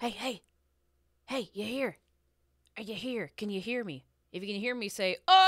Hey, hey, hey, you here? Are you here? Can you hear me? If you can hear me, say, oi,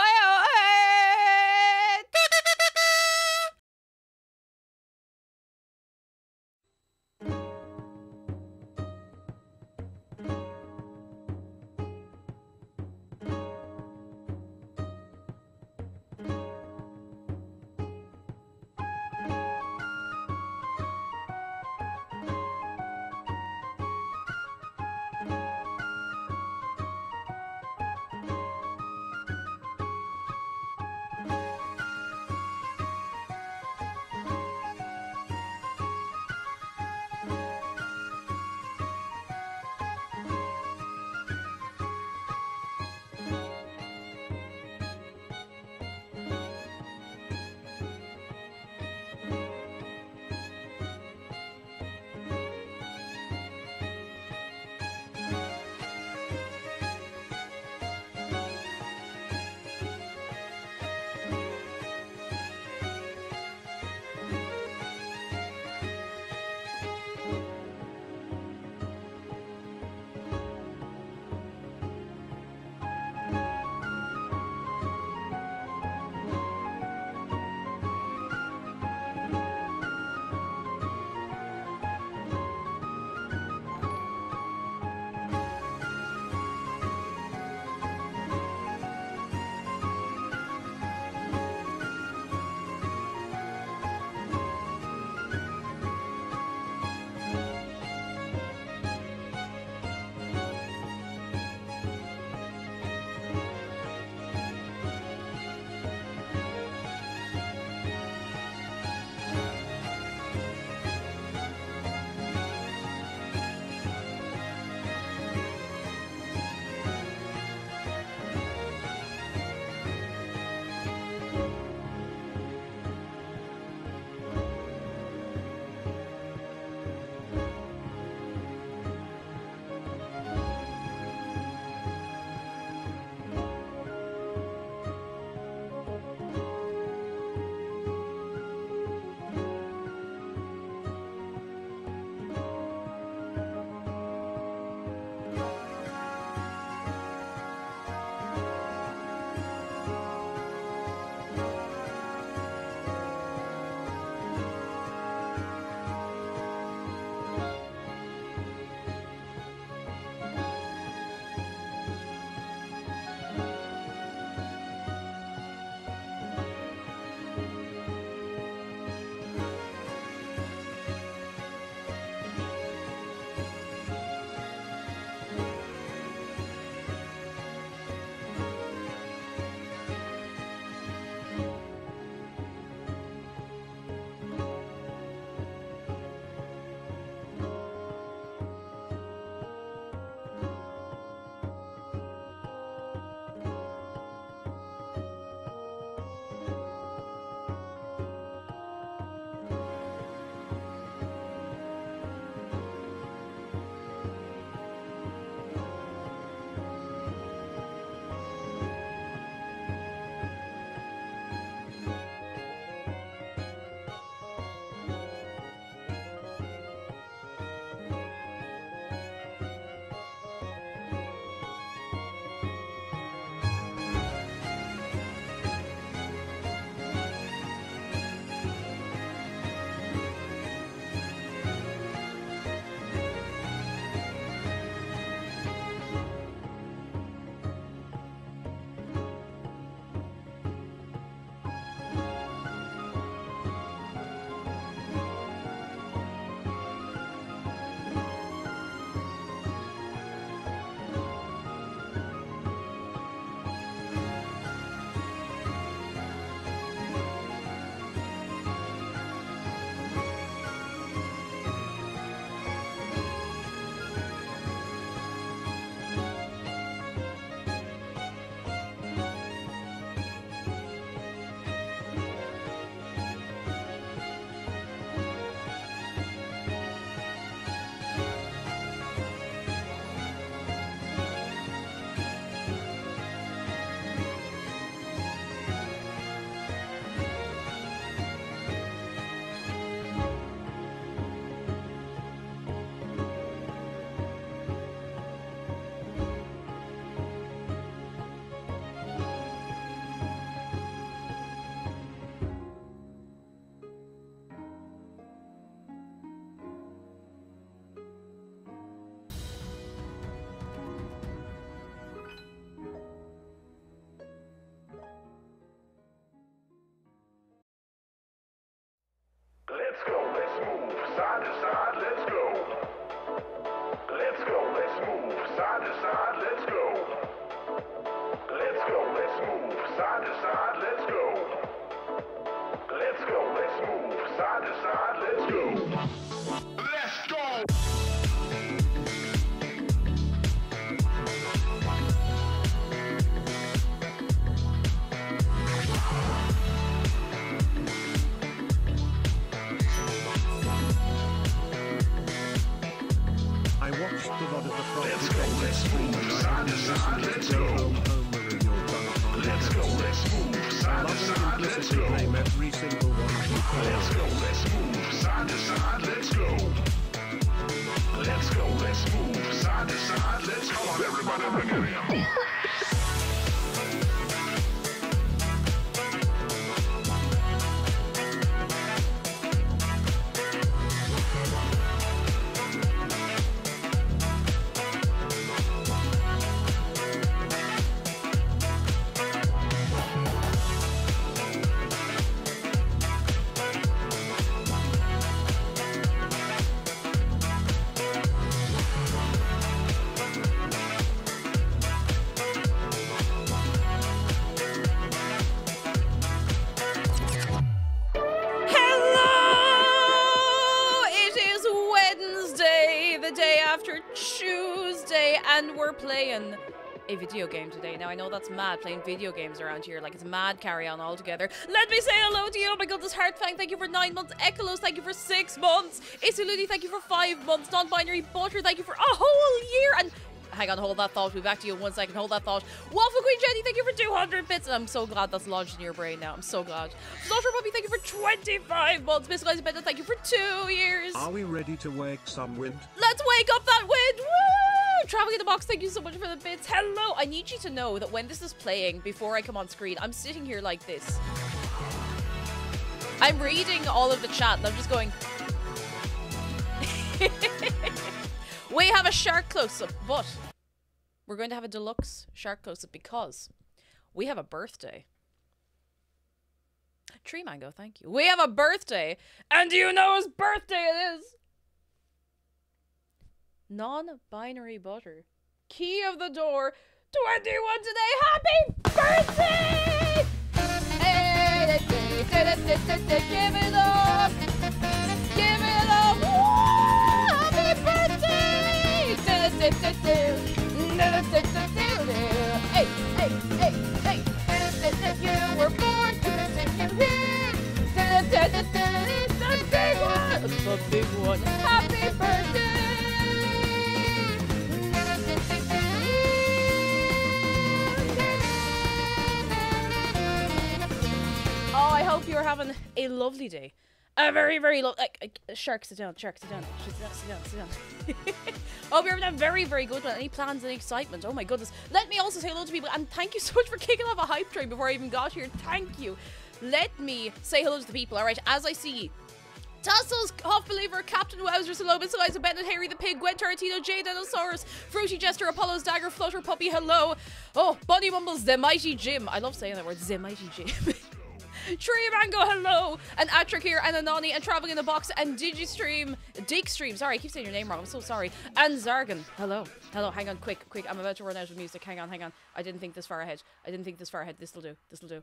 let's go. Playing a video game today. Now, I know that's mad playing video games around here, like it's mad carry on altogether. Let me say hello to you. Oh my goodness, Heartfang, thank you for nine months. Echolos, thank you for six months. Isuludi, thank you for five months. Non binary Butter, thank you for a whole year. And Hang on, hold that thought. We'll be back to you in one second. Hold that thought. Waffle Queen Jenny, thank you for 200 bits. And I'm so glad that's lodged in your brain now. I'm so glad. Slaughter Puppy, thank you for 25 months. Miss Eliza Bennett, thank you for two years. Are we ready to wake some wind? Let's wake up that wind! Woo! Traveling in the box, thank you so much for the bits. Hello! I need you to know that when this is playing, before I come on screen, I'm sitting here like this. I'm reading all of the chat and I'm just going. we have a shark close up, but we're going to have a deluxe shark close up because we have a birthday. Tree Mango, thank you. We have a birthday, and do you know whose birthday it is? Non-binary butter. Key of the door. 21 today. Happy birthday! Hey, give it up. Give it up. Happy birthday! Hey, hey, hey, hey. You were born to you here. It's a big one. It's a big one. Happy birthday. Hope you're having a lovely day. A very, very lo- like, like shark, sit down, shark, sit down, sit down, sit down, sit down. oh, we're having a very, very good one. Any plans, any excitement? Oh my goodness. Let me also say hello to people and thank you so much for kicking off a hype train before I even got here. Thank you. Let me say hello to the people. All right, as I see Tassels, Hoff Believer, Captain Wowzer, Salobin, Eliza Bennett, Harry the Pig, Gwen Tarantino, Jay Dinosaurus, Fruity Jester, Apollo's Dagger, Flutter Puppy, hello. Oh, Bunny Mumbles, The Mighty Jim. I love saying that word, The Mighty Jim. Tree Mango, hello. And Atrik here, and Anani, and Traveling in the Box, and Digistream, Digstream, sorry, I keep saying your name wrong, I'm so sorry. And Zargan, hello. Hello, hang on, quick, quick, I'm about to run out of music. Hang on, hang on. I didn't think this far ahead. I didn't think this far ahead. This'll do, this'll do.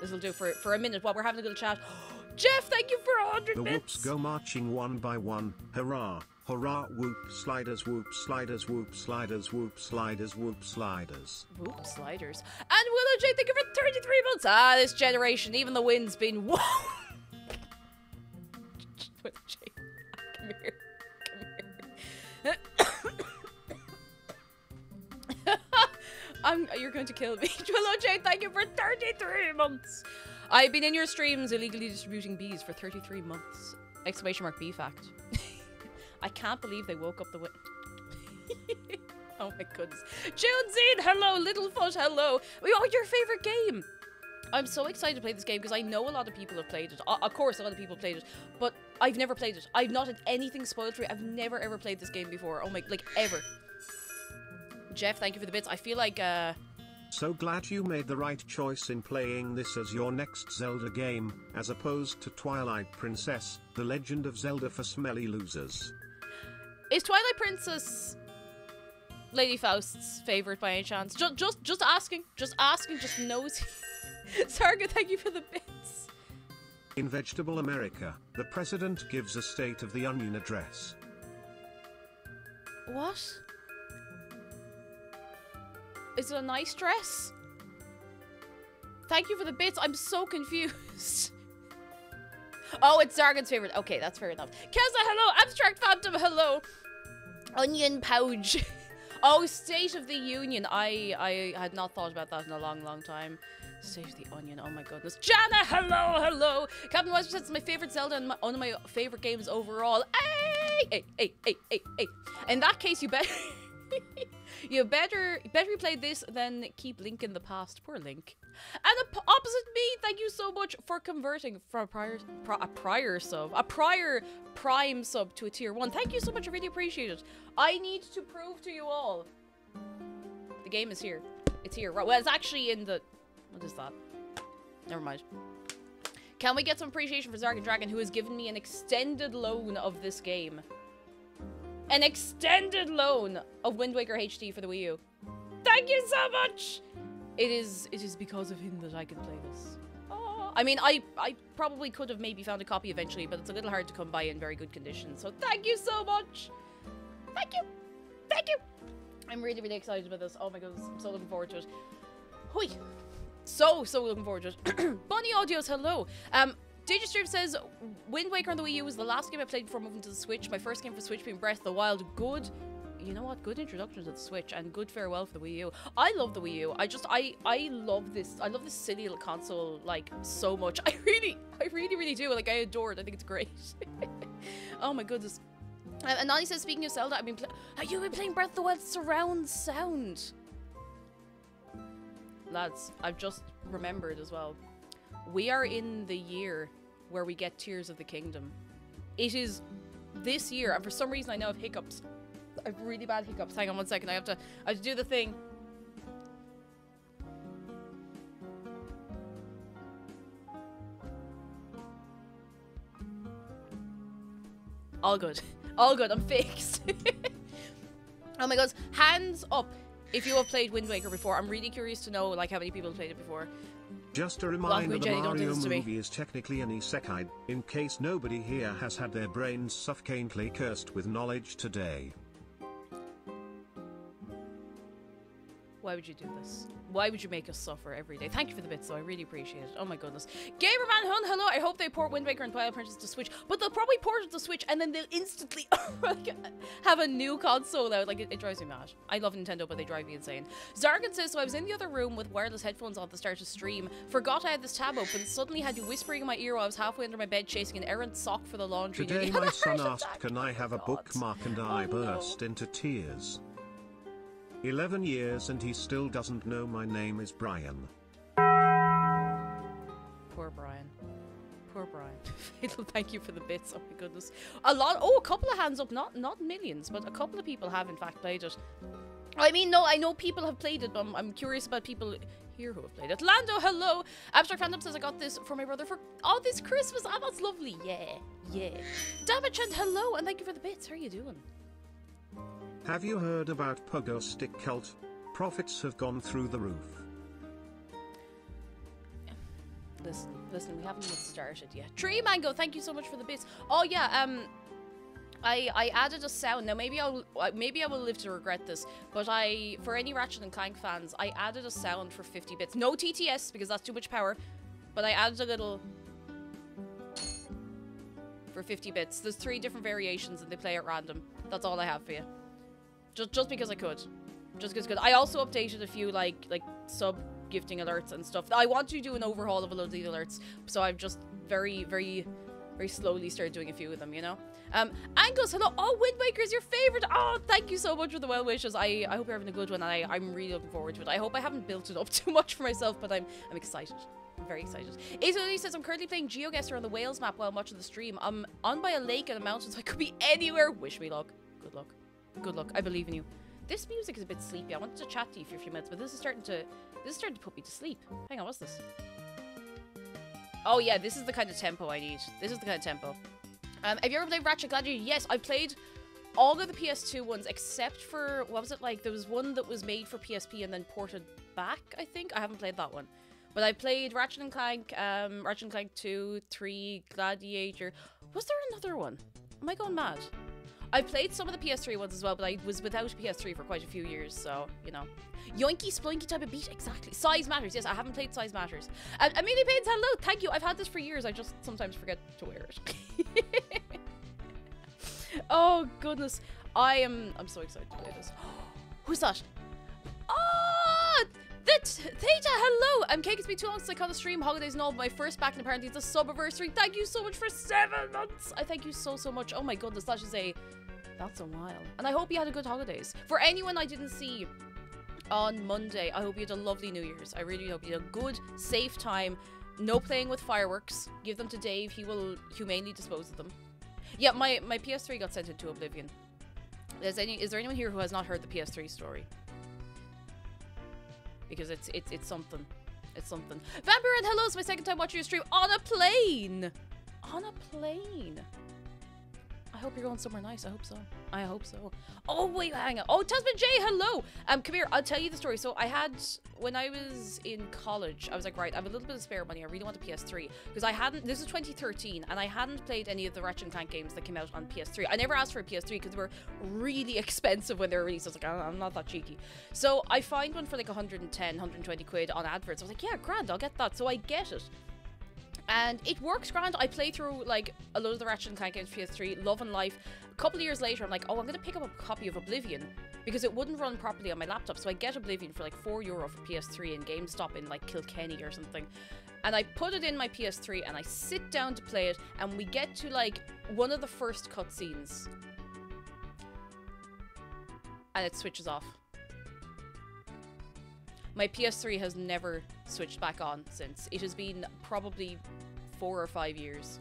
This'll do for, for a minute while we're having a little chat. Jeff, thank you for a 100 The bits. whoops go marching one by one. Hurrah! Hurrah! Whoop sliders! Whoop sliders! Whoop sliders! Whoop sliders! Whoop sliders! Whoop, sliders. And Willow J, thank you for 33 months. Ah, this generation, even the wind's been. Whoa! Willow J, come here. Come here. I'm, you're going to kill me. Willow J, thank you for 33 months. I've been in your streams illegally distributing bees for 33 months. Exclamation mark B fact. I can't believe they woke up the wind. oh my goodness. June Zine, hello. Littlefoot, hello. Oh, your favorite game. I'm so excited to play this game because I know a lot of people have played it. Of course, a lot of people played it, but I've never played it. I've not had anything spoiled for me. I've never ever played this game before. Oh my, like ever. Jeff, thank you for the bits. I feel like uh, So glad you made the right choice in playing this as your next Zelda game, as opposed to Twilight Princess, The Legend of Zelda for smelly losers. Is Twilight Princess Lady Faust's favorite by any chance? Just, just, just asking, just asking, just nosy. Sarga, thank you for the bits. In Vegetable America, the president gives a State of the Onion address. What? Is it a nice dress? Thank you for the bits. I'm so confused. oh, it's Zargan's favorite. Okay, that's fair enough. Keza, hello. Abstract Phantom, hello. Onion Pouch. oh, State of the Union. I I had not thought about that in a long, long time. Of the Onion. Oh my goodness. Jana, hello, hello. Captain West says it's my favorite Zelda and my, one of my favorite games overall. Hey, hey, hey, hey, hey, hey. In that case, you better. you better better play this than keep Link in the past. Poor Link. And op- opposite me, thank you so much for converting from a prior a prior sub, a prior prime sub to a tier one. Thank you so much. I really appreciate it. I need to prove to you all. The game is here. It's here. Well, it's actually in the. What is that? Never mind. Can we get some appreciation for Zargan Dragon, who has given me an extended loan of this game? An extended loan of Wind Waker HD for the Wii U. Thank you so much! It is it is because of him that I can play this. Oh, I mean, I, I probably could have maybe found a copy eventually, but it's a little hard to come by in very good condition. So thank you so much! Thank you! Thank you! I'm really, really excited about this. Oh my goodness, I'm so looking forward to it. Hui! So, so looking forward to it. Bunny Audios, hello. Um, Digistream says Wind Waker on the Wii U was the last game I played before moving to the Switch. My first game for Switch being Breath of the Wild. Good. You know what? Good introduction to the Switch and good farewell for the Wii U. I love the Wii U. I just I I love this. I love this silly little console like so much. I really I really really do. Like I adore it. I think it's great. oh my goodness. Uh, and Nani says, speaking of Zelda, I've been have you been playing Breath of the Wild surround sound? Lads, I've just remembered as well. We are in the year where we get Tears of the Kingdom. It is this year, and for some reason I know have hiccups. I have really bad hiccups. Hang on one second. I have to I have to do the thing. All good. All good. I'm fixed. oh my god. Hands up if you have played Wind Waker before. I'm really curious to know like how many people have played it before. Just a reminder the Mario this to me. movie is technically an isekai, in case nobody here has had their brains suffocantly cursed with knowledge today. Why would you do this? Why would you make us suffer every day? Thank you for the bits, though. I really appreciate it. Oh my goodness. Gamerman Hun, hello. I hope they port Wind Waker and Twilight Princess to Switch, but they'll probably port it to Switch and then they'll instantly have a new console out. Like, it, it drives me mad. I love Nintendo, but they drive me insane. Zargan says, So I was in the other room with wireless headphones on at the start of stream, forgot I had this tab open, suddenly had you whispering in my ear while I was halfway under my bed chasing an errant sock for the laundry. Today my son asked can I have a bookmark and I Oh, no. burst into tears. 11 years and he still doesn't know my name is Brian. Poor Brian. Poor Brian. Fatal, thank you for the bits. Oh my goodness. A lot. Oh, a couple of hands up. Not not millions, but a couple of people have in fact played it. I mean, no, I know people have played it, but I'm, I'm curious about people here who have played it. Lando, hello. Abstract Fandom says I got this for my brother for oh this Christmas. Ah, that's lovely. Yeah, yeah. Damage and hello, and thank you for the bits. How are you doing? Have you heard about Pogo Stick Cult? Profits have gone through the roof. Listen, listen, we haven't even started yet. Tree Mango, thank you so much for the bits. Oh yeah, um, I I added a sound. Now maybe I'll uh, maybe I will live to regret this, but I for any Ratchet and Clank fans, I added a sound for 50 bits. No TTS because that's too much power, but I added a little for 50 bits. There's three different variations and they play at random. That's all I have for you. Just just because I could. Just because good. I also updated a few like like sub gifting alerts and stuff. I want to do an overhaul of a load of the alerts, so I've just very very very slowly started doing a few of them. You know. Um, Angus, hello. Oh, Wind Waker is your favorite. Oh, thank you so much for the well wishes. I I hope you're having a good one. And I I'm really looking forward to it. I hope I haven't built it up too much for myself, but I'm I'm excited. I'm very excited. Ace says I'm currently playing GeoGuessr on the Wales map while watching the stream. I'm on by a lake and mountain, so I could be anywhere. Wish me luck. Good luck. Good luck. I believe in you. this music is a bit sleepy. I wanted to chat to you for a few minutes, but this is starting to this is starting to put me to sleep. Hang on, what's this? Oh yeah, this is the kind of tempo I need. This is the kind of tempo. Um, have you ever played Ratchet Gladiator? Yes, I played all of the PS2 ones except for what was it like? There was one that was made for PSP and then ported back. I think I haven't played that one, but I played Ratchet and Clank, um, Ratchet and Clank 2, 3, Gladiator. Was there another one? Am I going mad? I played some of the PS3 ones as well, but I was without PS3 for quite a few years, so, you know. Yoinky splinky type of beat, exactly. Size matters, yes, I haven't played Size Matters. And Amelia Payne's hello, thank you. I've had this for years, I just sometimes forget to wear it. oh, goodness. I am, I'm so excited to play this. Who's that? Oh, that Theta, hello! Um, Cake, it's been too long since I caught a stream. Holidays and all, my first back, and apparently it's a sub-anniversary. Thank you so much for seven months. I thank you so, so much. Oh my goodness, that is a that's a while. And I hope you had a good holidays. For anyone I didn't see on Monday, I hope you had a lovely New Year's. I really hope you had a good, safe time. No playing with fireworks. Give them to Dave. He will humanely dispose of them. Yeah, my, my PS3 got sent into oblivion. Is, any, is there anyone here who has not heard the PS3 story? Because it's it's it's something. It's something. Vampire and hello, it's my second time watching your stream on a plane. On a plane. I hope you're going somewhere nice. I hope so. I hope so. Oh, wait, hang on. Oh, Tasman J, hello. Um, come here. I'll tell you the story. So I had, when I was in college, I was like, right, I have a little bit of spare money. I really want a PS3. Because I hadn't, this was 2013, and I hadn't played any of the Ratchet and Clank games that came out on PS3. I never asked for a PS3 because they were really expensive when they were released. I was like, I'm not that cheeky. So I find one for like 110, 120 quid on adverts. I was like, yeah, grand, I'll get that. So I get it and it works grand. I play through like a lot of the Ratchet and Clank games PS3, Love and Life. A couple of years later, I'm like, oh, I'm gonna pick up a copy of Oblivion because it wouldn't run properly on my laptop. So I get Oblivion for like four euro for PS3 in GameStop in like Kilkenny or something. And I put it in my PS3 and I sit down to play it, and we get to like one of the first cutscenes, and it switches off. My PS3 has never switched back on since. It has been probably four or five years.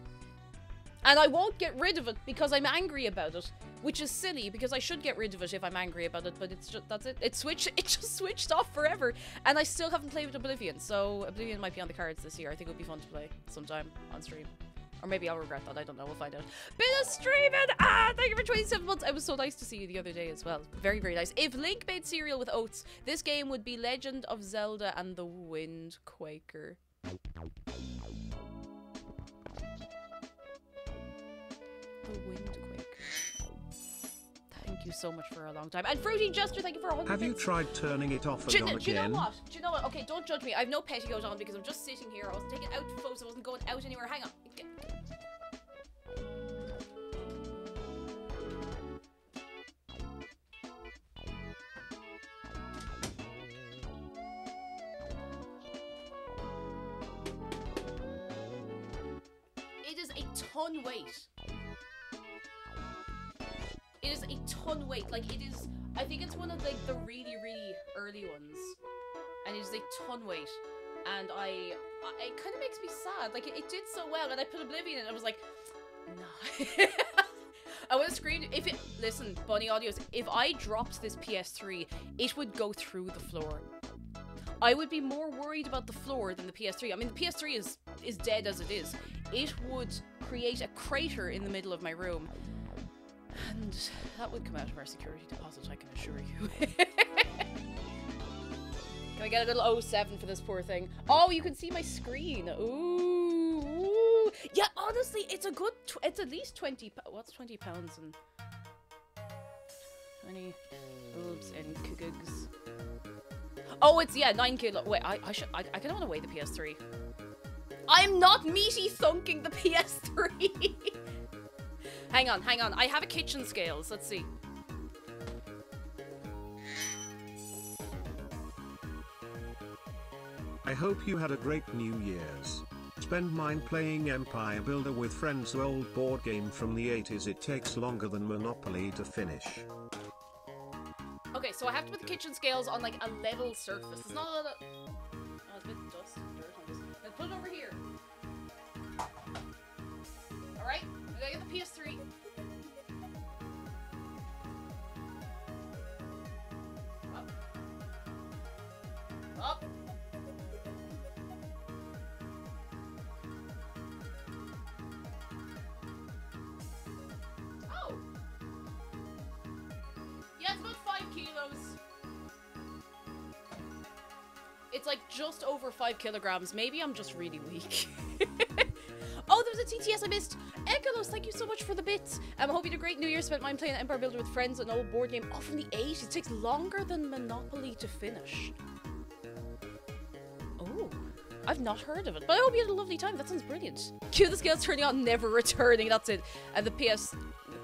And I won't get rid of it because I'm angry about it. Which is silly because I should get rid of it if I'm angry about it, but it's just that's it. It switched it just switched off forever. And I still haven't played with Oblivion, so Oblivion might be on the cards this year. I think it would be fun to play sometime on stream. Or maybe I'll regret that. I don't know. We'll find out. Been of streaming! Ah, thank you for 27 months. It was so nice to see you the other day as well. Very, very nice. If Link made cereal with oats, this game would be Legend of Zelda and the Wind Quaker. The Wind Quaker. Thank you so much for a long time. And Fruity Jester, thank you for a 100 Have you tried turning it off Do, and you- on do you know what? Do you know what? Okay, don't judge me. I have no petticoat on because I'm just sitting here. I wasn't taking out photos. I wasn't going out anywhere. Hang on. It is a ton weight. It is a ton weight. Like it is. I think it's one of like the really really early ones, and it is a ton weight. And I, I it kind of makes me sad. Like it, it did so well, and I put Oblivion, in and I was like, no. I would have screamed if it. Listen, Bunny Audios. If I dropped this PS3, it would go through the floor. I would be more worried about the floor than the PS3. I mean, the PS3 is is dead as it is. It would create a crater in the middle of my room, and that would come out of our security deposit. I can assure you. can I get a little 07 for this poor thing? Oh, you can see my screen. Ooh, ooh. yeah. Honestly, it's a good. It's at least twenty. po- What's twenty pounds and twenty boobs and kugugs? Oh, it's yeah, nine kilo. Wait, I I should I, I kind of want to weigh the PS3. I'm not meaty thunking the PS3. hang on, hang on. I have a kitchen scales. Let's see. I hope you had a great New Year's. Spend mine playing Empire Builder with friends old board game from the 80s it takes longer than Monopoly to finish. Okay, so I have to put the kitchen scales on like a level surface. It's not a lot of. Oh, it's a bit dust, dirt on this. Let's put it over here. Alright, gotta get the PS3. Up. Oh. Yeah, it's about five kilos. It's like just over five kilograms. Maybe I'm just really weak. TTS I missed. Echolos, thank you so much for the bits. Um, I hope you had a great New Year. Spent mine playing Empire Builder with friends, an old board game off from the 80s. It takes longer than Monopoly to finish. Oh, I've not heard of it, but I hope you had a lovely time. That sounds brilliant. Cue the scales turning on, never returning. That's it. And the PS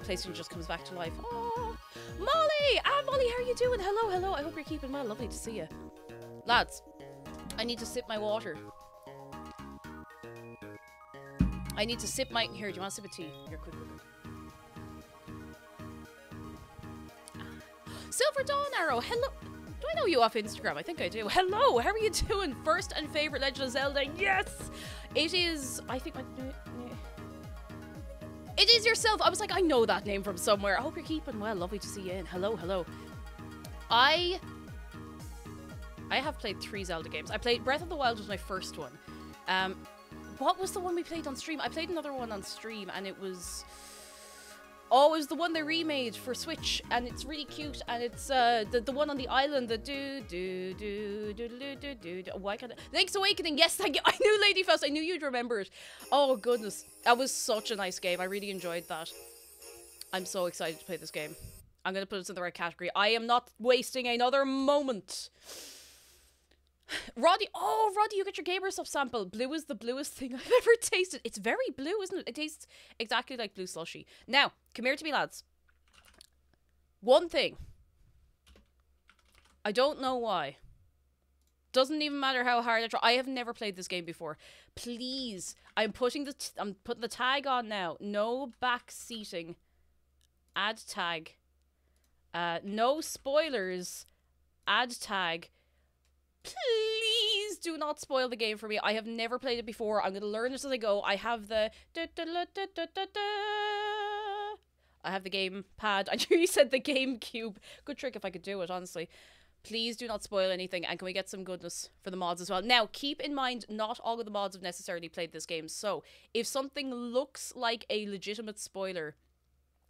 PlayStation just comes back to life. Oh, Molly! Ah, Molly, how are you doing? Hello, hello. I hope you're keeping well. Lovely to see you. Lads, I need to sip my water. I need to sip my. Here, do you want a sip of tea? Here, quick. Silver Dawn Arrow, hello. Do I know you off Instagram? I think I do. Hello, how are you doing? First and favorite Legend of Zelda. Yes, it is. I think my. It is yourself. I was like, I know that name from somewhere. I hope you're keeping well. Lovely to see you in. Hello, hello. I I have played three Zelda games. I played Breath of the Wild was my first one. Um, what was the one we played on stream? I played another one on stream, and it was. Oh, it was the one they remade for Switch, and it's really cute. And it's uh, the the one on the island, the do do do do do do do. do. Why can't I? Link's Awakening. Yes, thank you. I knew Lady Faust. I knew you'd remember it. Oh goodness, that was such a nice game. I really enjoyed that. I'm so excited to play this game. I'm gonna put it in the right category. I am not wasting another moment. Roddy, oh Roddy, you get your gamer sample. Blue is the bluest thing I've ever tasted. It's very blue, isn't it? It tastes exactly like blue slushy. Now, come here to me, lads. One thing. I don't know why. Doesn't even matter how hard I try. I have never played this game before. Please, I'm putting the I'm putting the tag on now. No back seating. Add tag. Uh, no spoilers. Add tag please do not spoil the game for me. I have never played it before. I'm going to learn this as I go. I have the. I have the game pad. I knew you said the GameCube. Good trick if I could do it, honestly. Please do not spoil anything, and can we get some goodness for the mods as well? Now, keep in mind, not all of the mods have necessarily played this game, so if something looks like a legitimate spoiler,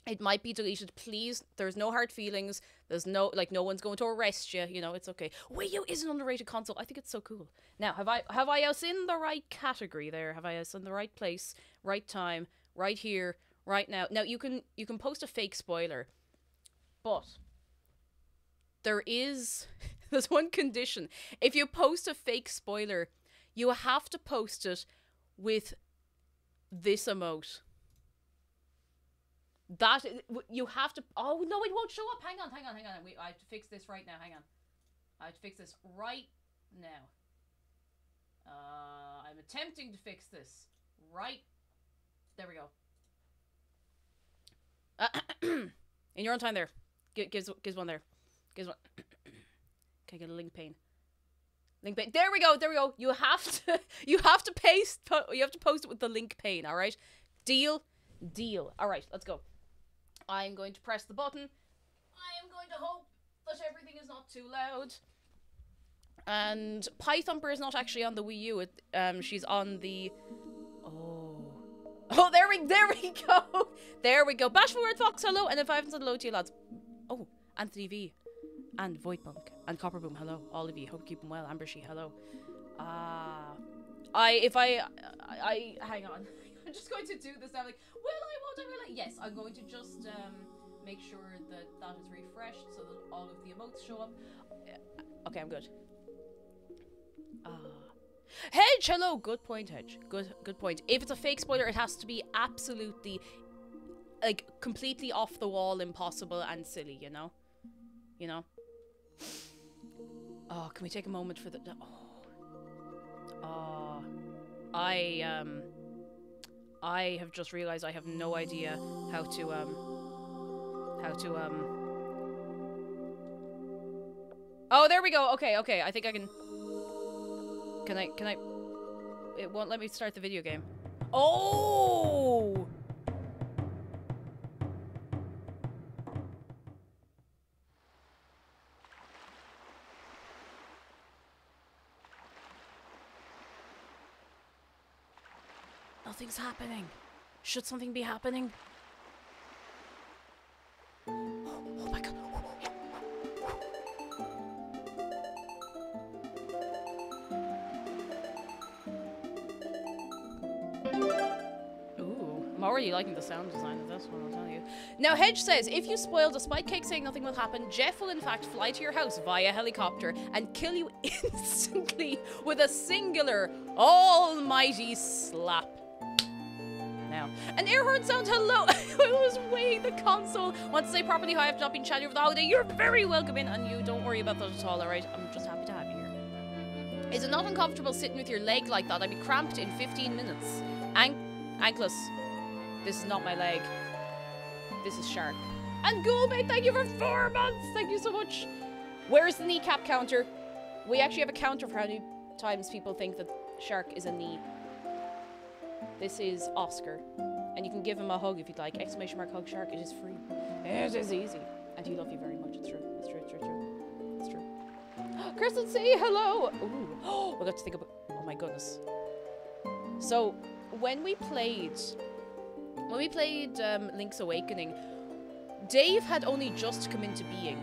it might be deleted. Please, there's no hard feelings. There's no like no one's going to arrest you. You know, it's okay. Wii U is an underrated console. I think it's so cool. Now, have I have I us in the right category there? Have I us in the right place, right time, right here, right now? Now you can you can post a fake spoiler, but there is there's one condition. If you post a fake spoiler, you have to post it with this emote. That you have to. Oh no, it won't show up. Hang on, hang on, hang on. We, I have to fix this right now. Hang on. I have to fix this right now. Uh, I'm attempting to fix this right. There we go. Uh, in your own time, there. Give, gives gives one there. Gives one. Can I get a link pane? Link pane. There we go. There we go. You have to. You have to paste. You have to post it with the link pane. All right. Deal. Deal. All right. Let's go. I'm going to press the button. I am going to hope that everything is not too loud. And Pythumper is not actually on the Wii U. It, um, she's on the. Oh. Oh, there we, there we go. There we go. Bashful Word Fox, hello. And if I haven't said hello to you, lads. Oh, Anthony V. And Voidbunk. And Copperboom, hello. All of you. Hope you keep them well. Ambershy, hello. Ah. Uh, I, if I, I, I, hang on. I'm just going to do this now. Like, will I? Won't I? Will? Yes, I'm going to just um, make sure that that is refreshed so that all of the emotes show up. Okay, I'm good. Ah. Uh, Hedge, hello. Good point, Hedge. Good, good point. If it's a fake spoiler, it has to be absolutely, like, completely off the wall, impossible, and silly. You know, you know. Oh, can we take a moment for the? Oh, oh, I um. I have just realized I have no idea how to um how to um Oh, there we go. Okay, okay. I think I can Can I can I It won't let me start the video game. Oh! Nothing's happening. Should something be happening? Oh, oh my god. Ooh, I'm already liking the sound design of this one, I'll tell you. Now, Hedge says, if you spoil despite Cake saying nothing will happen, Jeff will in fact fly to your house via helicopter and kill you instantly with a singular, almighty slap. An air horn sound hello. I was weighing the console. Want to say properly hi, I've not been chatting over the holiday. You're very welcome in, and you don't worry about that at all, alright? I'm just happy to have you here. Is it not uncomfortable sitting with your leg like that? I'd be cramped in 15 minutes. An- Ankless. This is not my leg. This is Shark. And Ghoulmate, thank you for four months. Thank you so much. Where's the kneecap counter? We actually have a counter for how many times people think that Shark is a knee. This is Oscar. And you can give him a hug if you'd like. Exclamation mark hug shark. It is free. It is easy. And he love you very much. It's true. It's true. It's true. It's true. It's true. Kristen, say hello. Ooh. Oh, I got to think about. Oh my goodness. So when we played, when we played um, Link's Awakening, Dave had only just come into being.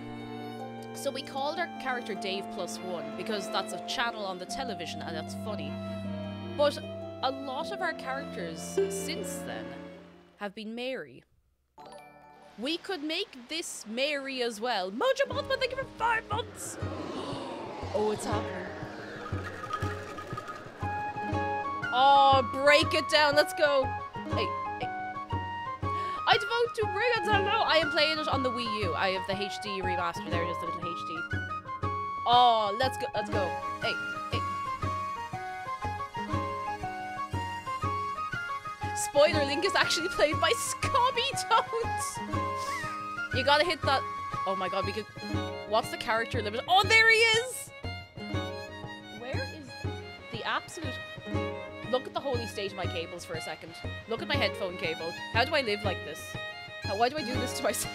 So we called our character Dave Plus One because that's a channel on the television and that's funny. But a lot of our characters since then have been Mary. We could make this Mary as well. Mojo Mothman, thank you for five months! Oh, it's happening. Oh, break it down, let's go. Hey, hey. I devote to Brigands, hello! I am playing it on the Wii U. I have the HD remaster there, just a little HD. Oh, let's go, let's go. Hey, Spoiler, Link is actually played by Scobby Tones. You gotta hit that. Oh my god, we could. What's the character limit? Oh, there he is! Where is the absolute. Look at the holy state of my cables for a second. Look at my headphone cable. How do I live like this? How, why do I do this to myself?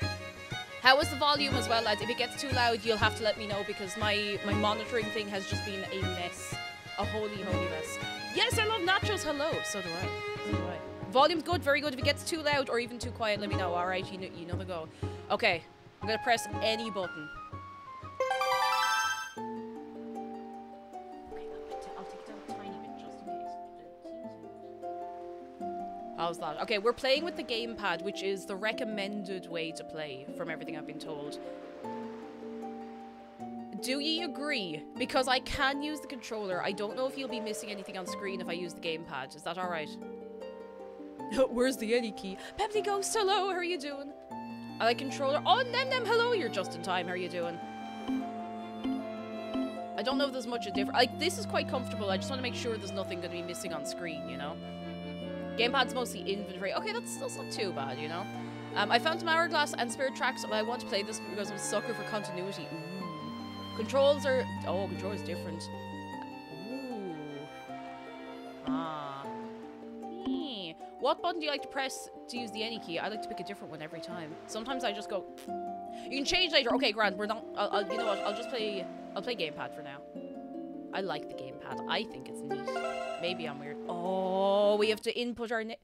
How is the volume as well, lads? If it gets too loud, you'll have to let me know because my, my monitoring thing has just been a mess. A holy, holy mess. Yes, I love nachos. Hello. So do I. So do I. Volume's good, very good. If it gets too loud or even too quiet, let me know. All right, you know, you know the go. Okay, I'm gonna press any button. Okay, I'll take it down a tiny bit just in case. How's that? Okay, we're playing with the gamepad, which is the recommended way to play from everything I've been told. Do ye agree? Because I can use the controller. I don't know if you'll be missing anything on screen if I use the gamepad. Is that alright? Where's the any key? Pepsi Ghost, hello, how are you doing? I like controller. Oh, Nem Nem, hello, you're just in time. How are you doing? I don't know if there's much of different. Like, this is quite comfortable. I just want to make sure there's nothing going to be missing on screen, you know? Gamepad's mostly inventory. Okay, that's, that's not too bad, you know? Um, I Phantom Hourglass and Spirit Tracks, but I want to play this because I'm a sucker for continuity. Controls are... Oh, controls different. Ooh. Ah. What button do you like to press to use the any key? I like to pick a different one every time. Sometimes I just go... You can change later. Okay, grand. we're not... I'll, I'll, you know what? I'll just play... I'll play gamepad for now. I like the gamepad. I think it's neat. Maybe I'm weird. Oh, we have to input our name.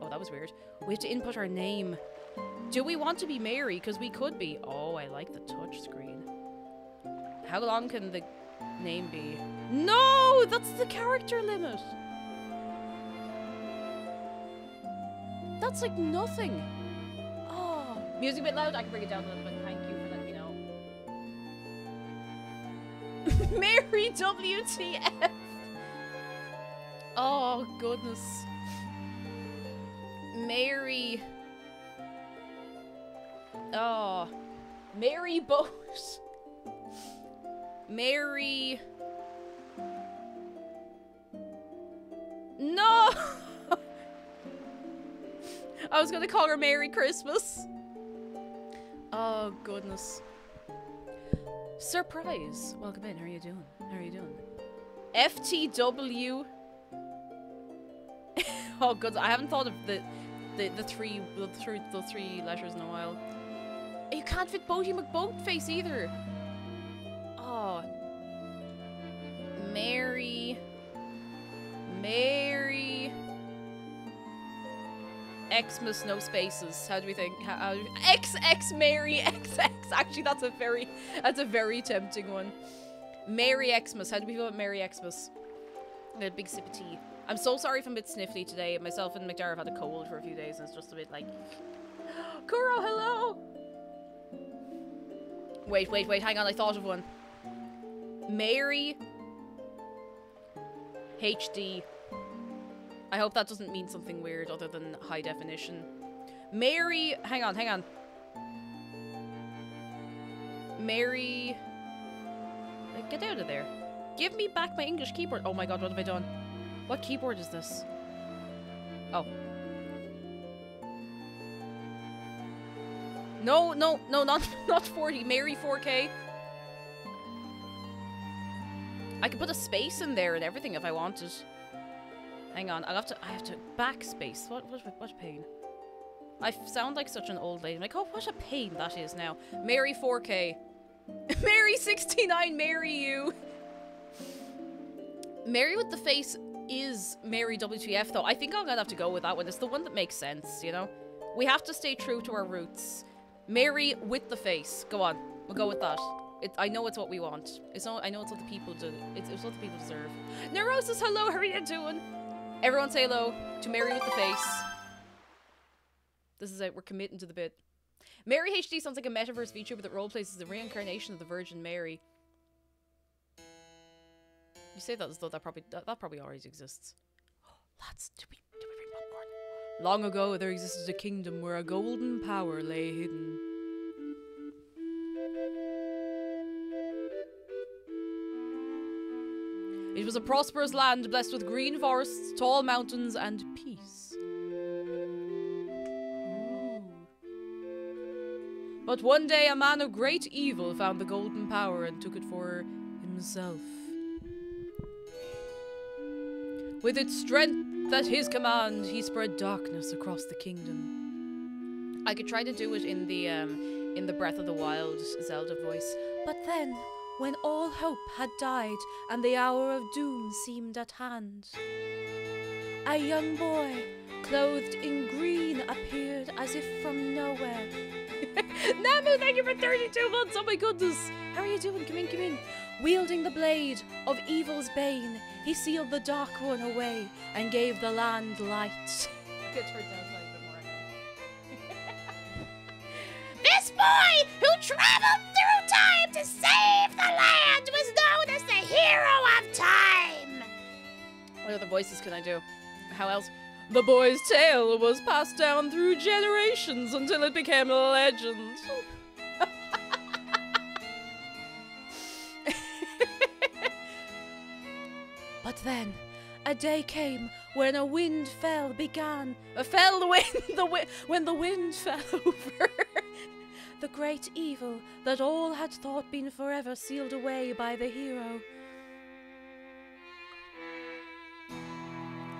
Oh, that was weird. We have to input our name. Do we want to be Mary? Because we could be. Oh, I like the touch screen. How long can the name be? No, that's the character limit. That's like nothing. Oh, music a bit loud. I can bring it down a little bit. Thank you for letting me know. Mary WTF. Oh goodness. Mary. Oh. Mary Boat. Mary. No! I was gonna call her Merry Christmas. Oh, goodness. Surprise! Welcome in. How are you doing? How are you doing? FTW. oh, good. I haven't thought of the the, the three the three the three letters in a while. You can't fit Boaty McBoatface either. Oh. Mary. Mary. Xmas, no spaces. How do we think? How, how, X X Mary XX. Actually, that's a very that's a very tempting one. Mary Xmas. How do we feel about Mary Xmas? A big sip of tea. I'm so sorry if I'm a bit sniffly today. Myself and McDara have had a cold for a few days, and it's just a bit like. Kuro, hello. Wait, wait, wait. Hang on. I thought of one. Mary HD. I hope that doesn't mean something weird other than high definition. Mary, hang on, hang on. Mary, get out of there. Give me back my English keyboard. Oh my god, what have I done? What keyboard is this? Oh. No, no, no, not not 40. Mary 4K. I could put a space in there and everything if I wanted. Hang on, I'll have to. I have to backspace. What? What? What pain? I sound like such an old lady. I'm like, oh, what a pain that is now. Mary 4K. Mary 69. Marry you. Mary with the face is Mary WTF though. I think I'm gonna have to go with that one. It's the one that makes sense, you know. We have to stay true to our roots. Mary with the face. Go on. We'll go with that. It, I know it's what we want. It's not. I know it's what the people do. It's, it's what the people deserve. Neurosis, hello. How are you doing? Everyone say hello to Mary with the face. This is it. We're committing to the bit. Mary HD sounds like a metaverse VTuber that roleplays as the reincarnation of the Virgin Mary. You say that as though that probably that, that probably already exists. Lads, do we do we bring popcorn? Long ago, there existed a kingdom where a golden power lay hidden. It was a prosperous land blessed with green forests, tall mountains, and peace. But one day, a man of great evil found the golden power and took it for himself. With its strength at his command, he spread darkness across the kingdom. I could try to do it in the um, in the Breath of the Wild Zelda voice. But then, when all hope had died and the hour of doom seemed at hand, a young boy, clothed in green, appeared as if from nowhere. Namu, thank you for 32 months! Oh my goodness! How are you doing? Come in, come in. Wielding the blade of evil's bane, he sealed the Dark One away and gave the land light. Good turn down slightly bit. This boy who traveled through time to save the land was known as the hero of time. What other voices can I do? How else? The boy's tale was passed down through generations until it became a legend. but then, a day came when a wind fell began. Uh, fell the wind, the wi- when the wind fell over. The great evil that all had thought been forever sealed away by the hero.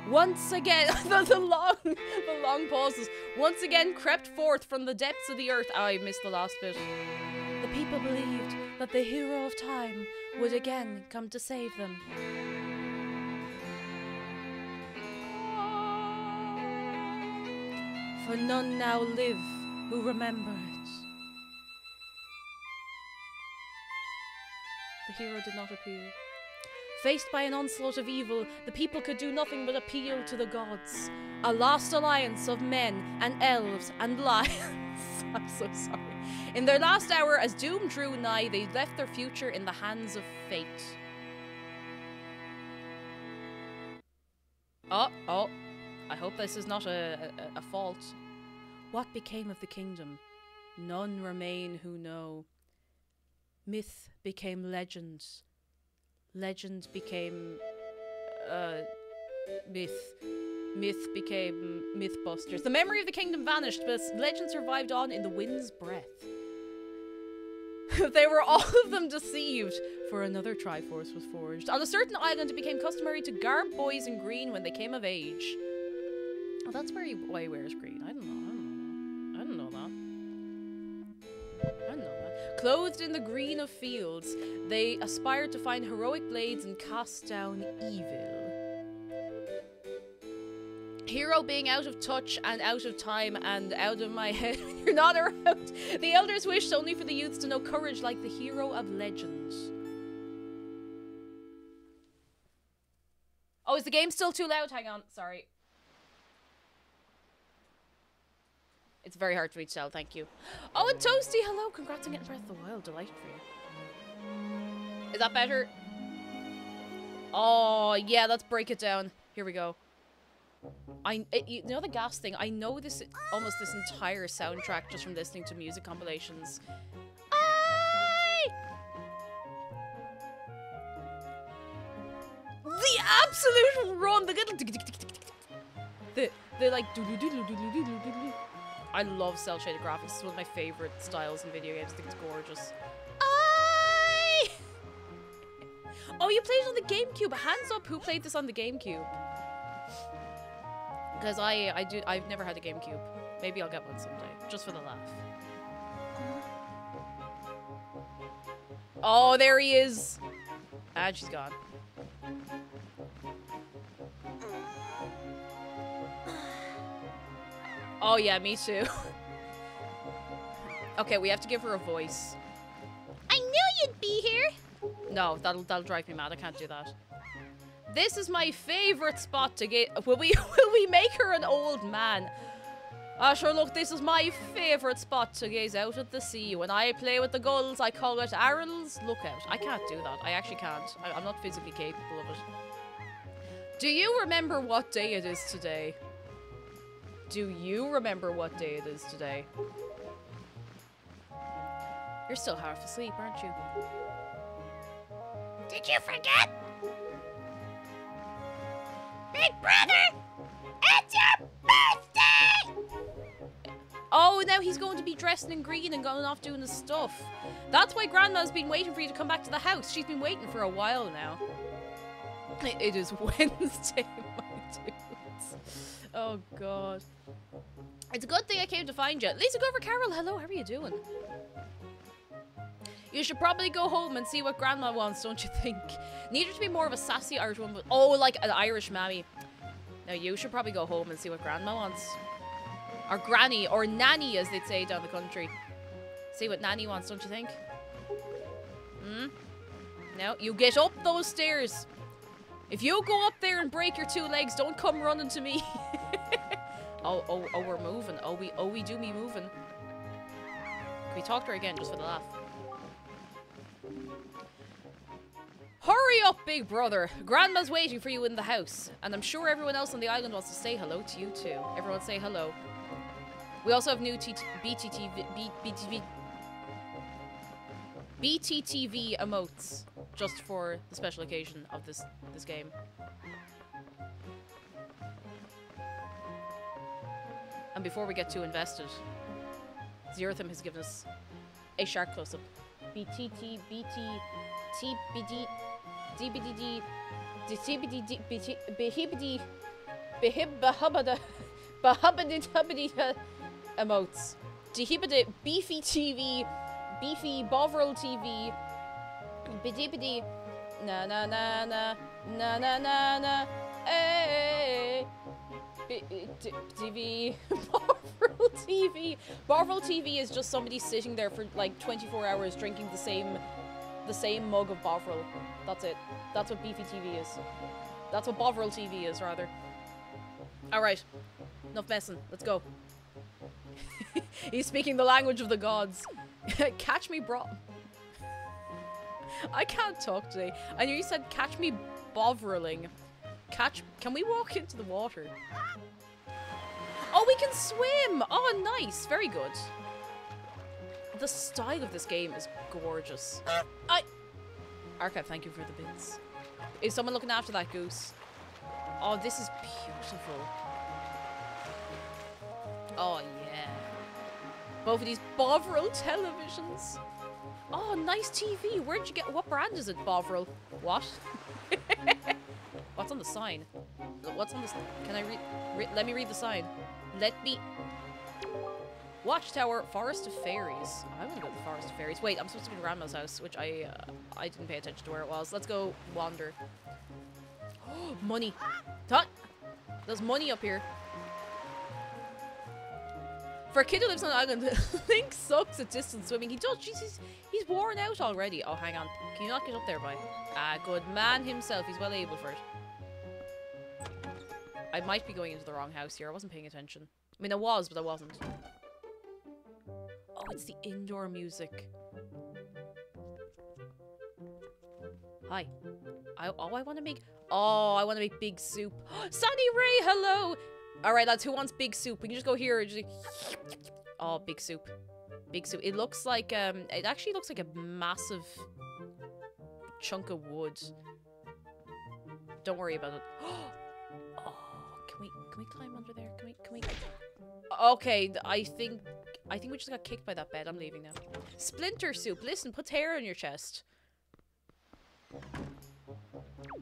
Once again, the, the long, the long pauses. Once again, crept forth from the depths of the earth. I missed the last bit. The people believed that the hero of time would again come to save them. For none now live who remember it. The hero did not appear. Faced by an onslaught of evil, the people could do nothing but appeal to the gods. A last alliance of men and elves and lions. I'm so sorry. In their last hour, as doom drew nigh, they left their future in the hands of fate. Oh, oh. I hope this is not a, a, a fault. What became of the kingdom? None remain who know. Myth became legend. Legend became uh, myth. Myth became mythbusters. The memory of the kingdom vanished, but legend survived on in the wind's breath. they were all of them deceived, for another Triforce was forged. On a certain island, it became customary to garb boys in green when they came of age. Oh, that's where he, why he wears green. I don't know. I don't know that. I don't know Clothed in the green of fields, they aspired to find heroic blades and cast down evil. Hero being out of touch and out of time and out of my head when you're not around. The elders wished only for the youths to know courage like the hero of legends. Oh, is the game still too loud? Hang on, sorry. It's very hard to me to thank you. Oh, and Toasty, hello, congrats on getting Breath of the Wild, delighted for you. Is that better? Oh, yeah, let's break it down. Here we go. I it, you know the gas thing. I know this almost this entire soundtrack just from listening to music compilations. I... The absolute run, the little the the like I love cel shaded graphics. It's one of my favorite styles in video games. I think it's gorgeous. I... Oh, you played it on the GameCube. Hands up, who played this on the GameCube? Because I, I do, I've never had a GameCube. Maybe I'll get one someday, just for the laugh. Oh, there he is. Ah, she's gone. Oh yeah, me too. okay, we have to give her a voice. I knew you'd be here. No, that'll that'll drive me mad. I can't do that. This is my favorite spot to get. Will we will we make her an old man? Ah, sure. Look, this is my favorite spot to gaze out at the sea. When I play with the gulls, I call it Aryll's Lookout. I can't do that. I actually can't. I, I'm not physically capable of it. Do you remember what day it is today? Do you remember what day it is today? You're still half asleep, aren't you? Did you forget? Big brother, it's your birthday! Oh, now he's going to be dressed in green and going off doing his stuff. That's why Grandma's been waiting for you to come back to the house. She's been waiting for a while now. It is Wednesday, my dudes. Oh, God. It's a good thing I came to find you. Lisa Glover Carol, hello, how are you doing? You should probably go home and see what Grandma wants, don't you think? Need her to be more of a sassy Irish woman. But, oh, like an Irish mammy. Now, you should probably go home and see what Grandma wants. Or Granny, or Nanny, as they'd say down the country. See what Nanny wants, don't you think? Hmm? No, you get up those stairs. If you go up there and break your two legs, don't come running to me. oh, oh, oh, we're moving. Oh, we, oh, we do me moving. Can we talk to her again, just for the laugh? Hurry up, big brother. Grandma's waiting for you in the house. And I'm sure everyone else on the island wants to say hello to you too. Everyone say hello. We also have new BTTV, B BTTV emotes just for the special occasion of this this game. And before we get too invested, Zerathim has given us a shark close-up. BTT, BT, TBD, emotes. Dehibidi, Beefy TV, Beefy Bovril TV, Bidibidi, na na na na, na na na na, eh. TV, Bovril TV. Bovril TV is just somebody sitting there for like 24 hours drinking the same, the same mug of Bovril. That's it. That's what Beefy TV is. That's what Bovril TV is, rather. All right, enough messing. Let's go. He's speaking the language of the gods. Catch me, bro. I can't talk today. I knew you said catch me bovriling. Catch- can we walk into the water? Oh, we can swim! Oh, nice. Very good. The style of this game is gorgeous. I- Archive, thank you for the bits. Is someone looking after that goose? Oh, this is beautiful. Oh, yeah. Both of these Bovril televisions. Oh, nice TV. Where'd you get- what brand is it, Bovril? What? What's on the sign? What's on this? Can I read? Re let me read the sign. Let me. Watchtower, Forest of Fairies. I want to go to the Forest of Fairies. Wait, I'm supposed to be in Grandma's house, which I uh, I didn't pay attention to where it was. Let's go wander. Money. Tut. There's money up here. For a kid who lives on an island, Link sucks at distance swimming. He does. Jeez, he's, he's worn out already. Oh, hang on. Can you not get up there, boy? Ah, good man himself. He's well able for it. I might be going into the wrong house here. I wasn't paying attention. I mean, I was, but I wasn't. Oh, it's the indoor music. Hi. I, oh, I want to make... Oh, I want to make big soup. Sunny Ray, hello! Alright, lads, who wants big soup? We can just go here just... Oh, big soup. Big soup. It looks like, um... It actually looks like a massive chunk of wood. Don't worry about it. Oh, can we, climb under there? Can we, can we... Okay, I think... I think we just got kicked by that bed. I'm leaving now. Splinter soup. Listen, put hair on your chest.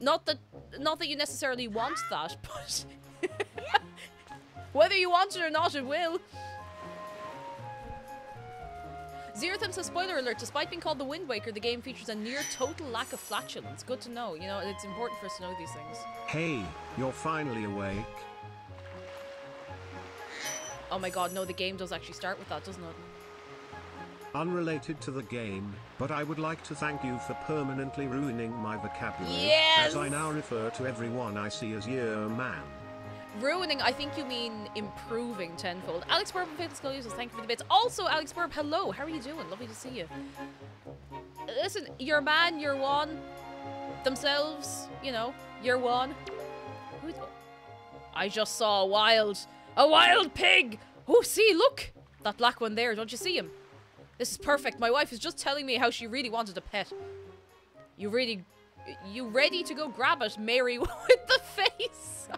Not that, not that you necessarily want that, but whether you want it or not, it will. Zeratham says, spoiler alert, despite being called the Wind Waker, the game features a near total lack of flatulence. Good to know. You know, it's important for us to know these things. Hey, you're finally awake. Oh my god, no, the game does actually start with that, doesn't it? Unrelated to the game, but I would like to thank you for permanently ruining my vocabulary. Yes! As I now refer to everyone I see as your man. Ruining, I think you mean improving tenfold. Alex Burb and Faithful Skull Users, thank you for the bits. Also, Alex Burb, hello, how are you doing? Lovely to see you. Listen, your man, your one, themselves, you know, your one. I just saw a wild, a wild pig! Oh, see, look! That black one there, don't you see him? This is perfect. My wife is just telling me how she really wanted a pet. You really... You ready to go grab it, Mary, with the face?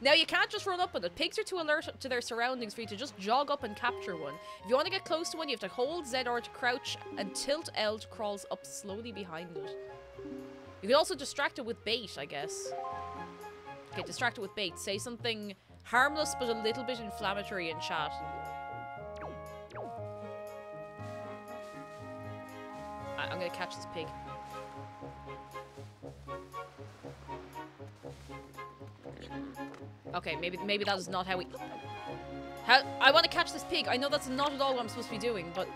now, you can't just run up on it. Pigs are too alert to their surroundings for you to just jog up and capture one. If you want to get close to one, you have to hold Z or to crouch and tilt L to crawls up slowly behind it. You can also distract it with bait, I guess. Okay, distract it with bait. Say something harmless but a little bit inflammatory in chat. I'm gonna catch this pig. Okay, maybe maybe that is not how we. How I want to catch this pig. I know that's not at all what I'm supposed to be doing, but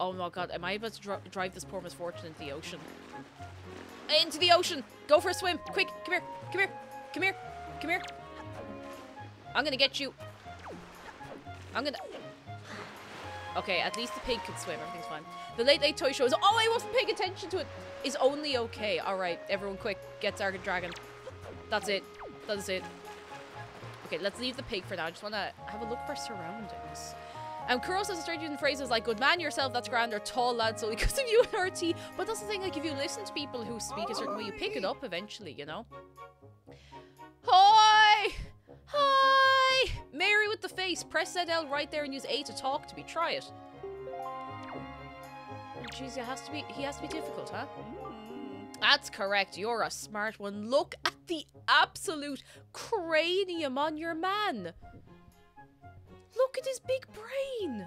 oh my god, am I about to dri drive this poor misfortune into the ocean? Into the ocean! Go for a swim! Quick! Come here! Come here! Come here! Come here! I'm gonna get you. I'm gonna. Okay, at least the pig can swim. Everything's fine. The Late Late Toy Show is. Oh, I wasn't paying attention to it. Is only okay. All right, everyone, quick, get Dark Dragon. That's it. That's it. Okay, let's leave the pig for now. I just want to have a look for surroundings. Um, Kuro says straight using phrases like "good man yourself," "that's grand," or "tall lad," so because of you and RT. But that's the thing. Like, if you listen to people who speak a certain way, you pick it up eventually. You know. Hi. Hi! Mary with the face. Press ZL right there and use A to talk to me. Try it. Oh, Jeez, it has to be. He has to be difficult, huh? That's correct. You're a smart one. Look at the absolute cranium on your man. Look at his big brain.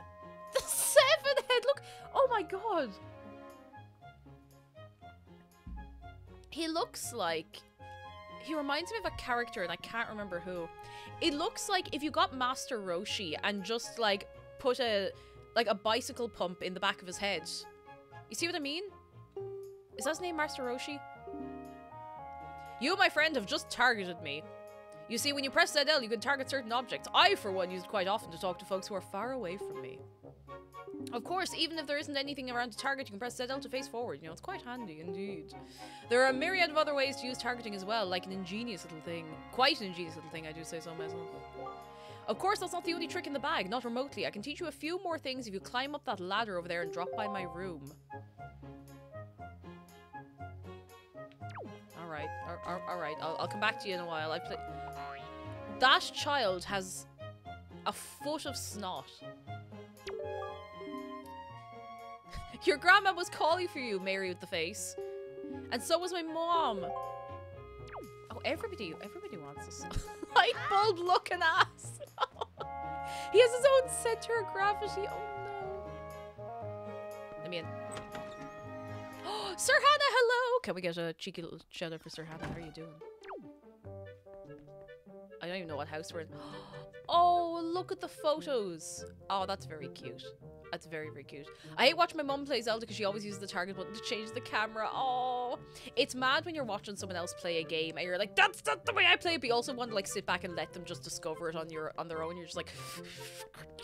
The seven head. Look. Oh my god. He looks like he reminds me of a character and I can't remember who. It looks like if you got Master Roshi and just like put a like a bicycle pump in the back of his head. You see what I mean? Is that his name Master Roshi? You, my friend, have just targeted me. You see, when you press ZL, you can target certain objects. I, for one, use it quite often to talk to folks who are far away from me. Of course, even if there isn't anything around to target, you can press ZL to face forward. You know, it's quite handy indeed. There are a myriad of other ways to use targeting as well, like an ingenious little thing. Quite an ingenious little thing, I do say so myself. Of course, that's not the only trick in the bag, not remotely. I can teach you a few more things if you climb up that ladder over there and drop by my room. Alright, alright, I'll, I'll come back to you in a while. I play. That child has a foot of snot. Your grandma was calling for you, Mary with the face. And so was my mom. Oh, everybody, everybody wants this. Light bulb looking ass. he has his own center of gravity. Oh no. Let me in. Sir Hannah, hello! Can we get a cheeky little shout out for Sir Hannah? How are you doing? I don't even know what house we're in. Oh, look at the photos. Oh, that's very cute. That's very, very cute. I hate watching my mum play Zelda because she always uses the target button to change the camera. Oh, it's mad when you're watching someone else play a game and you're like, that's not the way I play it. But you also want to like sit back and let them just discover it on your on their own. You're just like,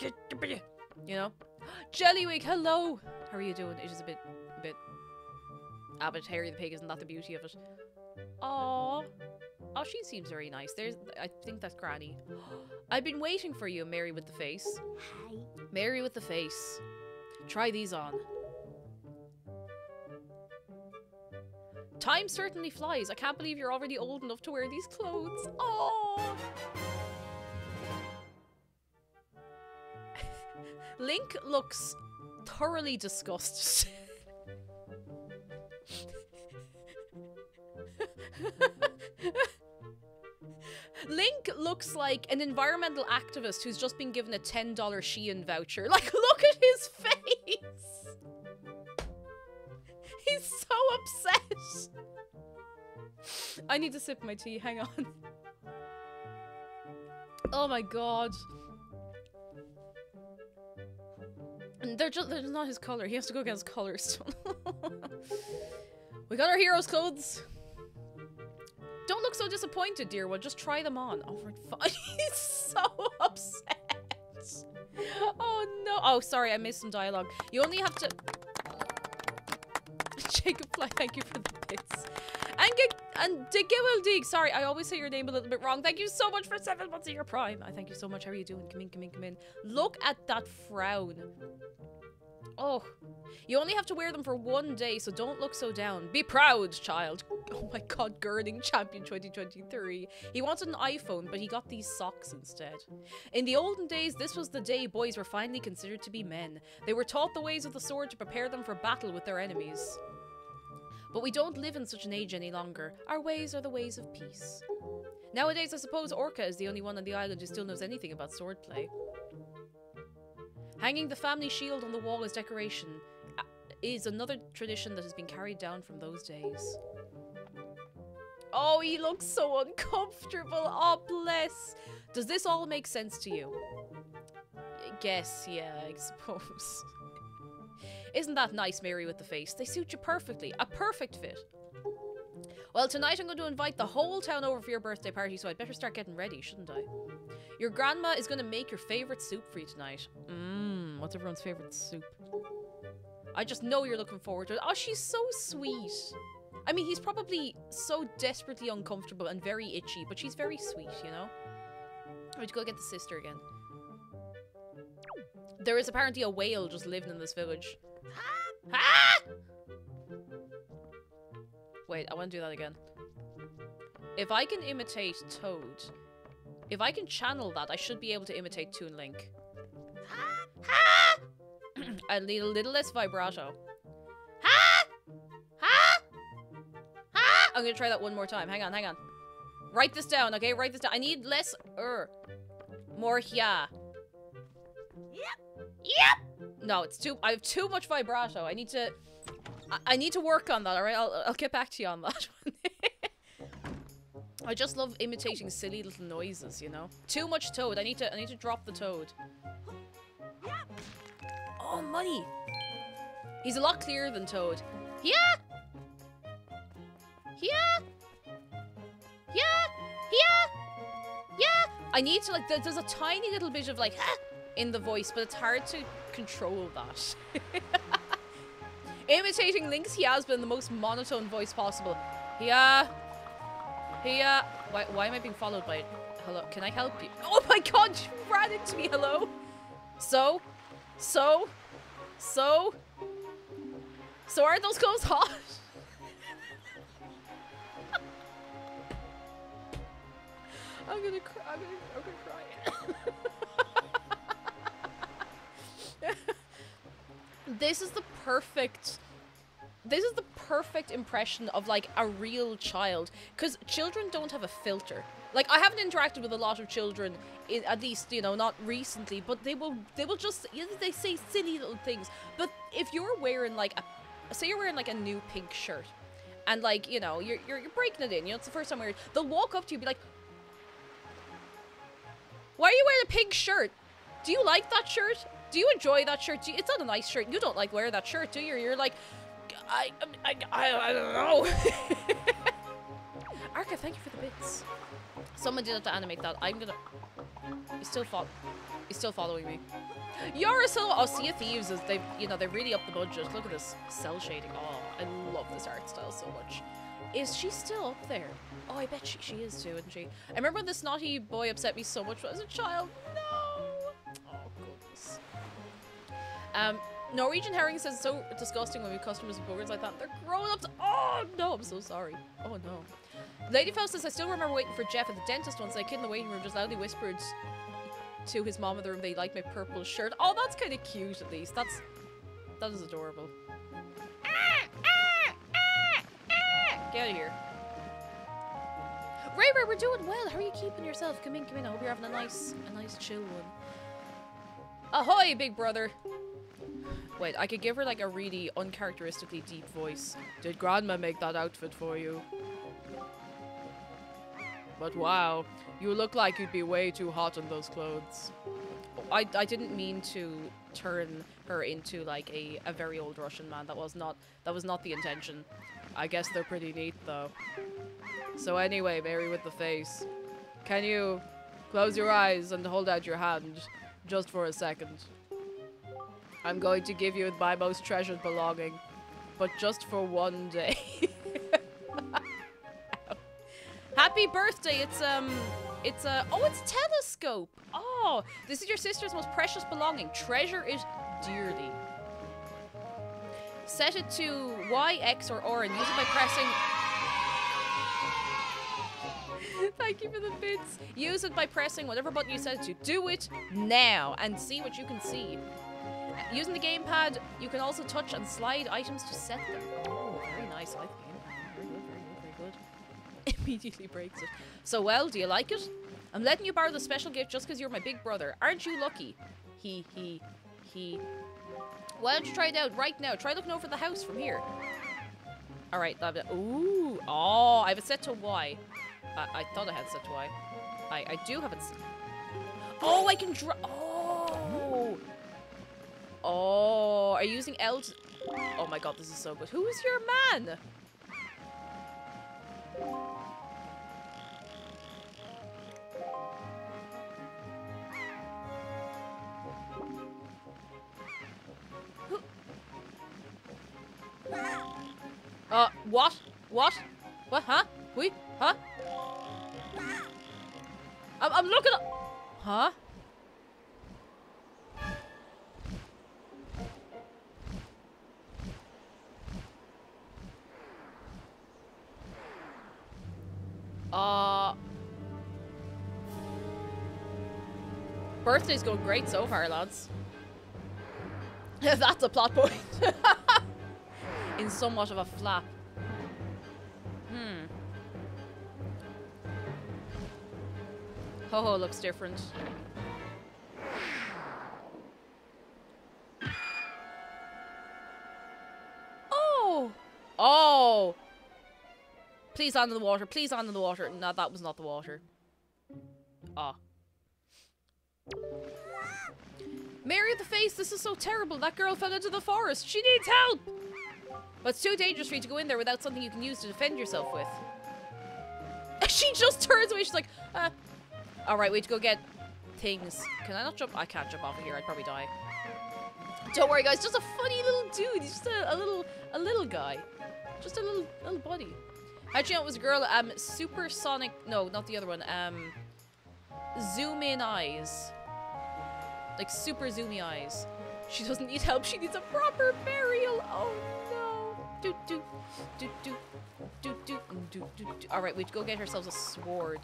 you know. Jellywig, hello. How are you doing? It is just a bit, a bit. Ah, but Harry the pig isn't that the beauty of it? Oh, oh, she seems very nice. There's, I think that's Granny. I've been waiting for you, Mary with the face. Hi. Mary with the face. Try these on. Time certainly flies. I can't believe you're already old enough to wear these clothes. Oh. Link looks thoroughly disgusted. Link looks like an environmental activist who's just been given a $10 Shein voucher. Like, look at his face! He's so upset! I need to sip my tea, hang on. Oh my god. And they're just, they're not his color. He has to go against colors. we got our heroes' clothes. Don't look so disappointed, dear one. Just try them on. Oh, He's so upset. Oh no. Oh, sorry, I missed some dialogue. You only have to. Jacob Fly, thank you for the bits. And and Digimildig. Sorry, I always say your name a little bit wrong. Thank you so much for seven months of your prime. I thank you so much. How are you doing? Come in, come in, come in. Look at that frown. Oh, you only have to wear them for one day, so don't look so down. Be proud, child. Oh my god, Girding Champion 2023. He wanted an iPhone, but he got these socks instead. In the olden days, this was the day boys were finally considered to be men. They were taught the ways of the sword to prepare them for battle with their enemies. But we don't live in such an age any longer. Our ways are the ways of peace. Nowadays, I suppose Orca is the only one on the island who still knows anything about swordplay. Hanging the family shield on the wall as decoration uh, is another tradition that has been carried down from those days. Oh, he looks so uncomfortable. Oh, bless. Does this all make sense to you? I guess, yeah, I suppose. Isn't that nice, Mary with the face? They suit you perfectly. A perfect fit. Well, tonight I'm going to invite the whole town over for your birthday party, so I'd better start getting ready, shouldn't I? Your grandma is going to make your favorite soup for you tonight. Mmm, what's everyone's favorite soup? I just know you're looking forward to it. Oh, she's so sweet. I mean, he's probably so desperately uncomfortable and very itchy, but she's very sweet, you know? I to go get the sister again. There is apparently a whale just living in this village. Ah! Wait, I want to do that again. If I can imitate Toad, if I can channel that, I should be able to imitate Toon Link. I need a little less vibrato. Ha! Ha! Ha! I'm gonna try that one more time. Hang on, hang on. Write this down, okay? Write this down. I need less er. More yeah. Yep. Yep. No, it's too. I have too much vibrato. I need to. I, I need to work on that. All right, I'll I'll get back to you on that one. I just love imitating silly little noises. You know, too much toad. I need to. I need to drop the toad. Money. He's a lot clearer than Toad. Yeah. Yeah. Yeah. Yeah. Yeah. I need to like. There's a tiny little bit of like ah, in the voice, but it's hard to control that. Imitating Link's he has been the most monotone voice possible. Yeah. Yeah. Why, why am I being followed by Hello, can I help you? Oh my god, you ran into me, hello? So? So? So? So are those clothes hot? I'm gonna cry. I'm gonna, I'm gonna cry. this is the perfect this is the perfect impression of like a real child because children don't have a filter like i haven't interacted with a lot of children in, at least you know not recently but they will they will just you know, they say silly little things but if you're wearing like a say you're wearing like a new pink shirt, and like you know you're you're, you're breaking it in. You know, it's the first time wearing. They'll walk up to you, and be like, "Why are you wearing a pink shirt? Do you like that shirt? Do you enjoy that shirt? You, it's not a nice shirt. You don't like wear that shirt, do you? You're like, I I I, I don't know." Arca, thank you for the bits. Someone did have to animate that. I'm gonna. He's still fol- He's still following me. Yarasil, oh, Sea of Thieves is they, you know, they really upped the budget. Look at this cel shading. Oh, I love this art style so much. Is she still up there? Oh, I bet she, she is too, isn't she? I remember this naughty boy upset me so much when I was a child. No. Oh goodness. Um, Norwegian herring says so disgusting when we have customers with boogers like that. They're grown ups. Oh no, I'm so sorry. Oh no. Lady Faust says I still remember waiting for Jeff at the dentist once. A kid in the waiting room just loudly whispered to his mom in the room they like my purple shirt. Oh, that's kind of cute at least. That's that is adorable. Get out of here. Ray Ray, we're doing well. How are you keeping yourself? Come in, come in. I hope you're having a nice, a nice chill one. Ahoy, big brother. Wait, I could give her like a really uncharacteristically deep voice. Did Grandma make that outfit for you? But wow, you look like you'd be way too hot in those clothes. I, I didn't mean to turn her into like a, a very old Russian man. That was not that was not the intention. I guess they're pretty neat though. So anyway, Mary with the face. Can you close your eyes and hold out your hand just for a second? I'm going to give you my most treasured belonging, but just for one day. Happy birthday! It's um, it's a oh, it's telescope. Oh, this is your sister's most precious belonging. Treasure it dearly. Set it to Y, X, or R and use it by pressing. Thank you for the bits. Use it by pressing whatever button you set it to. Do it now and see what you can see. Using the gamepad, you can also touch and slide items to set them. Oh, very nice. I like the Immediately breaks it. So, well, do you like it? I'm letting you borrow the special gift just because you're my big brother. Aren't you lucky? He, he, he. Why don't you try it out right now? Try looking over the house from here. All right. Ooh, oh, I have it set to Y. I, I thought I had set to Y. I, I do have it. Oh, I can draw. Oh. Oh, are you using L? Oh my god, this is so good. Who is your man? Uh, what? What? What? Huh? We? Huh? I'm, I'm looking up. Huh? Uh. Birthday's going great so far, lads. That's a plot point. In somewhat of a flap. Hmm. Ho ho looks different. Oh! Oh! Please land in the water. Please land in the water. No, that was not the water. Ah. Mary the face, this is so terrible. That girl fell into the forest. She needs help! But it's too dangerous for you to go in there without something you can use to defend yourself with. she just turns away. She's like, uh. Alright, we have to go get things. Can I not jump? I can't jump off of here. I'd probably die. Don't worry, guys. Just a funny little dude. He's just a, a little, a little guy. Just a little, little buddy. How'd you know it was a girl? Um, supersonic. No, not the other one. Um, zoom in eyes. Like super zoomy eyes. She doesn't need help. She needs a proper burial. Oh no. Do do do do do do do do. do. All right, we have to go get ourselves a sword.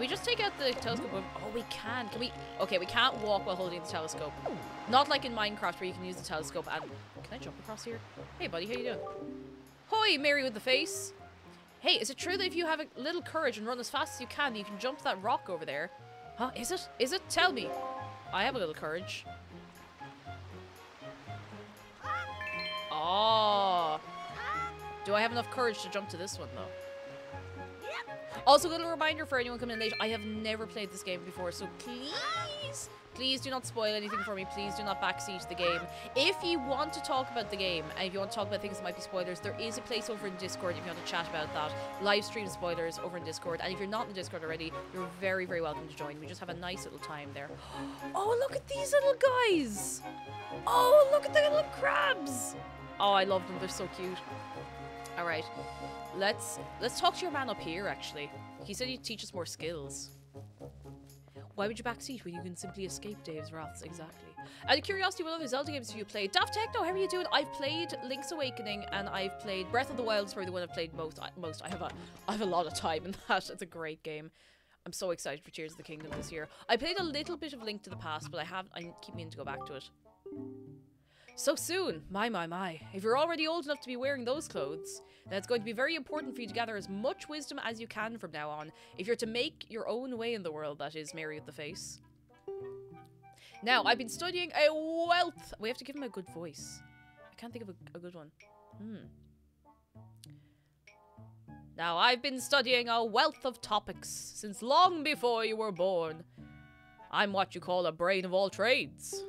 Can we just take out the telescope? Oh, we can. Can we? Okay, we can't walk while holding the telescope. Not like in Minecraft where you can use the telescope and... Can I jump across here? Hey, buddy, how you doing? Hoi, Mary with the face. Hey, is it true that if you have a little courage and run as fast as you can, you can jump that rock over there? Huh? Is it? Is it? Tell me. I have a little courage. Oh. Do I have enough courage to jump to this one, though? Also, a little reminder for anyone coming in late, I have never played this game before, so please, please do not spoil anything for me. Please do not backseat the game. If you want to talk about the game, and if you want to talk about things that might be spoilers, there is a place over in Discord if you want to chat about that. Live stream spoilers over in Discord. And if you're not in Discord already, you're very, very welcome to join. We just have a nice little time there. Oh, look at these little guys. Oh, look at the little crabs. Oh, I love them. They're so cute. All right, let's let's talk to your man up here. Actually, he said he'd teach us more skills. Why would you backseat when you can simply escape Dave's wraths? Exactly. Out of curiosity, what other Zelda games have you played? Daft Techno, how are you doing? I've played Link's Awakening and I've played Breath of the Wild. Is probably the one I've played most. I, most. I have a I have a lot of time in that. It's a great game. I'm so excited for Tears of the Kingdom this year. I played a little bit of Link to the Past, but I have I keep meaning to go back to it. So soon, my my my. If you're already old enough to be wearing those clothes, then it's going to be very important for you to gather as much wisdom as you can from now on, if you're to make your own way in the world, that is, Mary with the face. Now, I've been studying a wealth. We have to give him a good voice. I can't think of a, a good one. Hmm. Now, I've been studying a wealth of topics since long before you were born. I'm what you call a brain of all trades.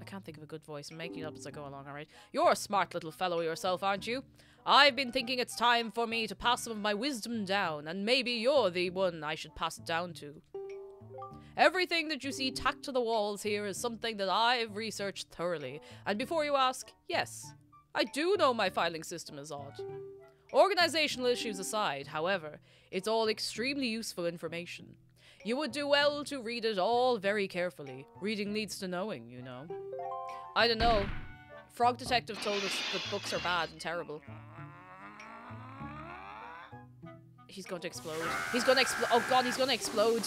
I can't think of a good voice. I'm making it up as I go along, alright? You're a smart little fellow yourself, aren't you? I've been thinking it's time for me to pass some of my wisdom down, and maybe you're the one I should pass it down to. Everything that you see tacked to the walls here is something that I've researched thoroughly, and before you ask, yes, I do know my filing system is odd. Organizational issues aside, however, it's all extremely useful information. You would do well to read it all very carefully. Reading leads to knowing, you know. I don't know. Frog Detective told us that books are bad and terrible. He's going to explode. He's going to explode. Oh god, he's going to explode.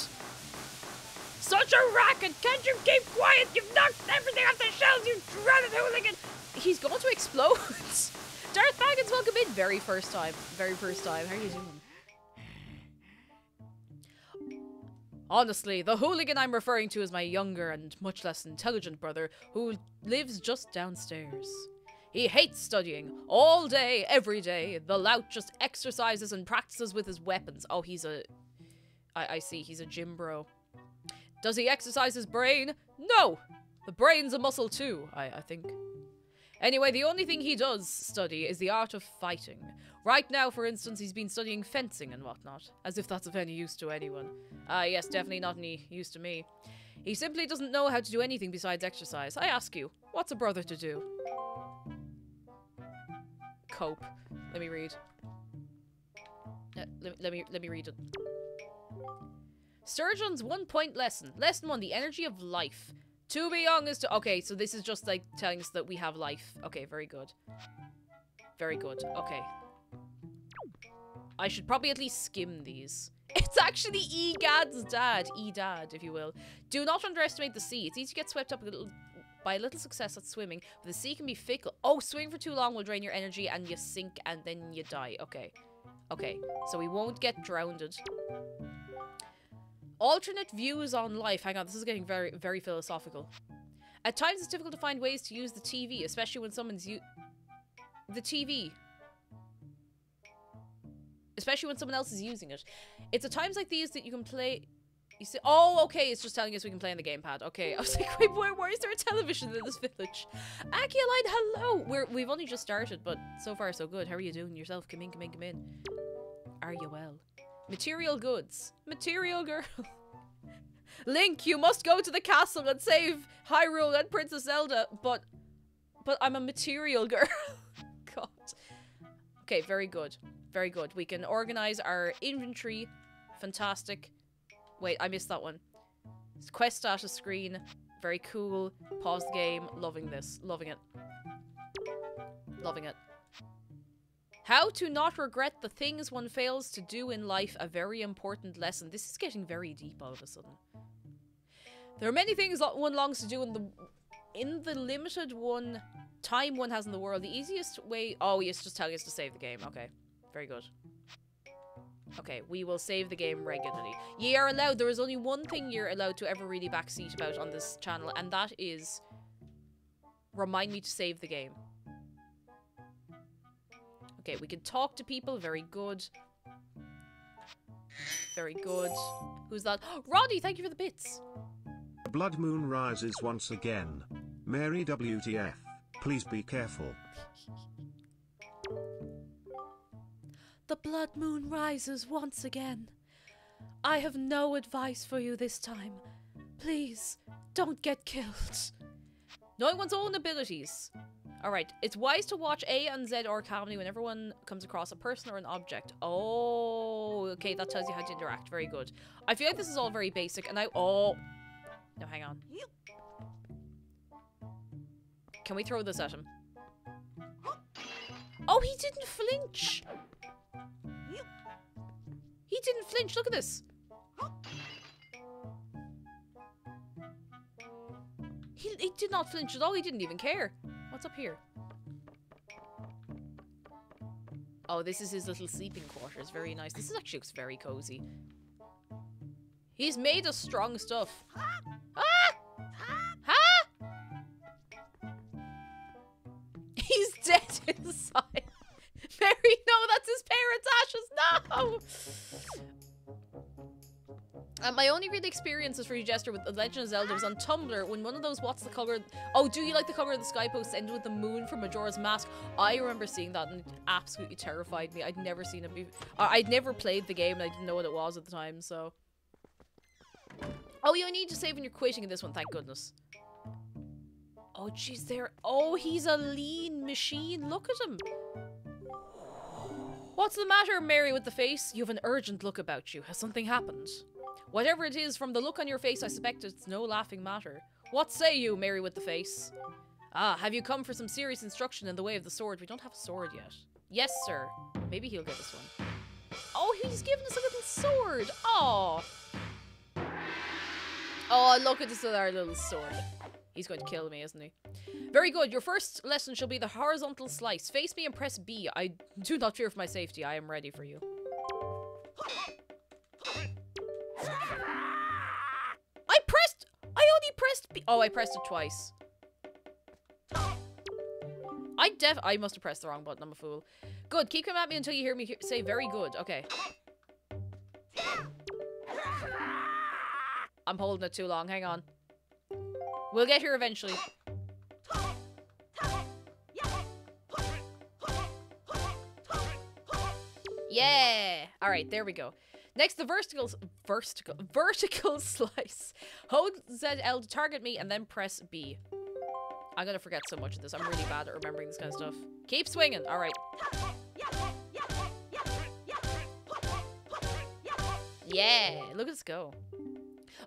Such a racket! Can't you keep quiet? You've knocked everything off the shelves, you dreaded hooligan! He's going to explode. Darth Baggins, welcome in. Very first time. Very first time. How are you doing? Honestly, the hooligan I'm referring to is my younger and much less intelligent brother who lives just downstairs. He hates studying. All day, every day, the lout just exercises and practices with his weapons. Oh, he's a... I, I see, he's a gym bro. Does he exercise his brain? No! The brain's a muscle too, I, I think. Anyway, the only thing he does study is the art of fighting. Right now, for instance, he's been studying fencing and whatnot, as if that's of any use to anyone. Ah, uh, yes, definitely not any use to me. He simply doesn't know how to do anything besides exercise. I ask you, what's a brother to do? Cope. Let me read. Uh, let, let me let me read it. Sturgeon's one point lesson. Lesson one: the energy of life. To be honest. Okay, so this is just like telling us that we have life. Okay, very good. Very good. Okay. I should probably at least skim these. It's actually Egad's dad. E-dad, if you will. Do not underestimate the sea. It's easy to get swept up a little by a little success at swimming, but the sea can be fickle. Oh, swimming for too long will drain your energy and you sink and then you die. Okay. Okay, so we won't get drowned. Alternate views on life. Hang on, this is getting very, very philosophical. At times it's difficult to find ways to use the TV, especially when someone's u- The TV. Especially when someone else is using it. It's at times like these that you can play... You see, oh, okay, it's just telling us we can play on the gamepad. Okay, I was like, wait, why, why is there a television in this village? Akialine, hello! We're, we've only just started, but so far so good. How are you doing yourself? Come in, come in, come in. Are you well? Material goods. Material girl. Link, you must go to the castle and save Hyrule and Princess Zelda, but but I'm a material girl. God. Okay, very good. Very good. We can organize our inventory. Fantastic. Wait, I missed that one. Quest status screen. Very cool. Pause the game. Loving this. Loving it. Loving it. How to not regret the things one fails to do in life, a very important lesson. This is getting very deep all of a sudden. There are many things one longs to do in the in the limited one time one has in the world. The easiest way... Oh, yes, just telling us to save the game. Okay, very good. Okay, we will save the game regularly. Ye are allowed. There is only one thing you're allowed to ever really backseat about on this channel, and that is remind me to save the game. Okay, we can talk to people. Very good. Very good. Who's that? Roddy, thank you for the bits. The blood moon rises once again. Mary WTF. Please be careful. The blood moon rises once again. I have no advice for you this time. Please, don't get killed. Knowing one's own abilities. Alright, it's wise to watch A and Z or comedy whenever one comes across a person or an object. Oh, okay, that tells you how to interact. Very good. I feel like this is all very basic, and I. Oh. No, hang on. Can we throw this at him? Oh, he didn't flinch! He didn't flinch. Look at this. He, he did not flinch at all. He didn't even care. What's up here? Oh, this is his little sleeping quarters. Very nice. This is actually looks very cozy. He's made of strong stuff. Ah! Huh? He's dead inside. Mary, no, that's his parents' ashes. No. Uh, my only real experiences for Jester, with The Legend of Zelda was on Tumblr when one of those "What's the color?" Oh, do you like the color of the sky posts ended with the moon from Majora's Mask? I remember seeing that and it absolutely terrified me. I'd never seen it before. I'd never played the game and I didn't know what it was at the time. So. Oh, you need to save when you're quitting in this one. Thank goodness. Oh, jeez, there. Oh, he's a lean machine. Look at him. What's the matter, Mary with the face? You have an urgent look about you. Has something happened? Whatever it is, from the look on your face, I suspect it's no laughing matter. What say you, Mary with the face? Ah, have you come for some serious instruction in the way of the sword? We don't have a sword yet. Yes, sir. Maybe he'll get this one. Oh, he's giving us a little sword. Oh. Oh, look at this other little sword. He's going to kill me, isn't he? Very good. Your first lesson shall be the horizontal slice. Face me and press B. I do not fear for my safety. I am ready for you. I only pressed B. Oh, I pressed it twice. I def... I must have pressed the wrong button. I'm a fool. Good. Keep coming at me until you hear me he- say very good. Okay. I'm holding it too long. Hang on. We'll get here eventually. Yeah. All right, there we go. Next, the vertical, vertical, vertical slice. Hold ZL to target me and then press B. I'm gonna forget so much of this. I'm really bad at remembering this kind of stuff. Keep swinging. All right. Yeah. Look at us go.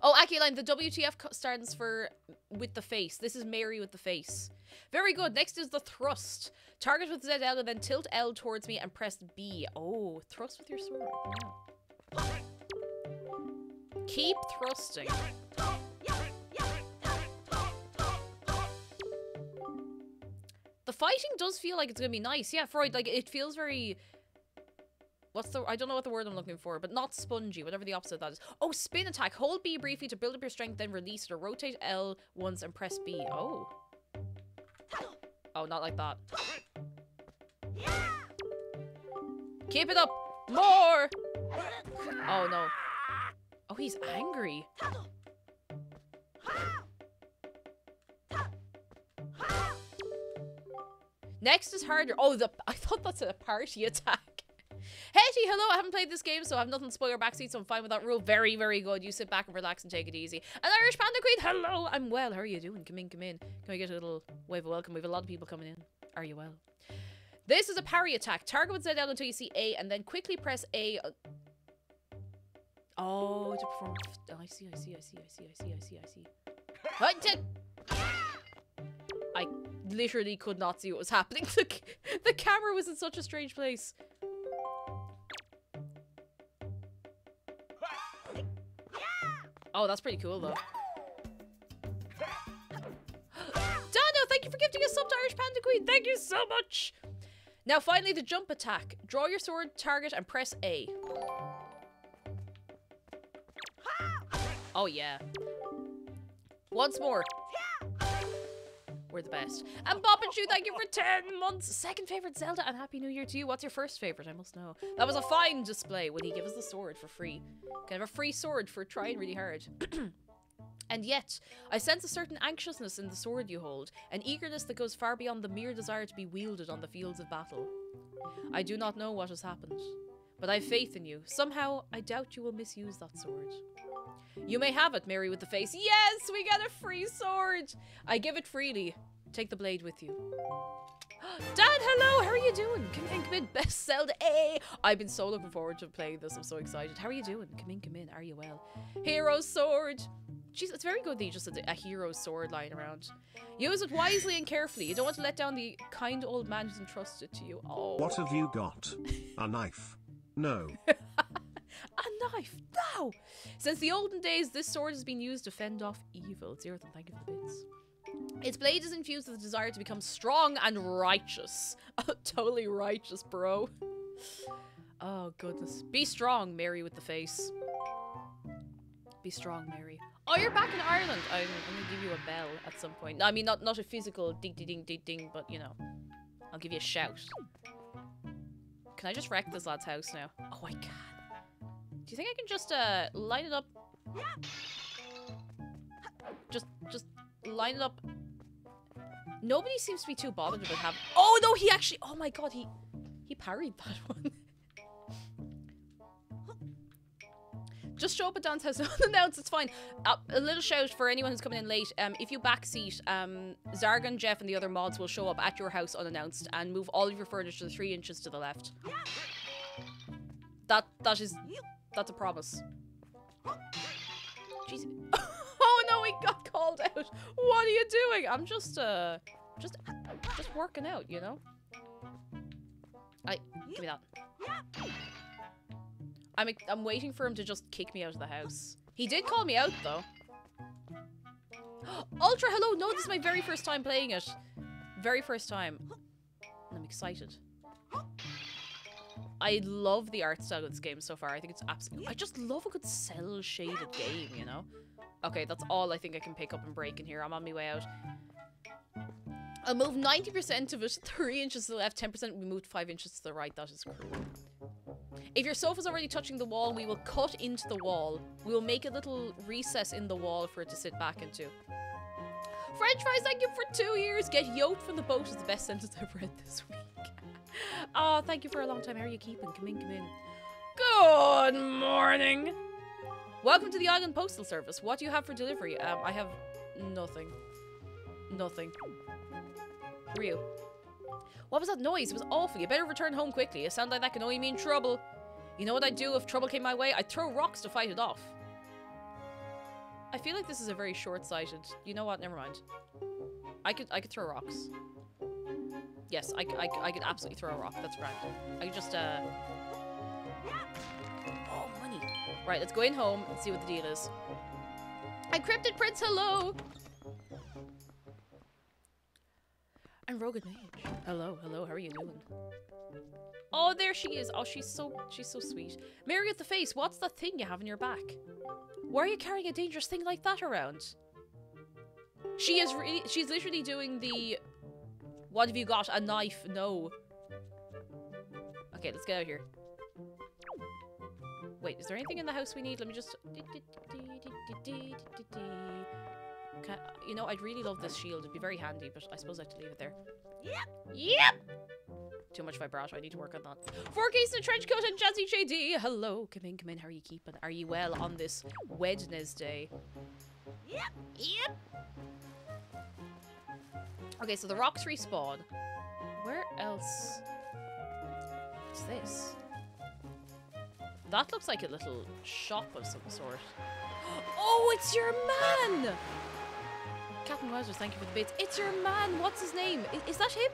Oh, Akiline, the WTF stands for with the face. This is Mary with the face. Very good. Next is the thrust. Target with ZL and then tilt L towards me and press B. Oh, thrust with your sword. Keep thrusting. The fighting does feel like it's gonna be nice. Yeah, Freud, like it feels very What's the I don't know what the word I'm looking for, but not spongy, whatever the opposite of that is. Oh, spin attack. Hold B briefly to build up your strength, then release it or rotate L once and press B. Oh. Oh, not like that. Keep it up! More! Oh no. Oh, he's angry. Next is harder. Oh, the I thought that's a party attack. Hetty, hello. I haven't played this game, so I have nothing to spoil your backseat, so I'm fine with that rule. Very, very good. You sit back and relax and take it easy. An Irish Panda Queen, hello. I'm well. How are you doing? Come in, come in. Can we get a little wave of welcome? We have a lot of people coming in. Are you well? This is a parry attack. Target with ZL until you see A, and then quickly press A. Uh, Oh, to perform. Oh, I see, I see, I see, I see, I see, I see, I see. What did? I literally could not see what was happening. The, c- the camera was in such a strange place. Oh, that's pretty cool though. Dano, thank you for gifting us sub to Irish Panda Queen. Thank you so much. Now, finally, the jump attack. Draw your sword, target, and press A. Oh, yeah. Once more. We're the best. And Bob and Shu, thank you for 10 months. Second favorite Zelda, and Happy New Year to you. What's your first favorite? I must know. That was a fine display when he gave us the sword for free. Can I have a free sword for trying really hard. And yet, I sense a certain anxiousness in the sword you hold, an eagerness that goes far beyond the mere desire to be wielded on the fields of battle. I do not know what has happened, but I have faith in you. Somehow, I doubt you will misuse that sword. You may have it, Mary with the face. Yes, we got a free sword! I give it freely. Take the blade with you. Dad, hello! How are you doing? Come in, come in. Best Zelda A! I've been so looking forward to playing this. I'm so excited. How are you doing? Come in, come in. Are you well? Hero sword! Jeez, it's very good that you just had a hero sword lying around. Use it wisely and carefully. You don't want to let down the kind old man who's entrusted to you. Oh. What have you got? A knife? No. A knife! No! Since the olden days, this sword has been used to fend off evil. Zero, thank you for the bits. Its blade is infused with the desire to become strong and righteous. Totally righteous, bro. Oh, goodness. Be strong, Mary with the face. Be strong, Mary. Oh, you're back in Ireland. I'm, I'm gonna give you a bell at some point. I mean, not not a physical ding ding ding ding ding, but you know, I'll give you a shout. Can I just wreck this lad's house now? Oh, I can. Do you think I can just uh line it up? Just just line it up. Nobody seems to be too bothered about having. Oh no, he actually. Oh my god, he he parried that one. Just show up at Dan's house unannounced, it's fine. Uh, a little shout for anyone who's coming in late. Um, if you backseat, um, Zargan, Jeff, and the other mods will show up at your house unannounced and move all of your furniture three inches to the left. That that is that's a promise. Jeez. oh no, he got called out. What are you doing? I'm just uh just just working out, you know? I give me that. I'm I'm waiting for him to just kick me out of the house. He did call me out though. Ultra, hello! No, this is my very first time playing it. Very first time. I'm excited. I mm. love the art style of this game so far. I think it's absolutely. I just love a good cel shaded game, you know? Okay, that's all I think I can pick up and break in here. I'm on my way out. I moved 90% of it 3 inches to the left, 10% we moved 5 inches to the right. That is cruel. If your sofa's already touching the wall, we will cut into the wall. We will make a little recess in the wall for it to sit back into. French fries, thank you for two years. Get yoked from the boat is the best sentence I've read this week. oh, thank you for a long time. How are you keeping? Come in, come in. Good morning. Welcome to the Island Postal Service. What do you have for delivery? Um, I have nothing. Nothing. Real. What was that noise? It was awful. You better return home quickly. It sounded like that can only mean trouble. You know what I'd do if trouble came my way? I'd throw rocks to fight it off. I feel like this is a very short-sighted... You know what? Never mind. I could I could throw rocks. Yes, I, I, I could absolutely throw a rock. That's right. I could just, uh... Oh, money. Right, let's go in home and see what the deal is. I Encrypted Prince, hello! And Rogan Mage. Hello, hello, how are you doing? Oh, there she is. Oh, she's so she's so sweet. Mary with the face, what's that thing you have in your back? Why are you carrying a dangerous thing like that around? She is really she's literally doing the What have you got? A knife? No. Okay, let's get out of here. Wait, is there anything in the house we need? Let me just Can, you know, I'd really love this shield. It'd be very handy, but I suppose I have to leave it there. Yep. Yep. Too much vibrato. I need to work on that. Four keys in a trench coat and Jazzy JD. Hello. Come in, come in. How are you keeping? Are you well on this Wednesday? Yep. Yep. Okay, so the rocks respawn. Where else? What's this? That looks like a little shop of some sort. Oh, it's your man! Captain Wowzers, thank you for the bits. It's your man. What's his name? I- Is, that him?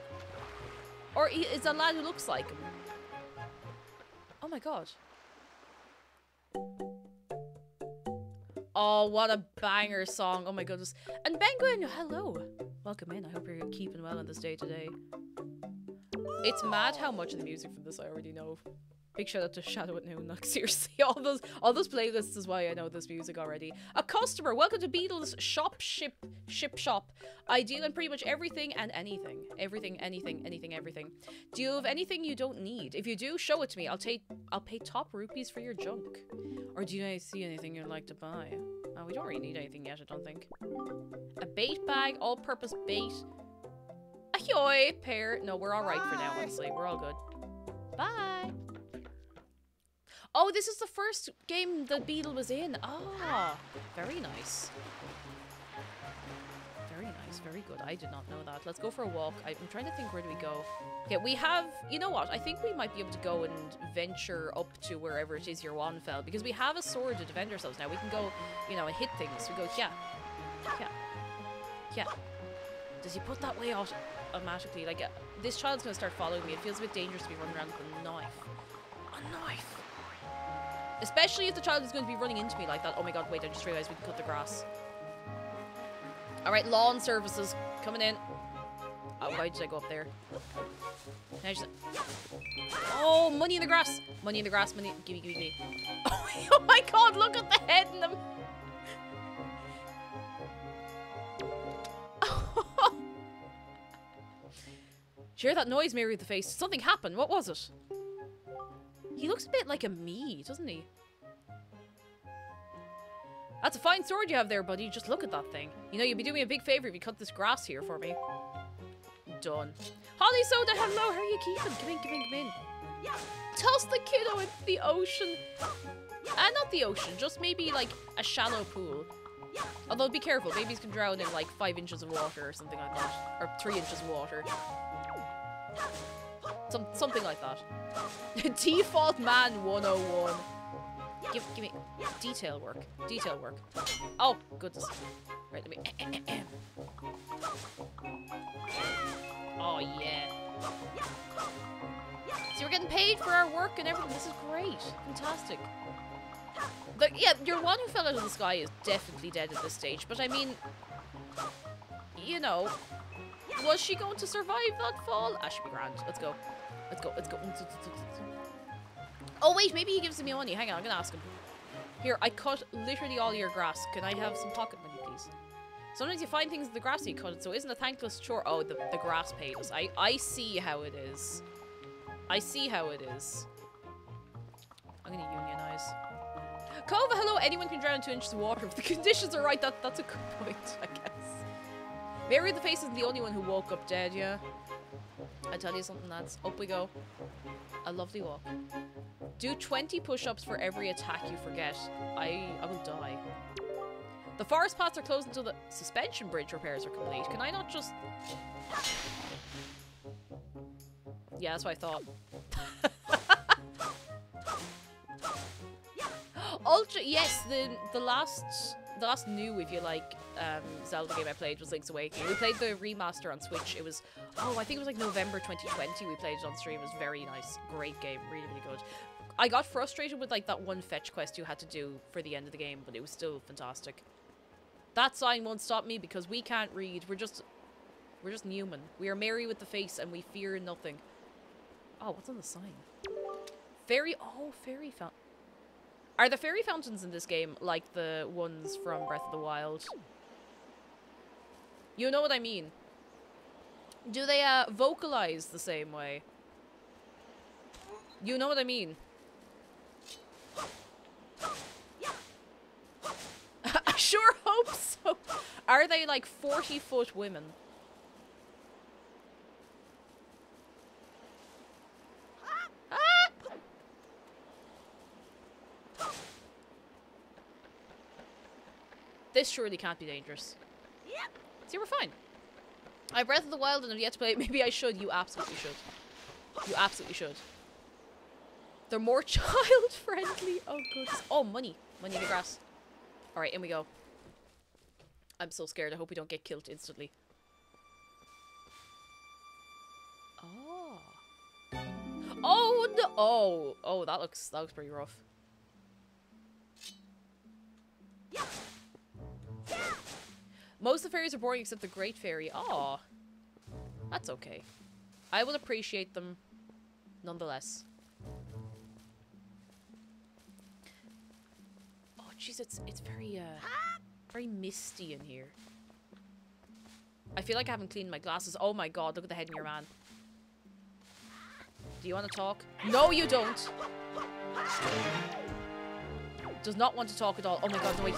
Or is that a lad who looks like him? Oh my god. Oh, what a banger song. Oh my goodness. And Penguin, hello. Welcome in. I hope you're keeping well on this day today. It's mad how much of the music from this I already know. Big shout out to Shadow at Noon. Like seriously, all those all those playlists is why I know this music already. A customer, welcome to Beedle's Shop Ship Ship Shop. I deal in pretty much everything and anything, everything, anything, anything, everything. Do you have anything you don't need? If you do, show it to me. I'll take I'll pay top rupees for your junk. Or do you see anything you'd like to buy? Oh, we don't really need anything yet, I don't think. A bait bag, all-purpose bait. Ahoy, pair. No, we're all right for now, honestly. We're all good. Oh, this is the first game the Beedle was in. Ah, very nice. Very nice, very good. I did not know that. Let's go for a walk. I'm trying to think where do we go. Okay, we have, you know what? I think we might be able to go and venture up to wherever it is your wand fell because we have a sword to defend ourselves now. We can go, you know, and hit things. We go, yeah, yeah, yeah. Does he put that way out automatically? Like, uh, this child's gonna start following me. It feels a bit dangerous to be running around with a knife. A knife. Especially if the child is going to be running into me like that. Oh my god, wait, I just realized we can cut the grass. Alright, lawn services coming in. Oh, why did I go up there? Just... Oh, money in the grass! Money in the grass, money... Gimme, gimme, gimme. Oh, oh my god, look at the head in them! Hear that noise, Mary the face? Something happened. What was it? He looks a bit like a me, doesn't he? That's a fine sword you have there, buddy. Just look at that thing. You know, you'd be doing me a big favor if you cut this grass here for me. Done. Holly Soda, hello. How are you keeping? Come in, come in, come in. Toss the kiddo into the ocean. Uh, not the ocean, just maybe like a shallow pool. Although be careful, babies can drown in like five inches of water or something like that. Or three inches of water. Some, something like that. Default man 101. Give, give me detail work. Detail work. Oh, goodness. Right, let me. Eh, eh, eh, oh, yeah. So we're getting paid for our work and everything. This is great. Fantastic. The, yeah, your one who fell out of the sky is definitely dead at this stage. But I mean, you know, was she going to survive that fall? Ah, should be grand. Let's go. Let's go. Let's go. Oh, wait. Maybe he gives me money. Hang on. I'm going to ask him. Here, I cut literally all your grass. Can I have some pocket money, please? Sometimes you find things in the grass you cut so isn't a thankless chore. Oh, the, the grass pays. I, I see how it is. I see how it is. I'm going to unionize. Kova, hello. Anyone can drown in two inches of water if the conditions are right. That, that's a good point, I guess. Mary the Face isn't the only one who woke up dead, yeah? I tell you something, lads. Up we go. A lovely walk. Do 20 push-ups for every attack you forget. I, I will die. The forest paths are closed until the suspension bridge repairs are complete. Can I not just... Yeah, that's what I thought. Ultra, yes, the the last the last new, if you like, um, Zelda game I played was Link's Awakening. We played the remaster on Switch. It was, oh, I think it was like November 2020 we played it on stream. It was very nice. Great game. Really, really good. I got frustrated with like that one fetch quest you had to do for the end of the game, but it was still fantastic. That sign won't stop me because we can't read. We're just, we're just Newman. We are merry with the face and we fear nothing. Oh, what's on the sign? Fairy, oh, fairy fountain. Are the fairy fountains in this game like the ones from Breath of the Wild? You know what I mean. Do they uh, vocalize the same way? You know what I mean. I sure hope so. Are they like 40 foot women? This surely can't be dangerous. Yep. See, we're fine. I have Breath of the Wild and I've yet to play it. Maybe I should. You absolutely should. You absolutely should. They're more child-friendly. Oh, goodness. Oh, money. Money in the grass. Alright, in we go. I'm so scared. I hope we don't get killed instantly. Oh. Oh, no. Oh. Oh, that looks, that looks pretty rough. Most of the fairies are boring except the Great Fairy. Aw. That's okay. I will appreciate them nonetheless. Oh, jeez, it's, it's very, uh, very misty in here. I feel like I haven't cleaned my glasses. Oh my god, look at the head in your man. Do you want to talk? No, you don't! Does not want to talk at all. Oh my god, no, wait.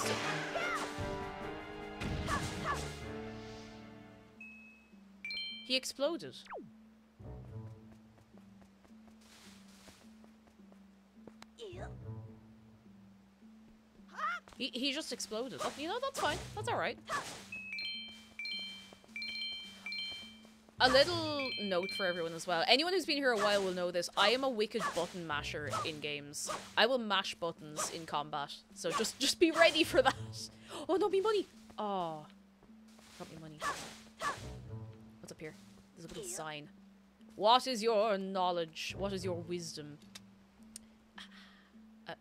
He exploded. He, he just exploded. Oh, you know, that's fine. That's alright. A little note for everyone as well. Anyone who's been here a while will know this. I am a wicked button masher in games. I will mash buttons in combat. So just just be ready for that. Oh no, me money. Oh. Got me money. What's up here? There's a little sign. What is your knowledge? What is your wisdom? Uh,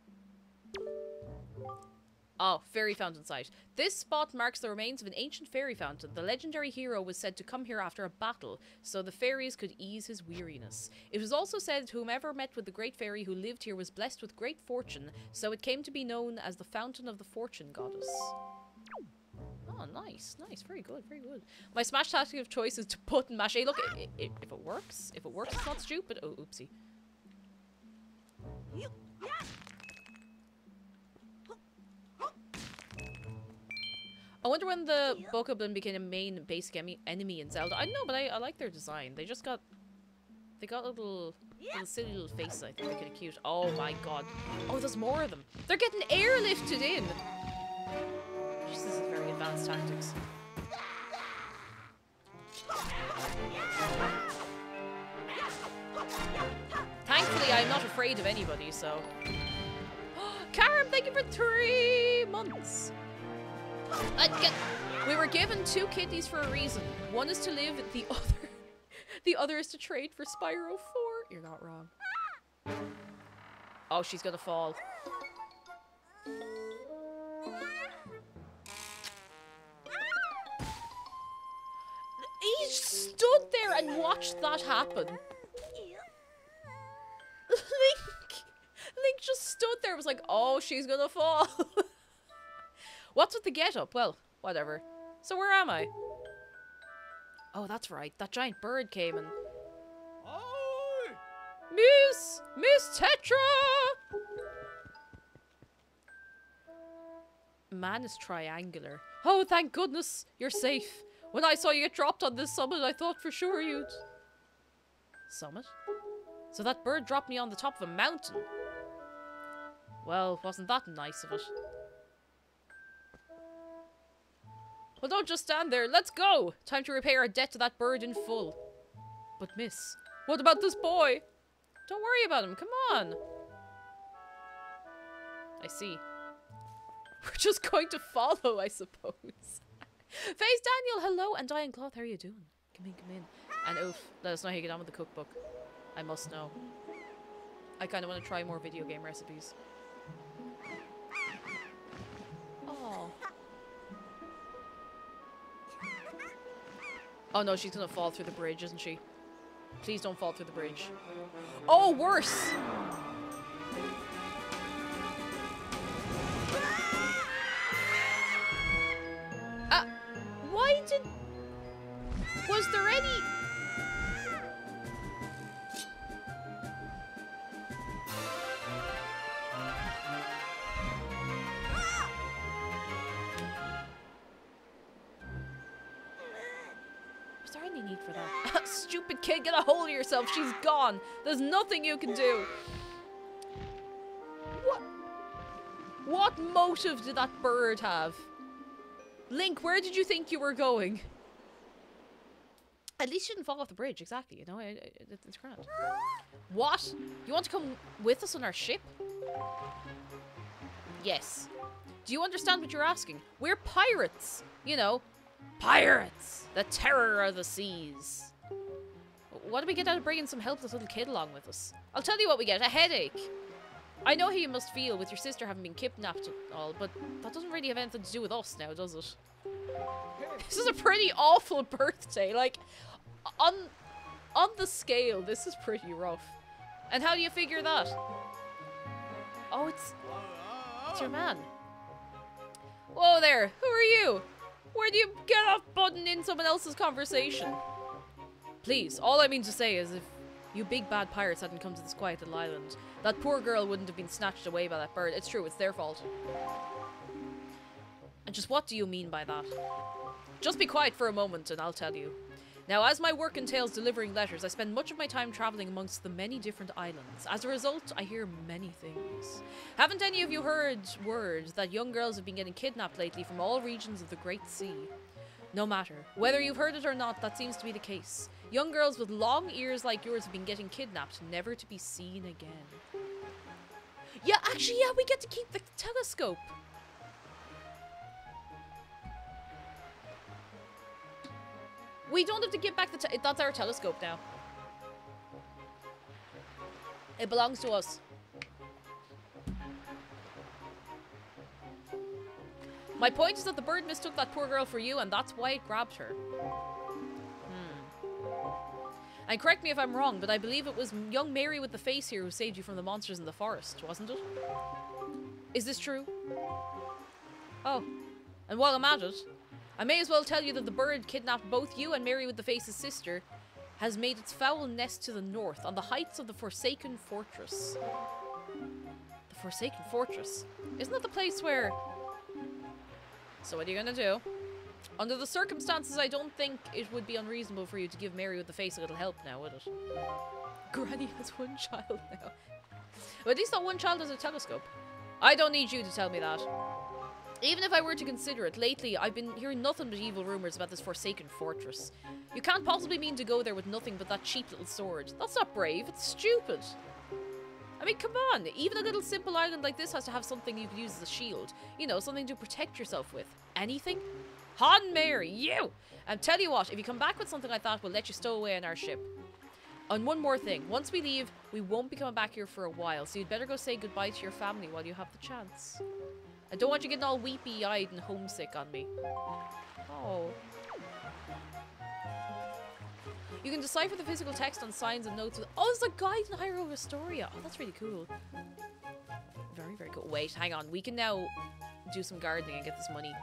Oh, fairy fountain site. This spot marks the remains of an ancient fairy fountain. The legendary hero was said to come here after a battle, so the fairies could ease his weariness. It was also said whomever met with the great fairy who lived here was blessed with great fortune, so it came to be known as the Fountain of the Fortune Goddess. Oh, nice, nice, very good, very good. My smash tactic of choice is to button mash. Hey, look, i i if it works, if it works, it's not stupid. Oh, oopsie. I wonder when the Bokoblin became a main basic enemy in Zelda. I know, but I, I like their design. They just got... They got a little, little silly little faces, I think. They're kind of cute. Oh my god. Oh, there's more of them. They're getting airlifted in. This is very advanced tactics. Thankfully, I'm not afraid of anybody, so... Karam, thank you for three months! Uh, we were given two kidneys for a reason. One is to live, the other... The other is to trade for Spyro 4. You're not wrong. Oh, she's gonna fall. Stood there and watched that happen. Link, Link just stood there. Was like, oh, she's gonna fall. What's with the get up? Well, whatever. So where am I? Oh, that's right. That giant bird came and. Miss! Miss Tetra! Man is triangular. Oh, thank goodness you're safe. When I saw you get dropped on this summit, I thought for sure you'd. Summit? So that bird dropped me on the top of a mountain. Well, wasn't that nice of it? Well, don't just stand there. Let's go! Time to repay our debt to that bird in full. But, miss, what about this boy? Don't worry about him. Come on. I see. We're just going to follow, I suppose. Face Daniel, hello, and Diane Cloth, how are you doing? Come in, come in. And oof, let us know how you get on with the cookbook. I must know. I kind of want to try more video game recipes. Oh. Oh no, she's gonna fall through the bridge, isn't she? Please don't fall through the bridge. Oh, worse! Was there any... Was there any need for that? Stupid kid, get a hold of yourself. She's gone. There's nothing you can do. What? What motive did that bird have? Link, where did you think you were going? At least you didn't fall off the bridge, exactly, you know? I, I, it- it's grand. What? You want to come with us on our ship? Yes. Do you understand what you're asking? We're pirates! You know, pirates! The terror of the seas. What do we get out of bringing some helpless little kid along with us? I'll tell you what we get, a headache. I know how you must feel with your sister having been kidnapped and all, but that doesn't really have anything to do with us now, does it? This is a pretty awful birthday. Like, on on the scale, this is pretty rough. And how do you figure that? Oh, it's it's your man. Whoa there, who are you? Where do you get off butting in someone else's conversation? Please, all I mean to say is if you big bad pirates hadn't come to this quiet little island, that poor girl wouldn't have been snatched away by that bird. It's true, it's their fault. And just what do you mean by that? Just be quiet for a moment and I'll tell you. Now, as my work entails delivering letters, I spend much of my time traveling amongst the many different islands. As a result, I hear many things. Haven't any of you heard word that young girls have been getting kidnapped lately from all regions of the Great Sea? No matter. Whether you've heard it or not, that seems to be the case. Young girls with long ears like yours have been getting kidnapped, never to be seen again. Yeah, actually, yeah, we get to keep the telescope. We don't have to give back the. That's our telescope now. It belongs to us. My point is that the bird mistook that poor girl for you, and that's why it grabbed her. And correct me if I'm wrong, but I believe it was young Mary with the face here who saved you from the monsters in the forest, wasn't it? Is this true? Oh. And while I'm at it, I may as well tell you that the bird kidnapped both you and Mary with the Face's sister has made its foul nest to the north on the heights of the Forsaken Fortress. The Forsaken Fortress? Isn't that the place where... So what are you gonna do? Under the circumstances, I don't think it would be unreasonable for you to give Mary with the Face a little help now, would it? Granny has one child now. But at least that one child has a telescope. I don't need you to tell me that. Even if I were to consider it, lately I've been hearing nothing but evil rumours about this forsaken fortress. You can't possibly mean to go there with nothing but that cheap little sword. That's not brave, it's stupid. I mean, come on, even a little simple island like this has to have something you can use as a shield. You know, something to protect yourself with. Anything? Han Mary, you! And tell you what, if you come back with something like that, we'll let you stow away on our ship. And one more thing, once we leave, we won't be coming back here for a while, so you'd better go say goodbye to your family while you have the chance. I don't want you getting all weepy-eyed and homesick on me. Oh. You can decipher the physical text on signs and notes with- Oh, there's a guide in Hyrule Historia! Oh, that's really cool. Very, very cool. Wait, hang on. We can now do some gardening and get this money.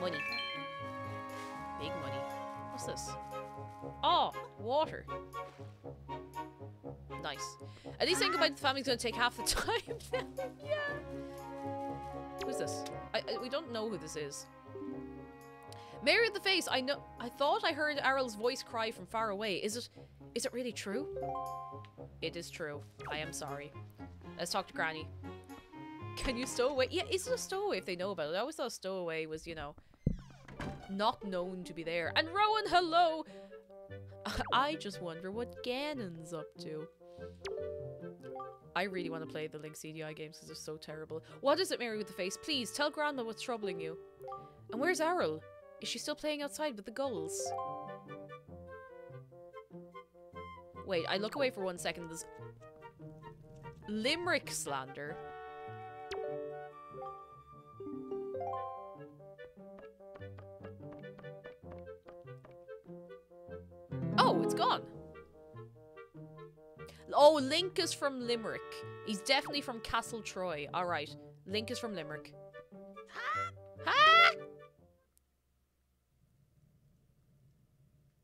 Money. Big money. What's this? Oh, water. Nice. At least saying goodbye to the family's gonna take half the time yeah. Who's this? I, I, we don't know who this is. Mary with the face. I know. I thought I heard Aryll's voice cry from far away. Is it? Is it really true? It is true. I am sorry. Let's talk to Granny. Can you stow away? Yeah, is it a stowaway if they know about it? I always thought a stowaway was, you know, not known to be there. And Rowan, hello! I just wonder what Ganon's up to. I really want to play the Link CDI games because they're so terrible. What is it, Mary with the face? Please, tell Grandma what's troubling you. And where's Aryll? Is she still playing outside with the gulls? Wait, I look away for one second. There's Limerick slander. Gone. Oh, Link is from Limerick. He's definitely from Castle Troy. All right. Link is from Limerick. Ah!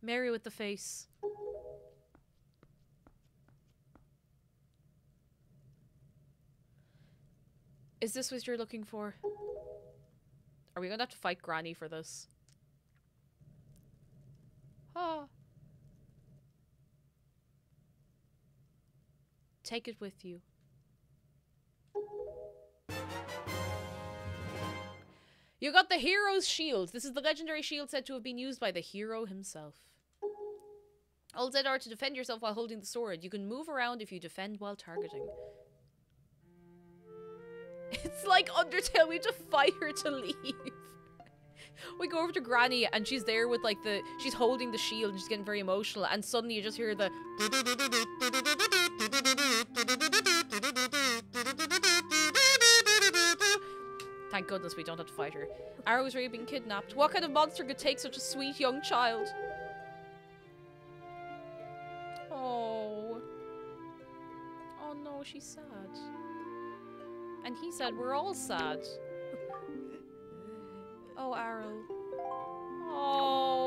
Mary with the face. Is this what you're looking for? Are we gonna have to fight Granny for this? Ah. Take it with you. You got the hero's shield. This is the legendary shield said to have been used by the hero himself. All Z are to defend yourself while holding the sword. You can move around if you defend while targeting. It's like Undertale, we have to fight her to leave. we go over to Granny and she's there with like the she's holding the shield and she's getting very emotional and suddenly you just hear the Thank goodness we don't have to fight her. Aryll's really been kidnapped. What kind of monster could take such a sweet young child? Oh. Oh no, she's sad. And he said we're all sad. oh, Arrow. Oh.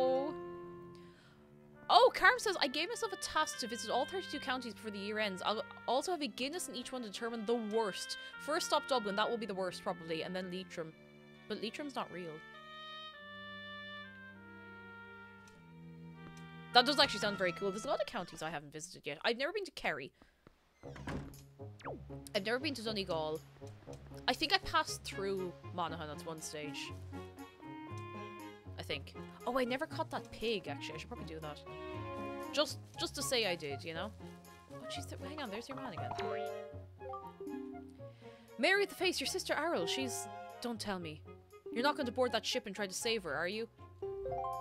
Oh, Carm says, I gave myself a task to visit all 32 counties before the year ends. I'll also have a Guinness in each one to determine the worst. First stop Dublin, that will be the worst probably, and then Leitrim. But Leitrim's not real. That does actually sound very cool. There's a lot of counties I haven't visited yet. I've never been to Kerry. I've never been to Donegal. I think I passed through Monaghan at one stage. Think. Oh, I never caught that pig, actually. I should probably do that. Just just to say I did, you know? Oh, jeez. Hang on, there's your man again. Mary the face, your sister Aryll. She's... Don't tell me. You're not going to board that ship and try to save her, are you?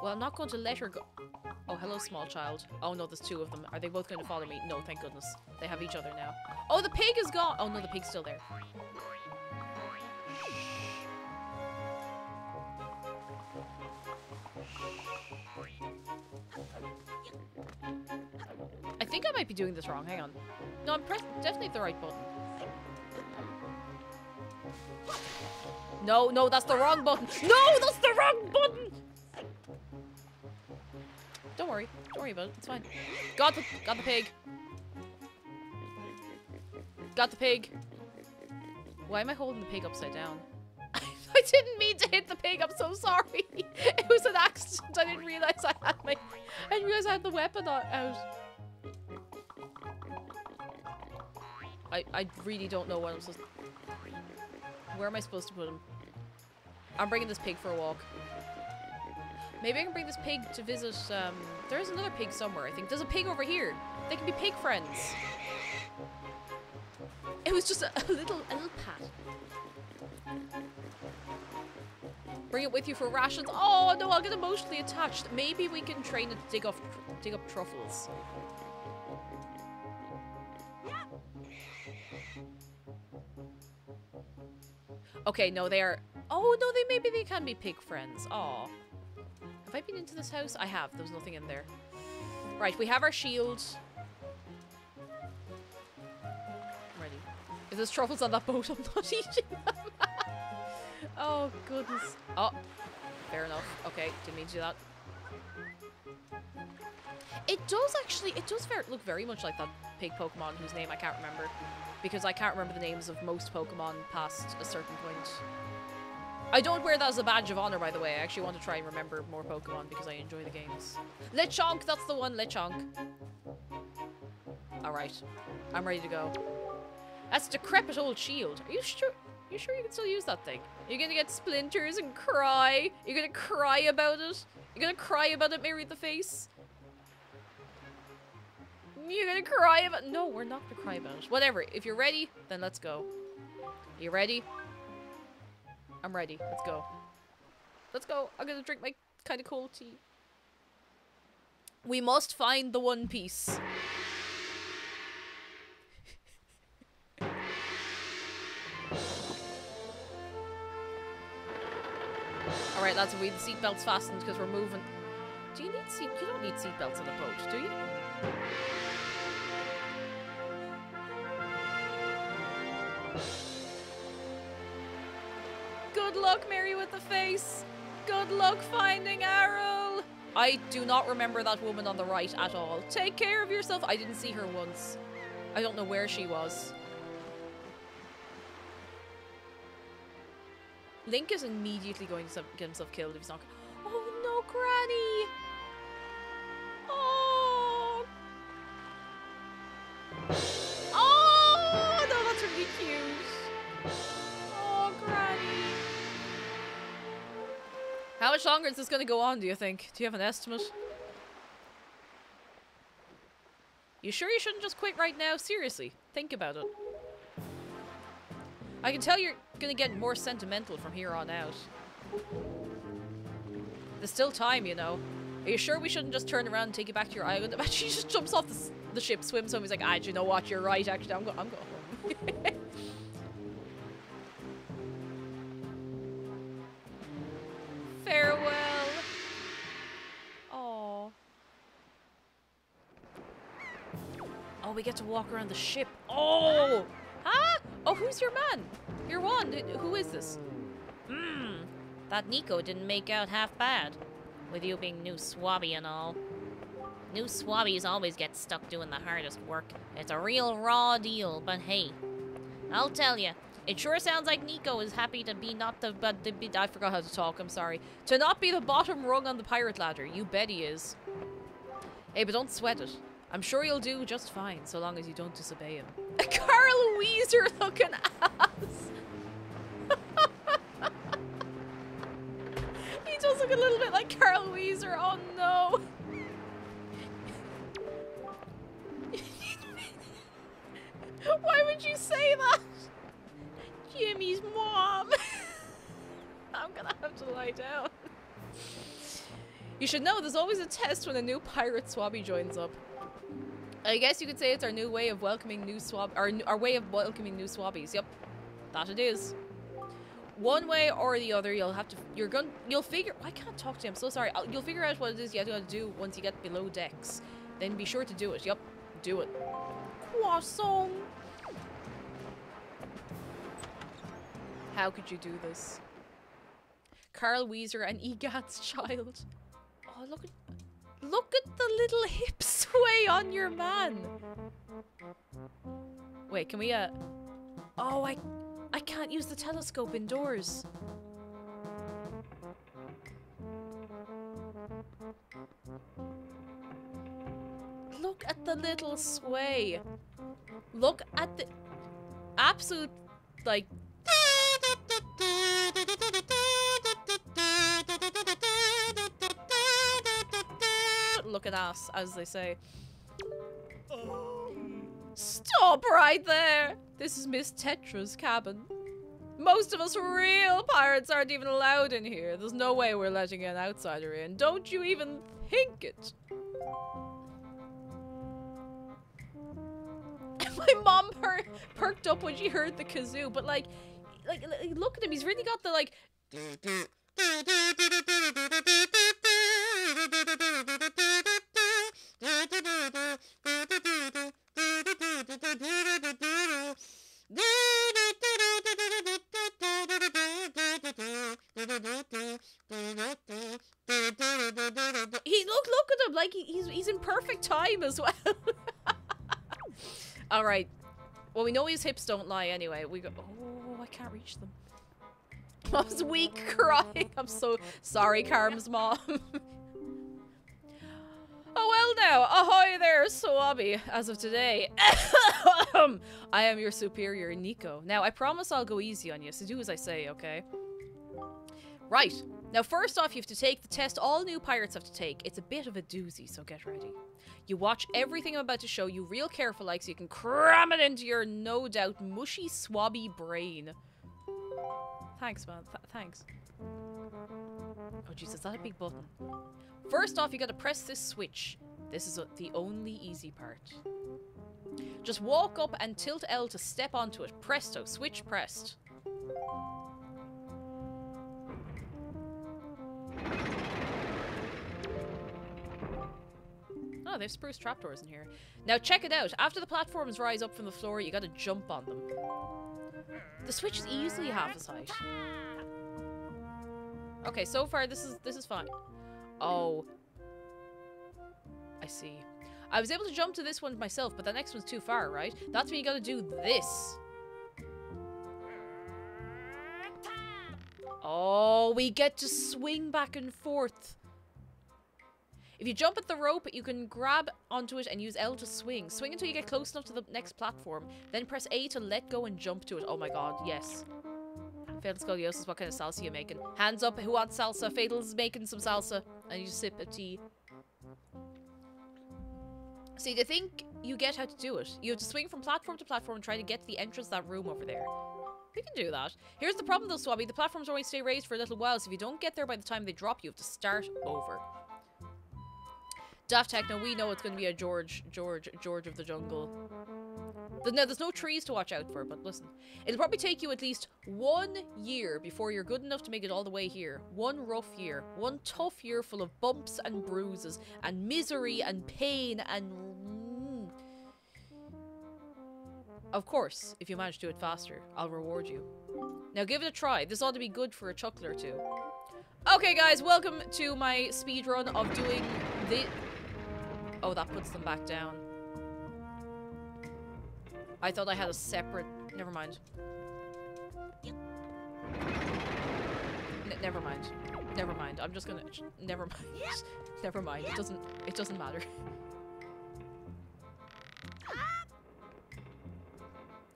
Well, I'm not going to let her go. Oh, hello, small child. Oh, no, there's two of them. Are they both going to follow me? No, thank goodness. They have each other now. Oh, the pig is gone! Oh, no, the pig's still there. I think I might be doing this wrong. Hang on. No, I'm press definitely the right button. No, no, that's the wrong button. No, that's the wrong button. Don't worry. Don't worry about it. It's fine. Got the got the pig. Got the pig. Why am I holding the pig upside down? I didn't mean to hit the pig. I'm so sorry. It was an accident. I didn't realize I had my. I didn't realize I had the weapon out. I I really don't know what I'm supposed. Where am I supposed to put him? I'm bringing this pig for a walk. Maybe I can bring this pig to visit. Um, there is another pig somewhere. I think there's a pig over here. They can be pig friends. It was just a, a little a little pat. Bring it with you for rations. Oh no, I'll get emotionally attached. Maybe we can train it to dig up dig up truffles. Okay, no, they are. Oh no, they maybe they can be pig friends. Oh, have I been into this house? I have. There's nothing in there. Right, we have our shield. Ready. If there's truffles on that boat, I'm not eating them. Oh goodness. Oh, fair enough. Okay, didn't mean to do that. It does actually. It does ver look very much like that pig Pokemon whose name I can't remember, because I can't remember the names of most Pokemon past a certain point. I don't wear that as a badge of honor, by the way. I actually want to try and remember more Pokemon because I enjoy the games. Lechonk, that's the one, Lechonk. Alright. I'm ready to go. That's a decrepit old shield. Are you sure? You sure you can still use that thing? You're gonna get splinters and cry? You're gonna cry about it? You're gonna cry about it, Mary the face? You're gonna cry about- No, we're not gonna cry about it. Whatever. If you're ready, then let's go. You ready? I'm ready. Let's go. Let's go. I'm gonna drink my kind of cold tea. We must find the One Piece. Alright, lads, we the seatbelts fastened because we're moving. Do you need seat? You don't need seatbelts on a boat, do you? Good luck, Mary with the face. Good luck finding Aryll. I do not remember that woman on the right at all. Take care of yourself. I didn't see her once. I don't know where she was. Link is immediately going to get himself killed if he's not. Oh no, Granny! Oh! Oh! No, that's really. Oh, Granny. How much longer is this going to go on, do you think? Do you have an estimate? You sure you shouldn't just quit right now? Seriously, think about it. I can tell you're gonna get more sentimental from here on out. There's still time, you know. Are you sure we shouldn't just turn around and take you back to your island? Imagine he just jumps off the, the ship, swims home. He's like, ah, you know what? You're right. Actually, I'm, go I'm going home. Farewell. Oh. Oh, we get to walk around the ship. Oh! Huh? Oh, who's your man? Your wand? Who is this? Hmm, that Nico didn't make out half bad. With you being new swabby and all. New swabbies always get stuck doing the hardest work. It's a real raw deal, but hey. I'll tell you, it sure sounds like Nico is happy to be not the but the, I forgot how to talk. I'm sorry. To not be the bottom rung on the pirate ladder. You bet he is. Hey, but don't sweat it. I'm sure you'll do just fine, so long as you don't disobey him. A Carl Wheezer looking ass. he does look a little bit like Carl Wheezer. Oh no. Why would you say that? Jimmy's mom. I'm gonna have to lie down. You should know there's always a test when a new pirate swabby joins up. I guess you could say it's our new way of welcoming new swab, our, our way of welcoming new swabbies. Yep, that it is. One way or the other, you'll have to. You're going. You'll figure. I can't talk to you. I'm so sorry. I'll, you'll figure out what it is you have to do once you get below decks. Then be sure to do it. Yep, do it. Croissant. How could you do this? Carl Wheezer and Egad's child. Oh, look at look at the little hip sway on your man. Wait, can we uh Oh, I I can't use the telescope indoors. Look at the little sway. Look at the absolute like look at us, as they say. Stop right there! This is Miss Tetra's cabin. Most of us real pirates aren't even allowed in here. There's no way we're letting an outsider in. Don't you even think it. My mom per- perked up when she heard the kazoo, but like, like, like, look at him. He's really got the like. He look look at him like he, he's he's in perfect time as well. All right. Well, we know his hips don't lie anyway. We go. Oh, I can't reach them. Was weak crying. I'm so sorry, Carm's mom. oh well now. Ahoy there, Swabby. As of today, I am your superior, Nico. Now, I promise I'll go easy on you, so do as I say, okay? Right. Now, first off, you have to take the test all new pirates have to take. It's a bit of a doozy, so get ready. You watch everything I'm about to show you real careful like so you can cram it into your no doubt mushy swabby brain. Thanks, man. Th- thanks. Oh, Jesus, that a big button? First off, you gotta press this switch. This is the only easy part. Just walk up and tilt L to step onto it. Presto, switch pressed. Ah, oh, they've spruce trapdoors in here. Now check it out. After the platforms rise up from the floor, you gotta jump on them. The switch is easily half as height. Okay, so far this is this is fine. Oh. I see. I was able to jump to this one myself, but the next one's too far, right? That's when you gotta do this. Oh, we get to swing back and forth. If you jump at the rope, you can grab onto it and use L to swing. Swing until you get close enough to the next platform. Then press A to let go and jump to it. Oh my god, yes. Fatal Scoliosis, what kind of salsa you making? Hands up, who wants salsa? Fatal's making some salsa. Need to sip of tea. See, to think you get how to do it. You have to swing from platform to platform and try to get to the entrance that room over there. We can do that. Here's the problem though, Swabby. The platforms only stay raised for a little while, so if you don't get there by the time they drop, you have to start over. Daft Techno, we know it's going to be a George, George, George of the Jungle. Th- No, there's no trees to watch out for, but listen. It'll probably take you at least one year before you're good enough to make it all the way here. One rough year. One tough year full of bumps and bruises, and misery and pain and... mm. Of course, if you manage to do it faster, I'll reward you. Now give it a try. This ought to be good for a chuckle or two. Okay, guys, welcome to my speed run of doing the. Oh, that puts them back down. I thought I had a separate. Never mind. N- never mind. Never mind. I'm just gonna. Never mind. never mind. It doesn't. It doesn't matter.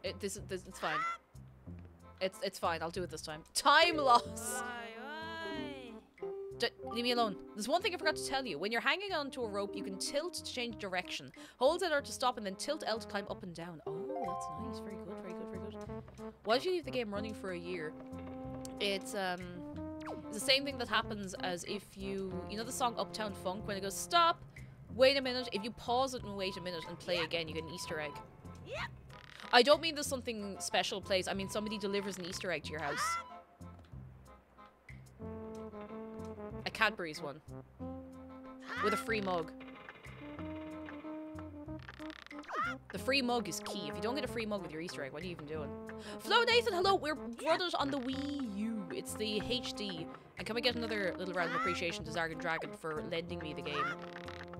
It, this, this, it's fine. It's, it's fine. I'll do it this time. Time loss. D leave me alone. There's one thing I forgot to tell you. When you're hanging onto a rope, you can tilt to change direction. Hold L to stop and then tilt L to climb up and down. Oh, that's nice. Very good, very good, very good. Why did you leave the game running for a year? It's, um... It's the same thing that happens as if you... You know the song Uptown Funk? When it goes, stop, wait a minute. If you pause it and wait a minute and play again, you get an Easter egg. Yep. I don't mean there's something special plays. I mean somebody delivers an Easter egg to your house. A Cadbury's one. With a free mug. The free mug is key. If you don't get a free mug with your Easter egg, what are you even doing? Flo Nathan, hello. We're brothers on the Wii U. It's the HD. And can we get another little round of appreciation to Zargon Dragon for lending me the game?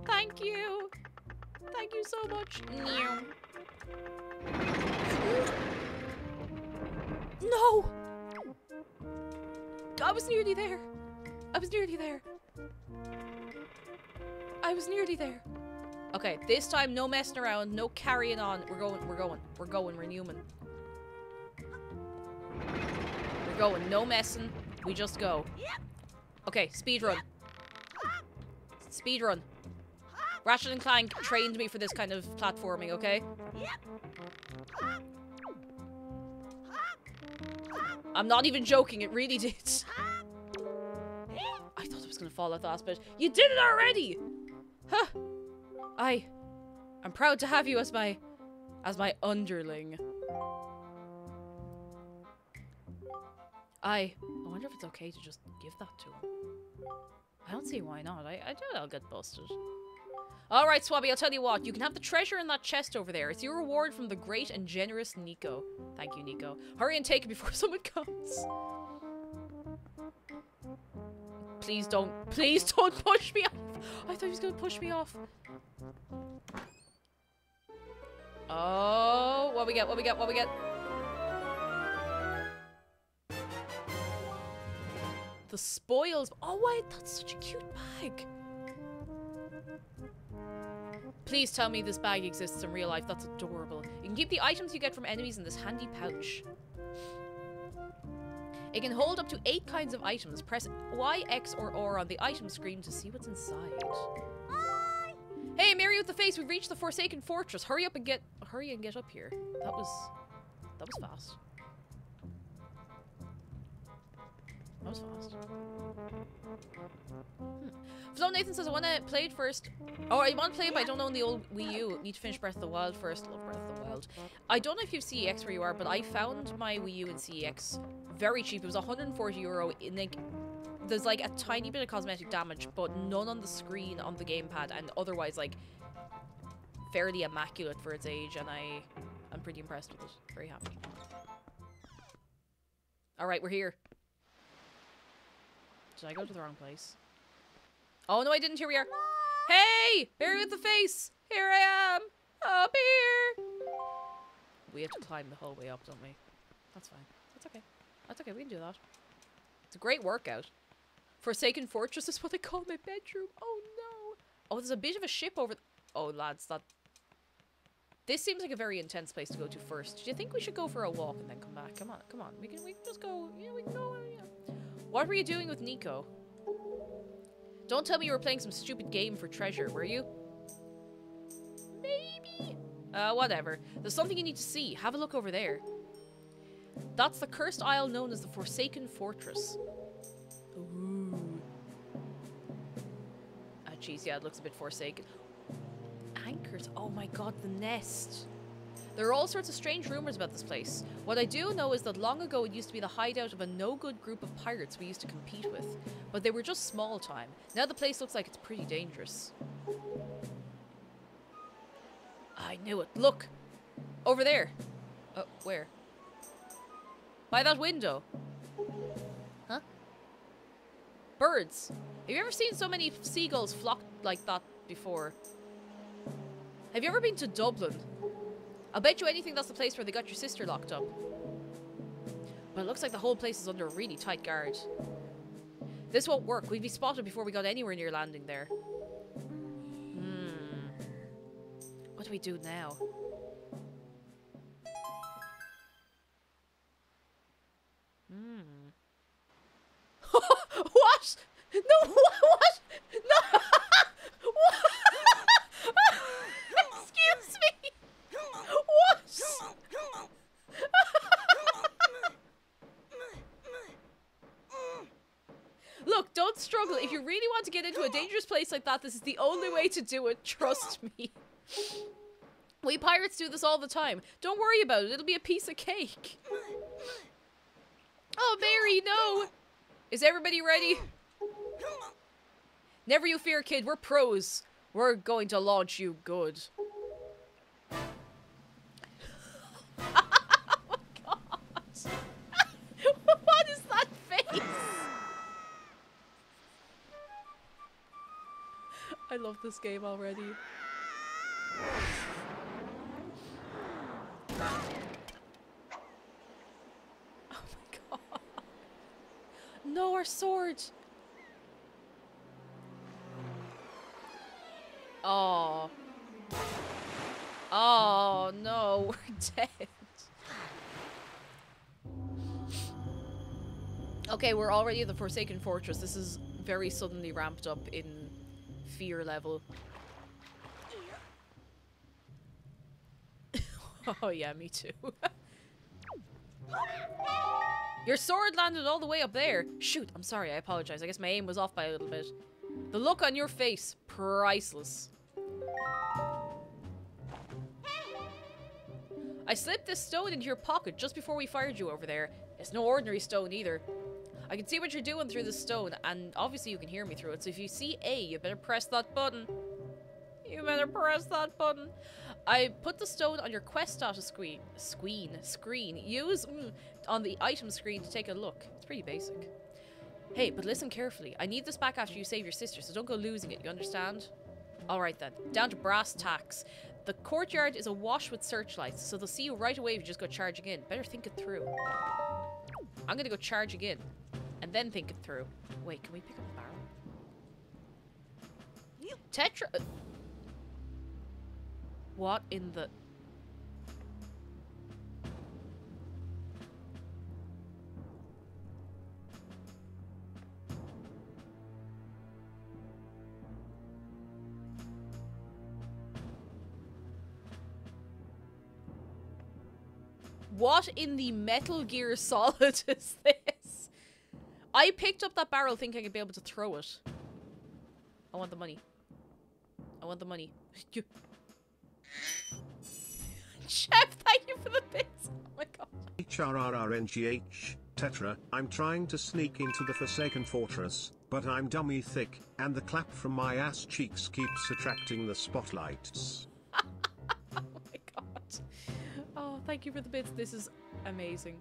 Thank you. Thank you so much. No! I was nearly there. I was nearly there. I was nearly there. Okay, this time no messing around, no carrying on. We're going, we're going, we're going, we're. We're going, no messing. We just go. Okay, speed run. Speed run. Ratchet and Clank trained me for this kind of platforming, okay? I'm not even joking, it really did. Gonna fall at the last bit. You did it already! Huh. I... I'm proud to have you as my... as my underling. I... I wonder if it's okay to just give that to him. I don't see why not. I, I doubt I'll get busted. Alright, Swabby, I'll tell you what. You can have the treasure in that chest over there. It's your reward from the great and generous Nico. Thank you, Nico. Hurry and take it before someone comes. Please don't. Please don't push me off. I thought he was going to push me off. Oh, what we get? What we get? What we get? The spoils. Oh, wait, that's such a cute bag. Please tell me this bag exists in real life. That's adorable. You can keep the items you get from enemies in this handy pouch. It can hold up to eight kinds of items. Press Y, X, or R on the item screen to see what's inside. Hey, Mary with the face, we've reached the Forsaken Fortress. Hurry up and get hurry and get up here. That was that was fast. That was fast. Hmm. Flo Nathan says I wanna play it first. Oh, I want to play it, but I don't own the old Wii U. Need to finish Breath of the Wild first. Love Breath of the Wild. I don't know if you have CEX where you are, but I found my Wii U in CEX very cheap. It was 140 euro. In like, there's like a tiny bit of cosmetic damage, but none on the screen on the gamepad, and otherwise like fairly immaculate for its age. And I, I'm pretty impressed with it. Very happy. All right, we're here. Did I go to the wrong place? Oh no, I didn't. Here we are. Hey, Barry with the face. Here I am, up here. We have to climb the whole way up, don't we? That's fine. That's okay. That's okay. We can do that. It's a great workout. Forsaken Fortress is what they call my bedroom. Oh no. Oh, there's a bit of a ship over. oh, lads, that. This seems like a very intense place to go to first. Do you think we should go for a walk and then come back? Come on, come on. We can we can just go. Yeah, we can go. Uh, yeah. What were you doing with Nico? Don't tell me you were playing some stupid game for treasure, were you? Uh, whatever. There's something you need to see. Have a look over there. That's the cursed isle known as the Forsaken Fortress. Ooh. Ah, jeez, yeah, it looks a bit forsaken. Anchors. Oh my god, the nest. There are all sorts of strange rumors about this place. What I do know is that long ago it used to be the hideout of a no-good group of pirates we used to compete with. But they were just small time. Now the place looks like it's pretty dangerous. I knew it. Look! Over there! Oh, where? By that window. Huh? Birds. Have you ever seen so many seagulls flock like that before? Have you ever been to Dublin? I'll bet you anything that's the place where they got your sister locked up. But it looks like the whole place is under really tight guard. This won't work. We'd be spotted before we got anywhere near landing there. What do we do now? Hmm. what? No, what? No! Excuse me! What? Look, don't struggle. If you really want to get into a dangerous place like that, this is the only way to do it. Trust me. We pirates do this all the time. Don't worry about it. It'll be a piece of cake. Oh, Mary, no. Is everybody ready? Never you fear, kid. We're pros. We're going to launch you good. oh my god. what is that face? I love this game already. Oh my god. No, our swords! Oh. Oh no, we're dead. Okay, we're already at the Forsaken Fortress. This is very suddenly ramped up in fear level. oh yeah, me too. Your sword landed all the way up there. Shoot, I'm sorry, I apologize. I guess my aim was off by a little bit. The look on your face, priceless. I slipped this stone into your pocket just before we fired you over there. It's no ordinary stone either. I can see what you're doing through the stone, and obviously you can hear me through it, so if you see A, you better press that button. You better press that button. I put the stone on your quest status screen. Screen. Screen. Use mm, on the item screen to take a look. It's pretty basic. Hey, but listen carefully. I need this back after you save your sister, so don't go losing it, you understand? Alright then. Down to brass tacks. The courtyard is awash with searchlights, so they'll see you right away if you just go charging in. Better think it through. I'm gonna go charging in. And then think it through. Wait, can we pick up the barrel? Tetra... What in the... What in the Metal Gear Solid is this? I picked up that barrel thinking I'd be able to throw it. I want the money. I want the money. Chef, thank you for the bits. Oh my god. HRRRNGH, Tetra, I'm trying to sneak into the Forsaken Fortress, but I'm dummy thick, and the clap from my ass cheeks keeps attracting the spotlights. Oh my god. Oh, thank you for the bits. This is amazing.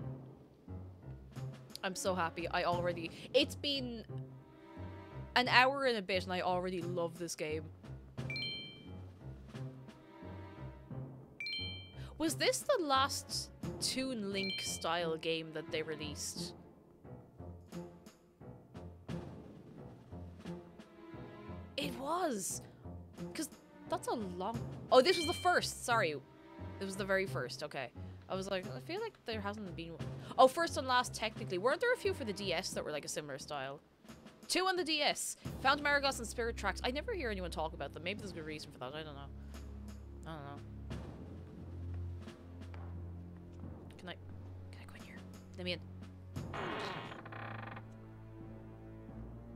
I'm so happy. I already. It's been an hour and a bit, and I already love this game. Was this the last Toon Link style game that they released? It was! Because that's a long... Oh, this was the first! Sorry. It was the very first, okay. I was like, I feel like there hasn't been one. Oh, first and last, technically. Weren't there a few for the DS that were like a similar style? Two on the DS. Phantom Hourglass and Spirit Tracks. I never hear anyone talk about them. Maybe there's a good reason for that. I don't know. I don't know. In here? Let me in.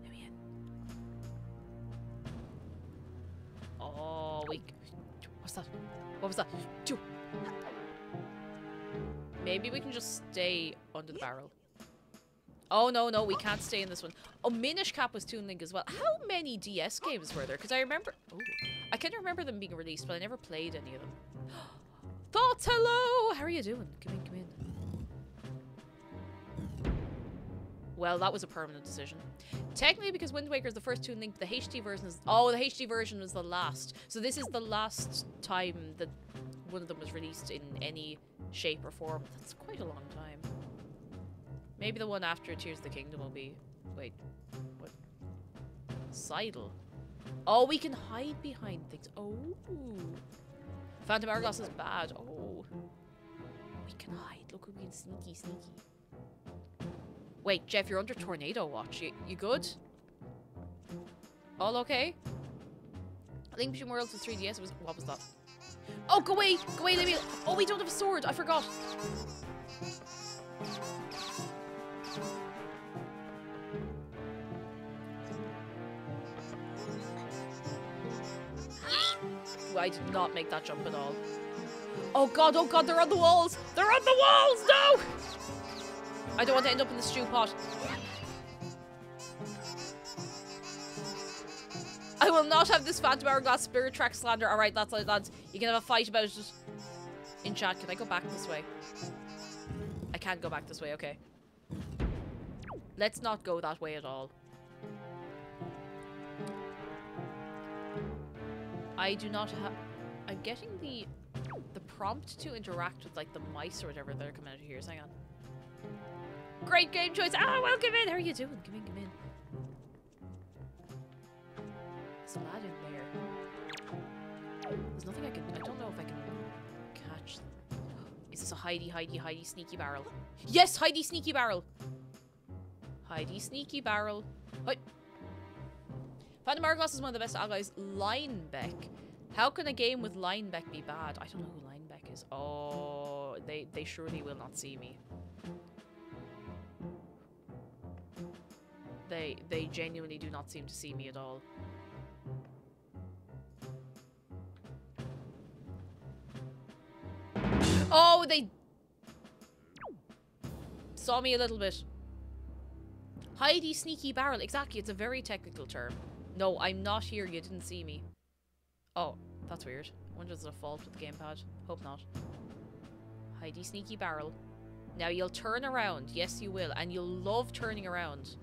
Let me in. Oh, wait. What's that? What was that? Maybe we can just stay under the barrel. Oh, no, no, we can't stay in this one. Oh, Minish Cap was Toon Link as well. How many DS games were there? Because I remember... I can't remember them being released, but I never played any of them. thoughts. Hello. How are you doing? Come in, come in. Well, that was a permanent decision. Technically, because Wind Waker is the first Toon Link, the HD version is. Oh, the HD version was the last. So this is the last time that one of them was released in any shape or form. That's quite a long time. Maybe the one after Tears of the Kingdom will be. Wait. What? Seidel. Oh, we can hide behind things. Oh. Phantom Hourglass is bad. Oh. We can hide. Look, we're being sneaky, sneaky. Wait, Jeff, you're under tornado watch. You, you good? All okay? Link Between Worlds was 3DS. Was what was that? Oh, go away! Go away, leave me. Oh, we don't have a sword. I forgot. I did not make that jump at all. Oh god, oh god, they're on the walls! They're on the walls! No! I don't want to end up in the stew pot. I will not have this Phantom Hourglass Spirit Track slander. Alright, that's it, lads. You can have a fight about it in chat. Can I go back this way? I can't go back this way, okay. Let's not go that way at all. I do not have... I'm getting the the prompt to interact with like the mice or whatever that are coming out of here. So hang on. Great game choice. Ah, welcome in. How are you doing? Come in, come in. There's a lot in there. There's nothing I can. I don't know if I can catch. Is this a Heidi, Heidi, Heidi sneaky barrel? Yes, Heidi sneaky barrel. Heidi sneaky barrel. Hi. Phantom Hourglass is one of the best allies. Linebeck. How can a game with Linebeck be bad? I don't know who Linebeck is. Oh, they, they surely will not see me. They, they genuinely do not seem to see me at all. Oh, they saw me a little bit. Heidi Sneaky Barrel. Exactly, it's a very technical term. No, I'm not here. You didn't see me. Oh, that's weird. wonder if there's a fault with the gamepad. Hope not. Heidi Sneaky Barrel. Now you'll turn around. Yes, you will. And you'll love turning around.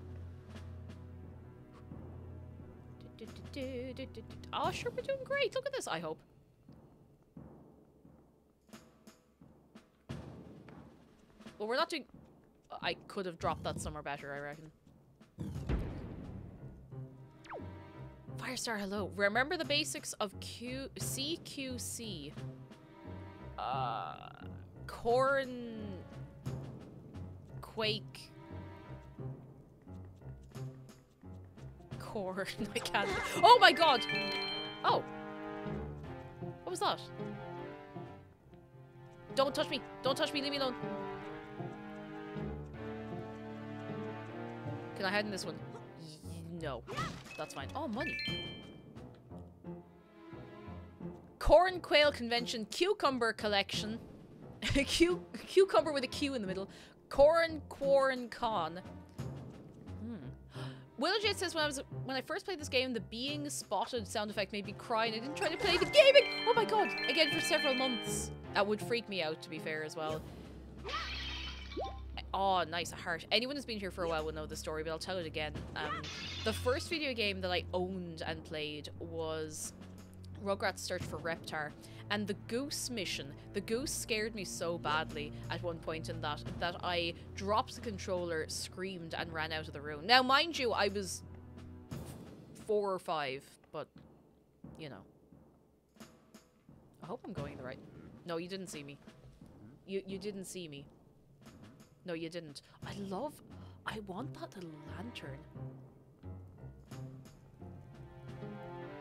Oh, sure, we're doing great. Look at this, I hope. Well, we're not doing... I could have dropped that somewhere better, I reckon. Firestar, hello. Remember the basics of Q CQC. Uh, corn, quake, corn. I can't. Oh my god. Oh. What was that? Don't touch me. Don't touch me. Leave me alone. Can I hide in this one? No. That's fine. Oh, money. Corn Quail Convention Cucumber Collection. Cu cucumber with a Q in the middle. Corn Corn Con. Willowjade says when I was when I first played this game, the being spotted sound effect made me cry and I didn't try to play the gaming. Oh my god! Again for several months. That would freak me out to be fair as well. Oh, nice, a heart. Anyone who's been here for a while will know the story, but I'll tell it again. Um, the first video game that I owned and played was Rugrats Search for Reptar. And the goose mission, the goose scared me so badly at one point in that, that I dropped the controller, screamed, and ran out of the room. Now, mind you, I was four or five, but, you know. I hope I'm going the right... No, you didn't see me. You, you didn't see me. No, you didn't. I love... I want that little lantern.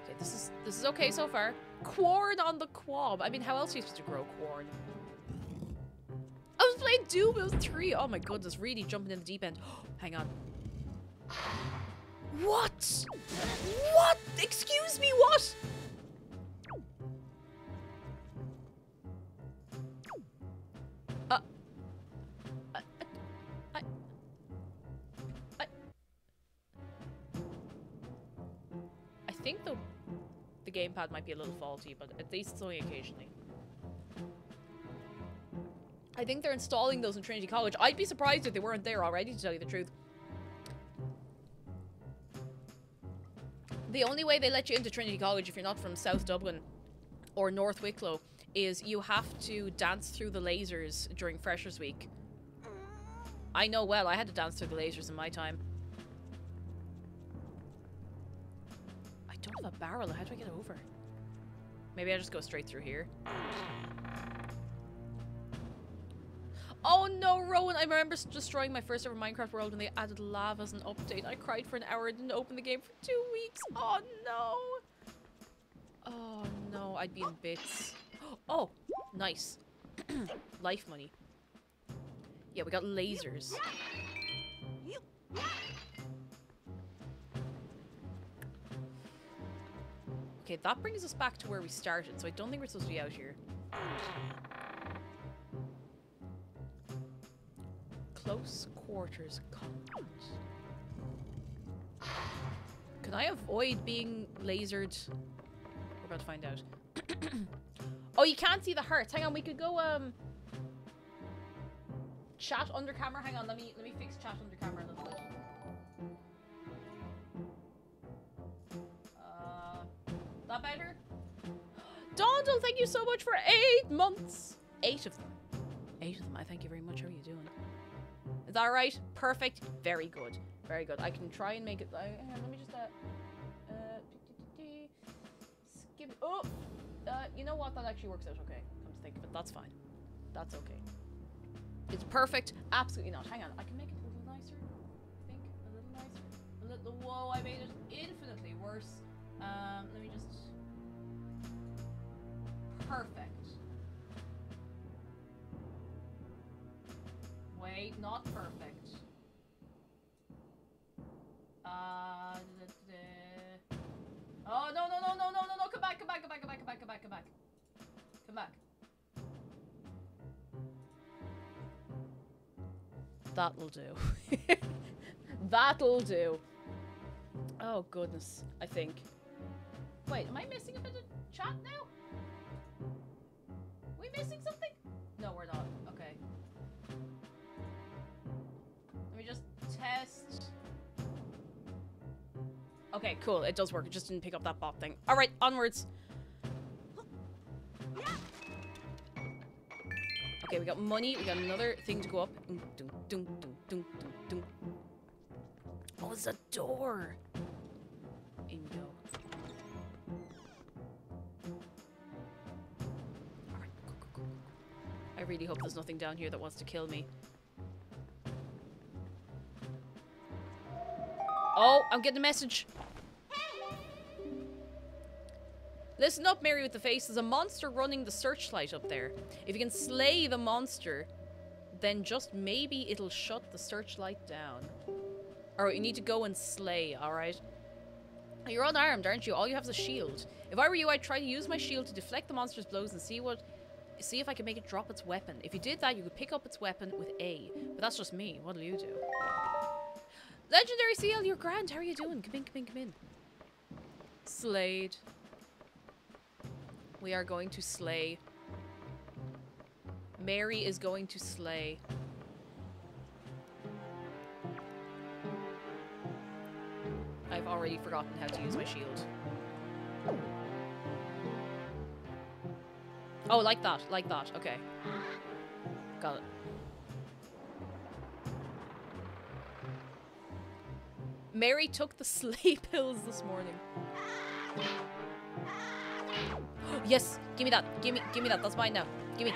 Okay, this is this is okay so far. Corn on the quab. I mean, how else are you supposed to grow corn? I was playing Doom. It was three. Oh my goodness, really jumping in the deep end. Hang on. What? What? Excuse me, what? Uh, I, I, I, think the gamepad might be a little faulty, but at least it's only occasionally. I think they're installing those in Trinity College. I'd be surprised if they weren't there already, to tell you the truth. The only way they let you into Trinity College if you're not from South Dublin or North Wicklow is you have to dance through the lasers during Freshers Week. I know well, I had to dance through the lasers in my time. Barrel. How do I get over? Maybe I just go straight through here. Oh no, Rowan! I remember destroying my first ever Minecraft world when they added lava as an update. I cried for an hour and didn't open the game for two weeks. Oh no! Oh no, I'd be in bits. Oh, nice. Life money. Yeah, we got lasers. Okay, that brings us back to where we started, so I don't think we're supposed to be out here. Close quarters combat. Can I avoid being lasered? We're about to find out. oh, you can't see the hearts. Hang on, we could go um chat under camera. Hang on, let me let me fix chat under camera a little bit. That better? Dondle, thank you so much for eight months. Eight of them. Eight of them. I thank you very much. How are you doing? Is that right? Perfect. Very good. Very good. I can try and make it. Uh, hang on, let me just. Uh, uh, skip. Oh, uh, you know what? That actually works out okay. Come to think of it, that's fine. That's okay. It's perfect. Absolutely not. Hang on. I can make it a little nicer. I think a little nicer. A little. Whoa! I made it infinitely worse. Um, let me just. Perfect. Wait, not perfect. Uh, oh, no, no, no, no, no, no, no, come back, come back, come back, come back, come back, come back, come back. Come back. That'll do. That'll do. Oh, goodness, I think. Wait, am I missing a bit of chat now? Missing something? No, we're not. Okay. Let me just test. Okay, cool. It does work. It just didn't pick up that bot thing. All right, onwards. Okay, we got money. We got another thing to go up. Oh, it's a door. I really hope there's nothing down here that wants to kill me. Oh, I'm getting a message. Listen up, Mary with the face. There's a monster running the searchlight up there. If you can slay the monster, then just maybe it'll shut the searchlight down. Alright, you need to go and slay, alright? You're unarmed, aren't you? All you have is a shield. If I were you, I'd try to use my shield to deflect the monster's blows and see what see if I can make it drop its weapon. If you did that, you could pick up its weapon with A. But that's just me. What'll you do? Legendary CL, you're grand. How are you doing? Come in, come in, come in. Slade. We are going to slay. Mary is going to slay. I've already forgotten how to use my shield. Oh, like that, like that. Okay. Got it. Mary took the sleep pills this morning. yes, give me that. Give me, give me that. That's mine now. Give me.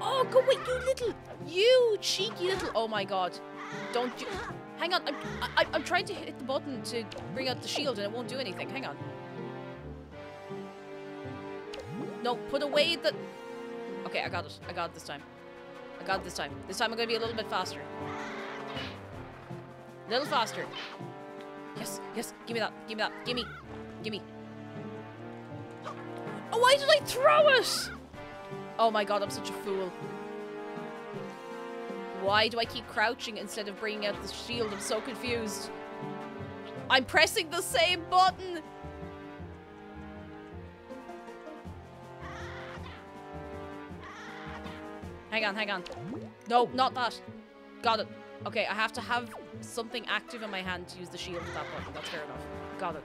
Oh, go away, you little, you cheeky little. Oh my god, don't you? Hang on, I'm, I, I'm trying to hit the button to bring out the shield and it won't do anything. Hang on. No, put away the. Okay, I got it. I got it this time. I got it this time. This time I'm gonna be a little bit faster. A Little faster. Yes, yes. Give me that. Give me that. Give me. Give me. Oh, why did I throw it? Oh my god, I'm such a fool. Why do I keep crouching instead of bringing out the shield? I'm so confused. I'm pressing the same button. Hang on, hang on. No, not that. Got it. Okay, I have to have something active in my hand to use the shield at that point. That's fair enough. Got it.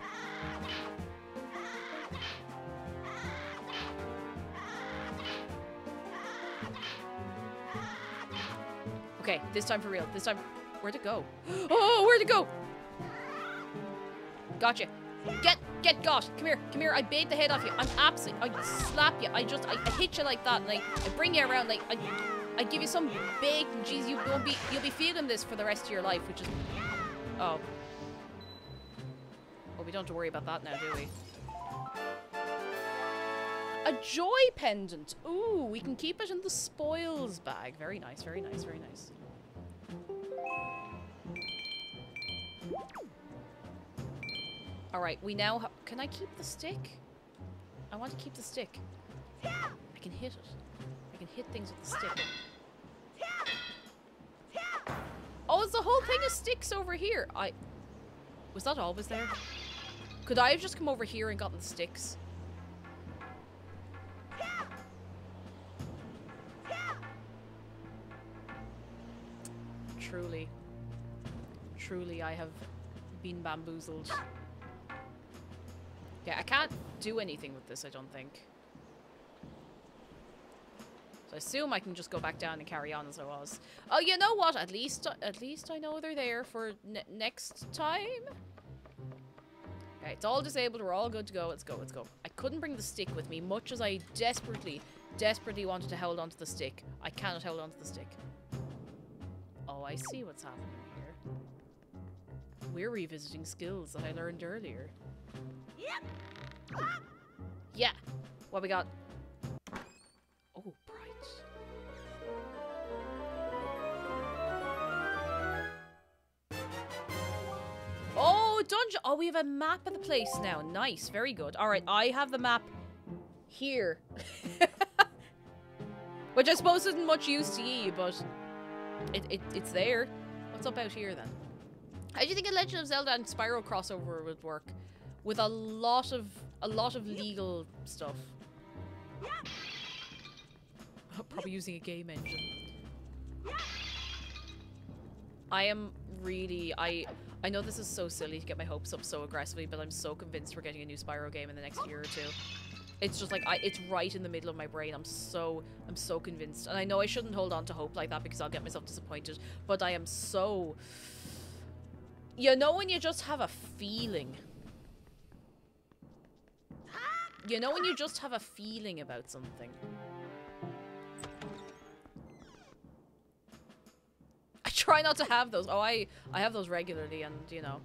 Okay, this time for real. This time. Where'd it go? Oh, where'd it go? Gotcha. Get, get got. Come here, come here. I bait the head off you. I'm absolutely. I slap you. I just, I, I hit you like that, and I, I bring you around. Like I, I give you some big. Jeez, you won't be, you'll be feeling this for the rest of your life, which is. Oh. Well, we don't have to worry about that now, do we? A joy pendant. Ooh, we can keep it in the spoils bag. Very nice, very nice, very nice. All right, we now can I keep the stick? I want to keep the stick. I can hit it. I can hit things with the stick. Oh, it's the whole thing of sticks over here. I was that always there? Could I have just come over here and gotten the sticks? Truly. Truly, I have been bamboozled. Yeah, I can't do anything with this, I don't think. So I assume I can just go back down and carry on as I was. Oh, you know what? At least, at least I know they're there for ne next time. Okay, it's all disabled. We're all good to go. Let's go. Let's go. I couldn't bring the stick with me, much as I desperately, desperately wanted to hold onto the stick. I cannot hold onto the stick. Oh, I see what's happening here. We're revisiting skills that I learned earlier. Ah. Yeah. What we got? Oh, bright. Oh, dungeon. Oh, we have a map of the place now. Nice. Very good. All right, I have the map here. Which I suppose isn't much use to ye, but it, it, it's there. What's up out here then? How do you think a Legend of Zelda and Spyro crossover would work? With a lot of a lot of legal stuff. Probably using a game engine. I am really I I know this is so silly to get my hopes up so aggressively, but I'm so convinced we're getting a new Spyro game in the next year or two. It's just like I it's right in the middle of my brain. I'm so I'm so convinced. And I know I shouldn't hold on to hope like that because I'll get myself disappointed, but I am so you know when you just have a feeling. You know when you just have a feeling about something. I try not to have those. Oh, I I have those regularly and, you know.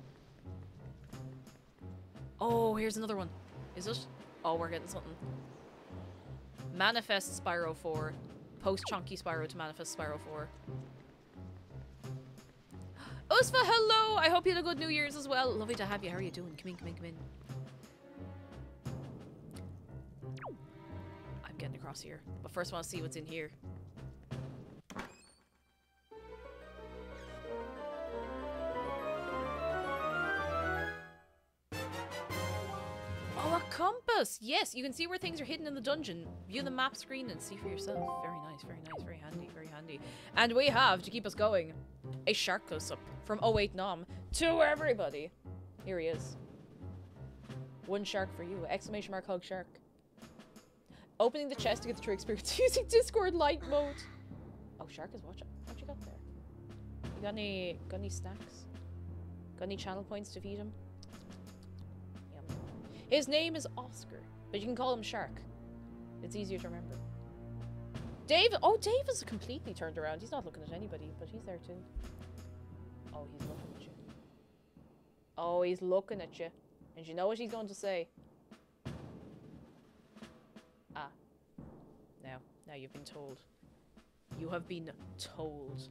Oh, here's another one. Is this? Oh, we're getting something. Manifest Spyro 4. Post Chunky Spyro to Manifest Spyro 4. Usva, hello! I hope you had a good New Year's as well. Lovely to have you. How are you doing? Come in, come in, come in. I'm getting across here. But first I want to see what's in here. Oh, a compass! Yes, you can see where things are hidden in the dungeon. View the map screen and see for yourself. Very nice, very nice, very handy, very handy. And we have, to keep us going, a shark close-up from 08 Nom to everybody. Here he is. One shark for you. Exclamation mark hug shark. Opening the chest to get the true experience using Discord light mode. Oh, shark is watching. What you got there? You got any got any snacks? Got any channel points to feed him? Yum. His name is Oscar, but you can call him Shark. It's easier to remember. Dave. Oh, Dave is completely turned around. He's not looking at anybody, but he's there too. Oh, he's looking at you. Oh, he's looking at you. And you know what he's going to say? Now, you've been told. You have been told.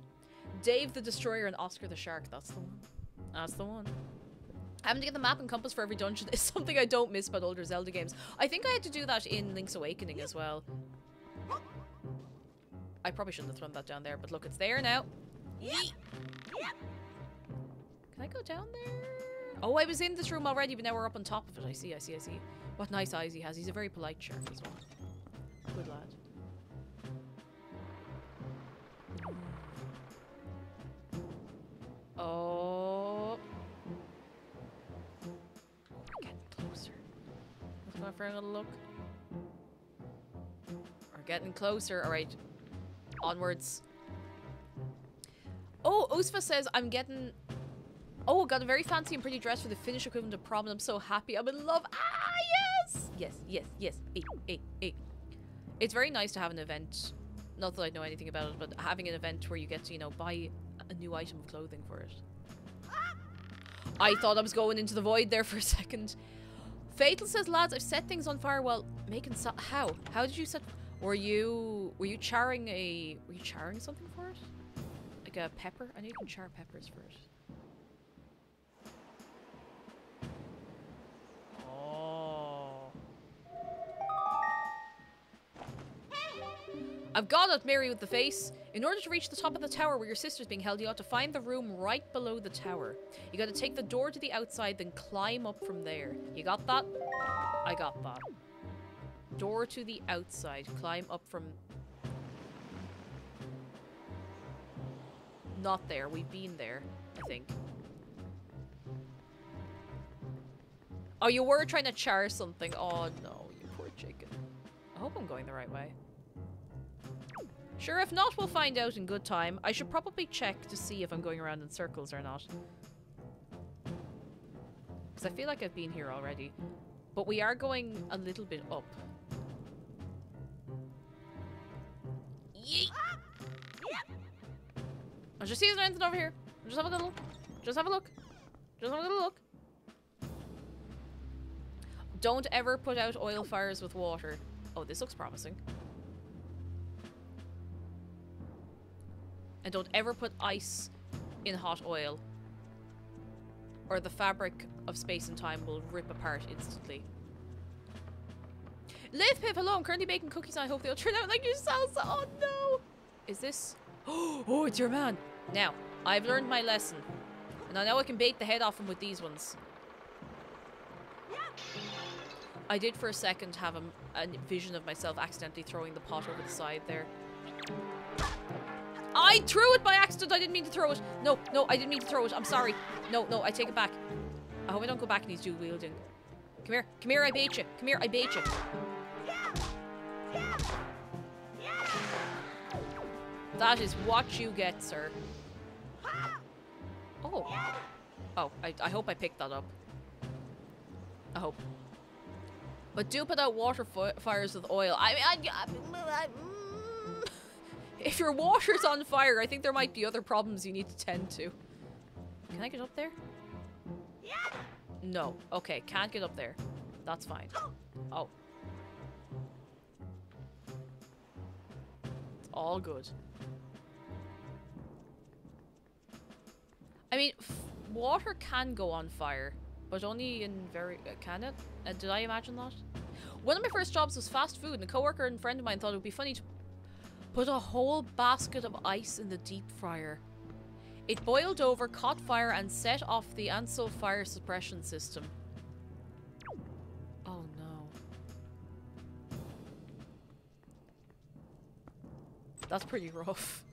Dave the Destroyer and Oscar the Shark. That's the one. That's the one. Having to get the map and compass for every dungeon is something I don't miss about older Zelda games. I think I had to do that in Link's Awakening as well. I probably shouldn't have thrown that down there, but look, it's there now. Yeet. Can I go down there? Oh, I was in this room already, but now we're up on top of it. I see, I see, I see. What nice eyes he has. He's a very polite shark as well. Good lad. Oh. Get closer. Let's go for a little look. We're getting closer. All right. Onwards. Oh, Osva says, I'm getting... Oh, got a very fancy and pretty dress for the Finnish equivalent of prom. I'm so happy. I'm in love. Ah, yes! Yes, yes, yes. Eight, eight, eight. It's very nice to have an event. Not that I know anything about it, but having an event where you get to, you know, buy a new item of clothing for it. I thought I was going into the void there for a second. Fatal says, lads, I've set things on fire while making so- How? How did you set- Were you- Were you charring a- Were you charring something for it? Like a pepper? I know you can char peppers for it. I've got it, Mary with the face. In order to reach the top of the tower where your sister's being held, you ought to find the room right below the tower. You gotta take the door to the outside, then climb up from there. You got that? I got that. Door to the outside. Climb up from... Not there. We've been there, I think. Oh, you were trying to char something. Oh, no, you poor chicken. I hope I'm going the right way. Sure, if not, we'll find out in good time. I should probably check to see if I'm going around in circles or not. Because I feel like I've been here already. But we are going a little bit up. Yeet! I'll just see there's anything over here. Just have a little. Just have a look. Just have a little look. Don't ever put out oil fires with water. Oh, this looks promising. And don't ever put ice in hot oil. Or the fabric of space and time will rip apart instantly. Live Pip, hello, I'm currently baking cookies and I hope they'll turn out like your salsa. Oh no! Is this? Oh, it's your man. Now, I've learned my lesson. And I know I can bake the head off him with these ones. I did for a second have a, a vision of myself accidentally throwing the pot over the side there. I threw it by accident. I didn't mean to throw it. No, no, I didn't mean to throw it. I'm sorry. No, no, I take it back. I hope I don't go back and he's dual wielding. Come here. Come here, I bait you. Come here, I bait you. That is what you get, sir. Oh. Oh, I, I hope I picked that up. I hope. But do put out water fi fires with oil. I mean, I, I, I, if your water's on fire, I think there might be other problems you need to tend to. Can I get up there? Yeah. No. Okay, can't get up there. That's fine. Oh. It's all good. I mean, f water can go on fire, but only in very... Uh, can it? Uh, did I imagine that? One of my first jobs was fast food, and a coworker and friend of mine thought it would be funny to put a whole basket of ice in the deep fryer. It boiled over, caught fire, and set off the Ansul fire suppression system. Oh no. That's pretty rough.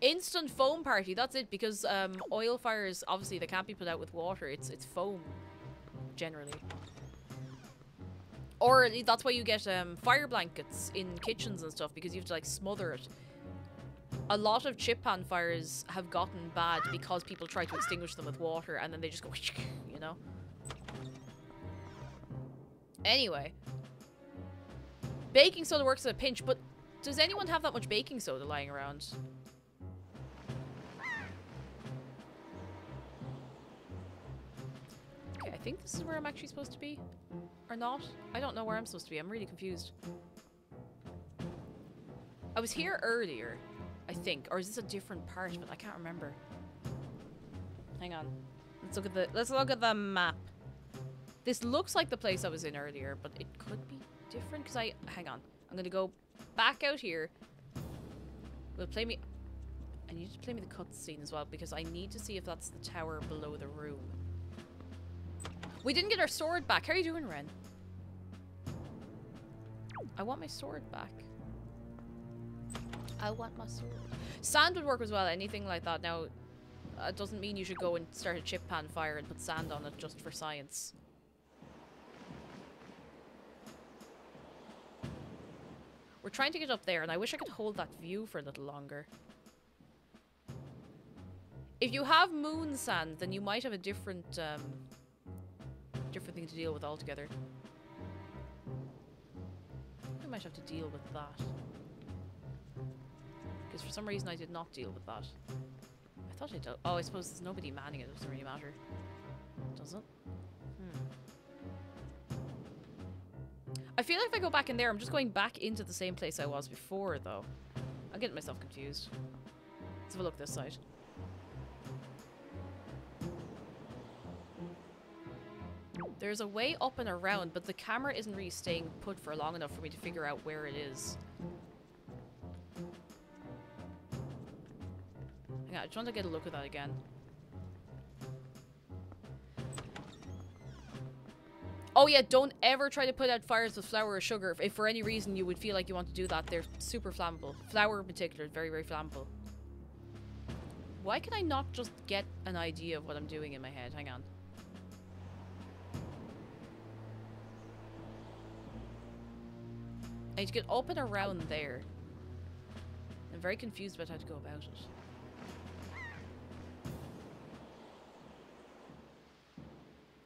Instant foam party, that's it, because um, oil fires, obviously, they can't be put out with water. It's, it's foam, generally. Or that's why you get um, fire blankets in kitchens and stuff, because you have to, like, smother it. A lot of chip pan fires have gotten bad because people try to extinguish them with water, and then they just go, you know? Anyway. Baking soda works at a pinch, but does anyone have that much baking soda lying around? Think this is where I'm actually supposed to be. Or not. I don't know where I'm supposed to be. I'm really confused. I was here earlier, I think. Or is this a different part it? I can't remember. Hang on. Let's look at the let's look at the map. This looks like the place I was in earlier, but it could be different because I hang on. I'm gonna go back out here. Will play me I need to play me the cutscene as well because I need to see if that's the tower below the room. We didn't get our sword back. How are you doing, Ren? I want my sword back. I want my sword. Sand would work as well. Anything like that. Now, that doesn't mean you should go and start a chip pan fire and put sand on it just for science. We're trying to get up there, and I wish I could hold that view for a little longer. If you have moon sand, then you might have a different, um, different thing to deal with altogether. I might have to deal with that. Because for some reason I did not deal with that. I thought I did. Oh, I suppose there's nobody manning it. It doesn't really matter. Does it? Hmm. I feel like if I go back in there, I'm just going back into the same place I was before, though. I'm getting myself confused. Let's have a look this side. There's a way up and around, but the camera isn't really staying put for long enough for me to figure out where it is. Hang on, I just want to get a look at that again. Oh yeah, don't ever try to put out fires with flour or sugar. If for any reason you would feel like you want to do that, they're super flammable. Flour in particular is very, very flammable. Why can I not just get an idea of what I'm doing in my head? Hang on. I need to get up and around there. I'm very confused about how to go about it.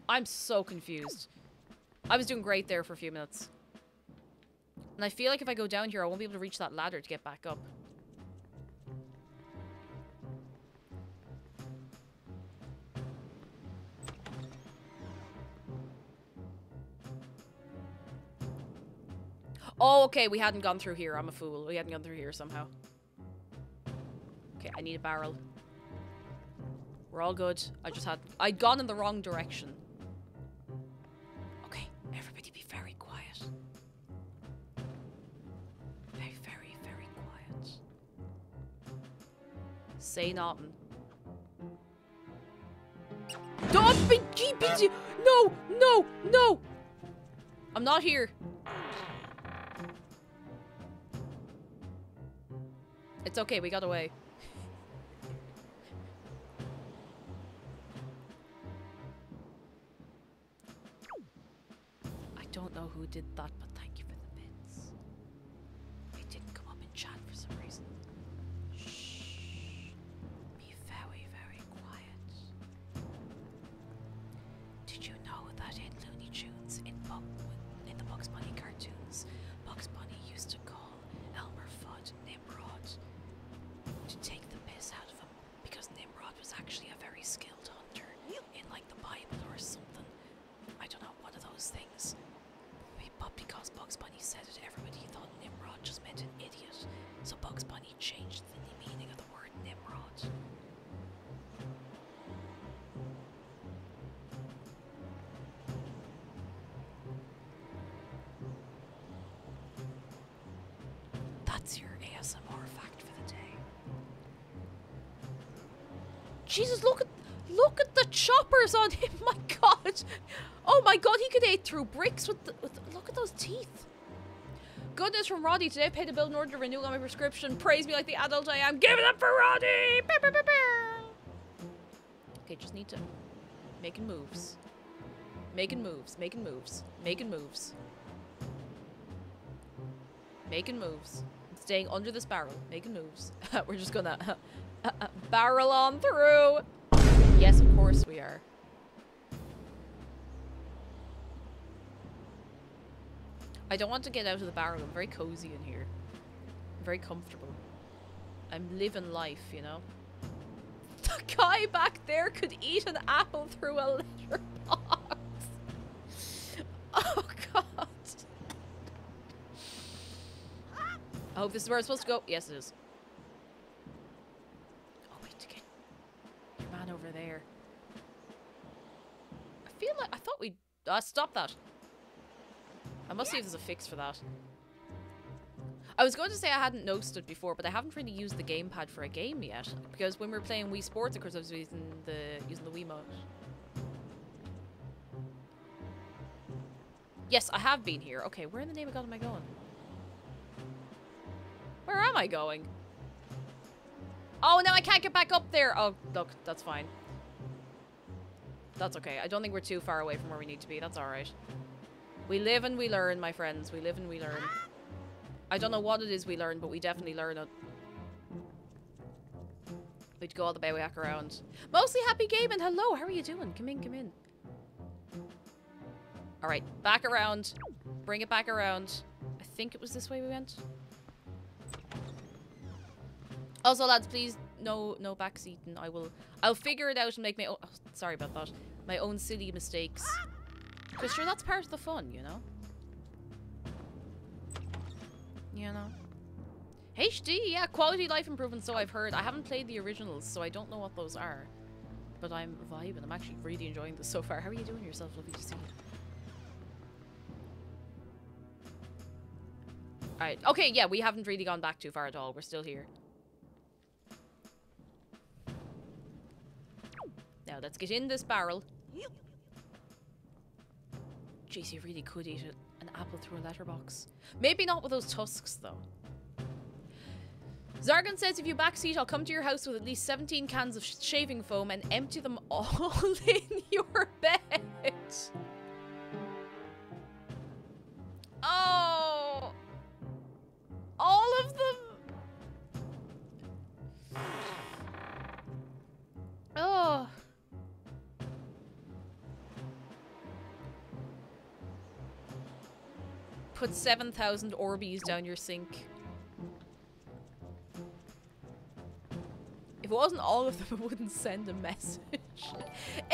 I'm so confused. I was doing great there for a few minutes. And I feel like if I go down here, I won't be able to reach that ladder to get back up. Oh, okay, we hadn't gone through here. I'm a fool. We hadn't gone through here somehow. Okay, I need a barrel. We're all good. I just had... I'd gone in the wrong direction. Okay, everybody be very quiet. Very, very, very quiet. Say nothing. Don't be. No, no, no! I'm not here. It's okay, we got away. I don't know who did that, but That's your ASMR fact for the day. Jesus, look at look at the choppers on him. My God. Oh my God, he could eat through bricks with, the, with the- look at those teeth. Good news from Roddy. Today I paid a bill in order to renew on my prescription. Praise me like the adult I am. Give it up for Roddy. Bow, bow, bow. Okay, just need to making moves. Making moves, making moves, making moves. Making moves. Staying under this barrel, making moves. We're just gonna barrel on through. Yes, of course we are. I don't want to get out of the barrel. I'm very cozy in here. I'm very comfortable. I'm living life, you know? The guy back there could eat an apple through a letterbox. Oh, God. I hope this is where it's supposed to go. Yes, it is. Oh, wait, to get your man over there. I feel like I thought we. Uh, stop that. I must see if there's a fix for that. I was going to say I hadn't noticed it before, but I haven't really used the gamepad for a game yet. Because when we were playing Wii Sports, of course, I was using the using the Wiimote. Yes, I have been here. Okay, where in the name of God am I going? Where am I going? Oh, no, I can't get back up there. Oh, look, that's fine. That's okay. I don't think we're too far away from where we need to be. That's alright. We live and we learn, my friends. We live and we learn. I don't know what it is we learn, but we definitely learn it. We'd go all the way back around. Mostly happy game and hello, how are you doing? Come in, come in. Alright, back around. Bring it back around. I think it was this way we went. Also, lads, please, no, no backseating. I will, I'll figure it out and make my own. Oh, sorry about that. My own silly mistakes. Because sure, that's part of the fun, you know. You know. HD, yeah, quality life improvements. So I've heard. I haven't played the originals, so I don't know what those are. But I'm vibing. I'm actually really enjoying this so far. How are you doing yourself? Lovely to see you. Alright. Okay, yeah, we haven't really gone back too far at all. We're still here. Now, let's get in this barrel. Jeez, you really could eat an apple through a letterbox. Maybe not with those tusks, though. Zargon says if you backseat, I'll come to your house with at least 17 cans of sh- shaving foam and empty them all in your bed. Oh. All of them. Oh. Put 7,000 Orbeez down your sink. If it wasn't all of them, I wouldn't send a message.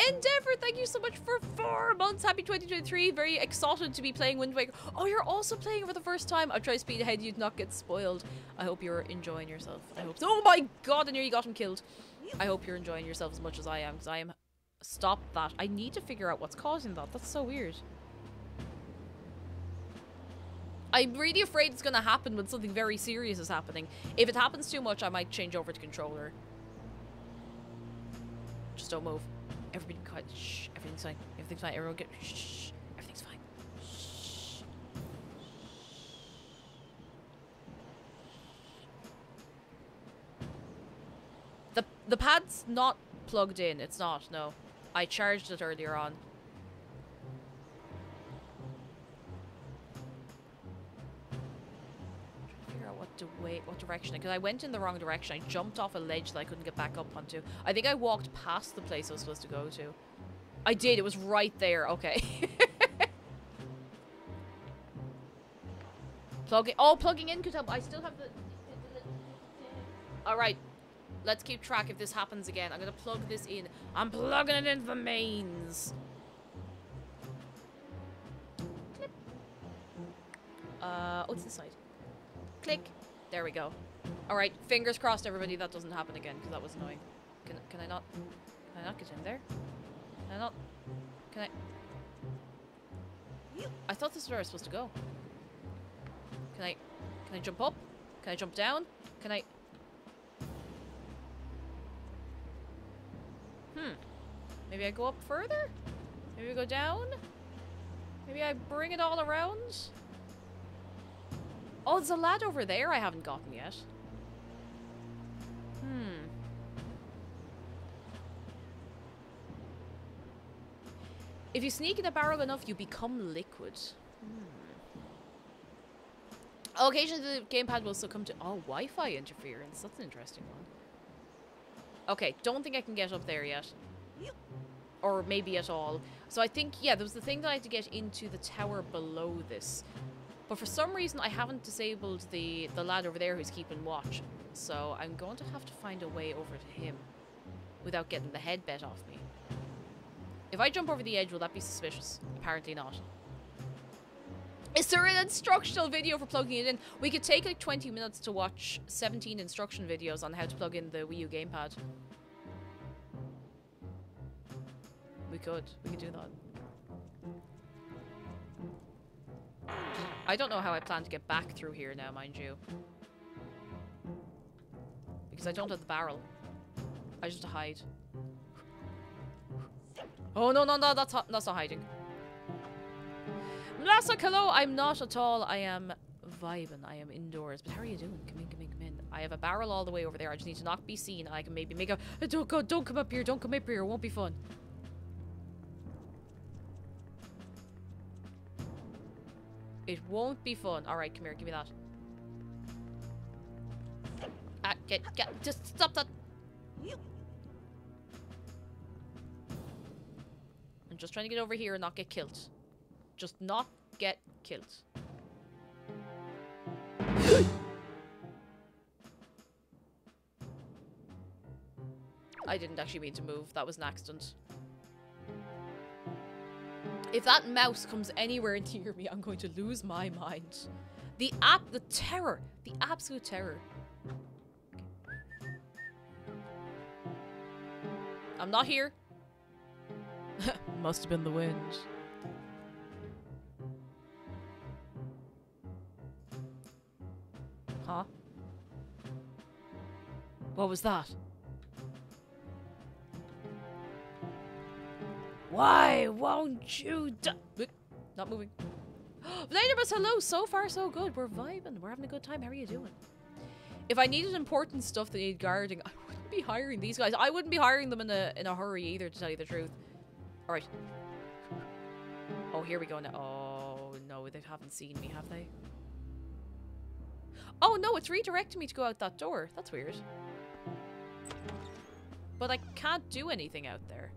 Endeavor, thank you so much for four months. Happy 2023. Very excited to be playing Wind Waker. Oh, you're also playing for the first time. I'll try speed ahead. You'd not get spoiled. I hope you're enjoying yourself. I hope so. Oh my god, I nearly got him killed. I hope you're enjoying yourself as much as I am, because I am... Stop that. I need to figure out what's causing that. That's so weird. I'm really afraid it's going to happen when something very serious is happening. If it happens too much, I might change over to controller. Just don't move. Everybody quiet. Shh. Everything's fine. Everything's fine. Everyone get. Shh. Everything's fine. Shh. The the pad's not plugged in. It's not. No, I charged it earlier on. To figure what wait, what direction. Because I went in the wrong direction. I jumped off a ledge that I couldn't get back up onto. I think I walked past the place I was supposed to go to. I did. It was right there. Okay. plugging. Oh, plugging in could help. I still have the. All right. Let's keep track if this happens again. I'm gonna plug this in. I'm plugging it into the mains. Uh, oh, this side. Click. There we go. All right, fingers crossed, everybody. That doesn't happen again because that was annoying. Can can I not? Can I not get in there? Can I not? Can I? I thought this is where I was supposed to go. Can I? Can I jump up? Can I jump down? Can I? Hmm. Maybe I go up further? Maybe we go down? Maybe I bring it all around? Oh, there's a lad over there I haven't gotten yet. Hmm. If you sneak in a barrel enough, you become liquid. Hmm. Occasionally the gamepad will succumb to... Oh, Wi-Fi interference. That's an interesting one. Okay, don't think I can get up there yet. Or maybe at all. So I think, yeah, there was the thing that I had to get into the tower below this. But for some reason, I haven't disabled the, the lad over there who's keeping watch. So I'm going to have to find a way over to him without getting the head bet off me. If I jump over the edge, will that be suspicious? Apparently not. Is there an instructional video for plugging it in? We could take like 20 minutes to watch 17 instruction videos on how to plug in the Wii U gamepad. We could. We could do that. I don't know how I plan to get back through here now, mind you. Because I don't have the barrel. I just hide. Oh, no, no, no, that's, hi- that's not hiding. Mlasak, hello! I'm not at all. I am vibing. I am indoors. But how are you doing? Come in, come in, come in. I have a barrel all the way over there. I just need to not be seen. I can maybe make a. "Uh, Don't go. Don't come up here. Don't come up here. It won't be fun. It won't be fun. All right, come here. Give me that. Ah, get, get, just stop that. I'm just trying to get over here and not get killed. Just not get killed. I didn't actually mean to move. That was an accident. If that mouse comes anywhere near me, I'm going to lose my mind. The app, the terror, the absolute terror. I'm not here. Must have been the wind. Huh? What was that? Why won't you Not moving. Blenderbus, hello. So far, so good. We're vibing. We're having a good time. How are you doing? If I needed important stuff that needed guarding, I wouldn't be hiring these guys. I wouldn't be hiring them in a in a hurry either, to tell you the truth. All right. Oh, here we go now. Oh no, they haven't seen me, have they? Oh no, it's redirecting me to go out that door. That's weird. But I can't do anything out there.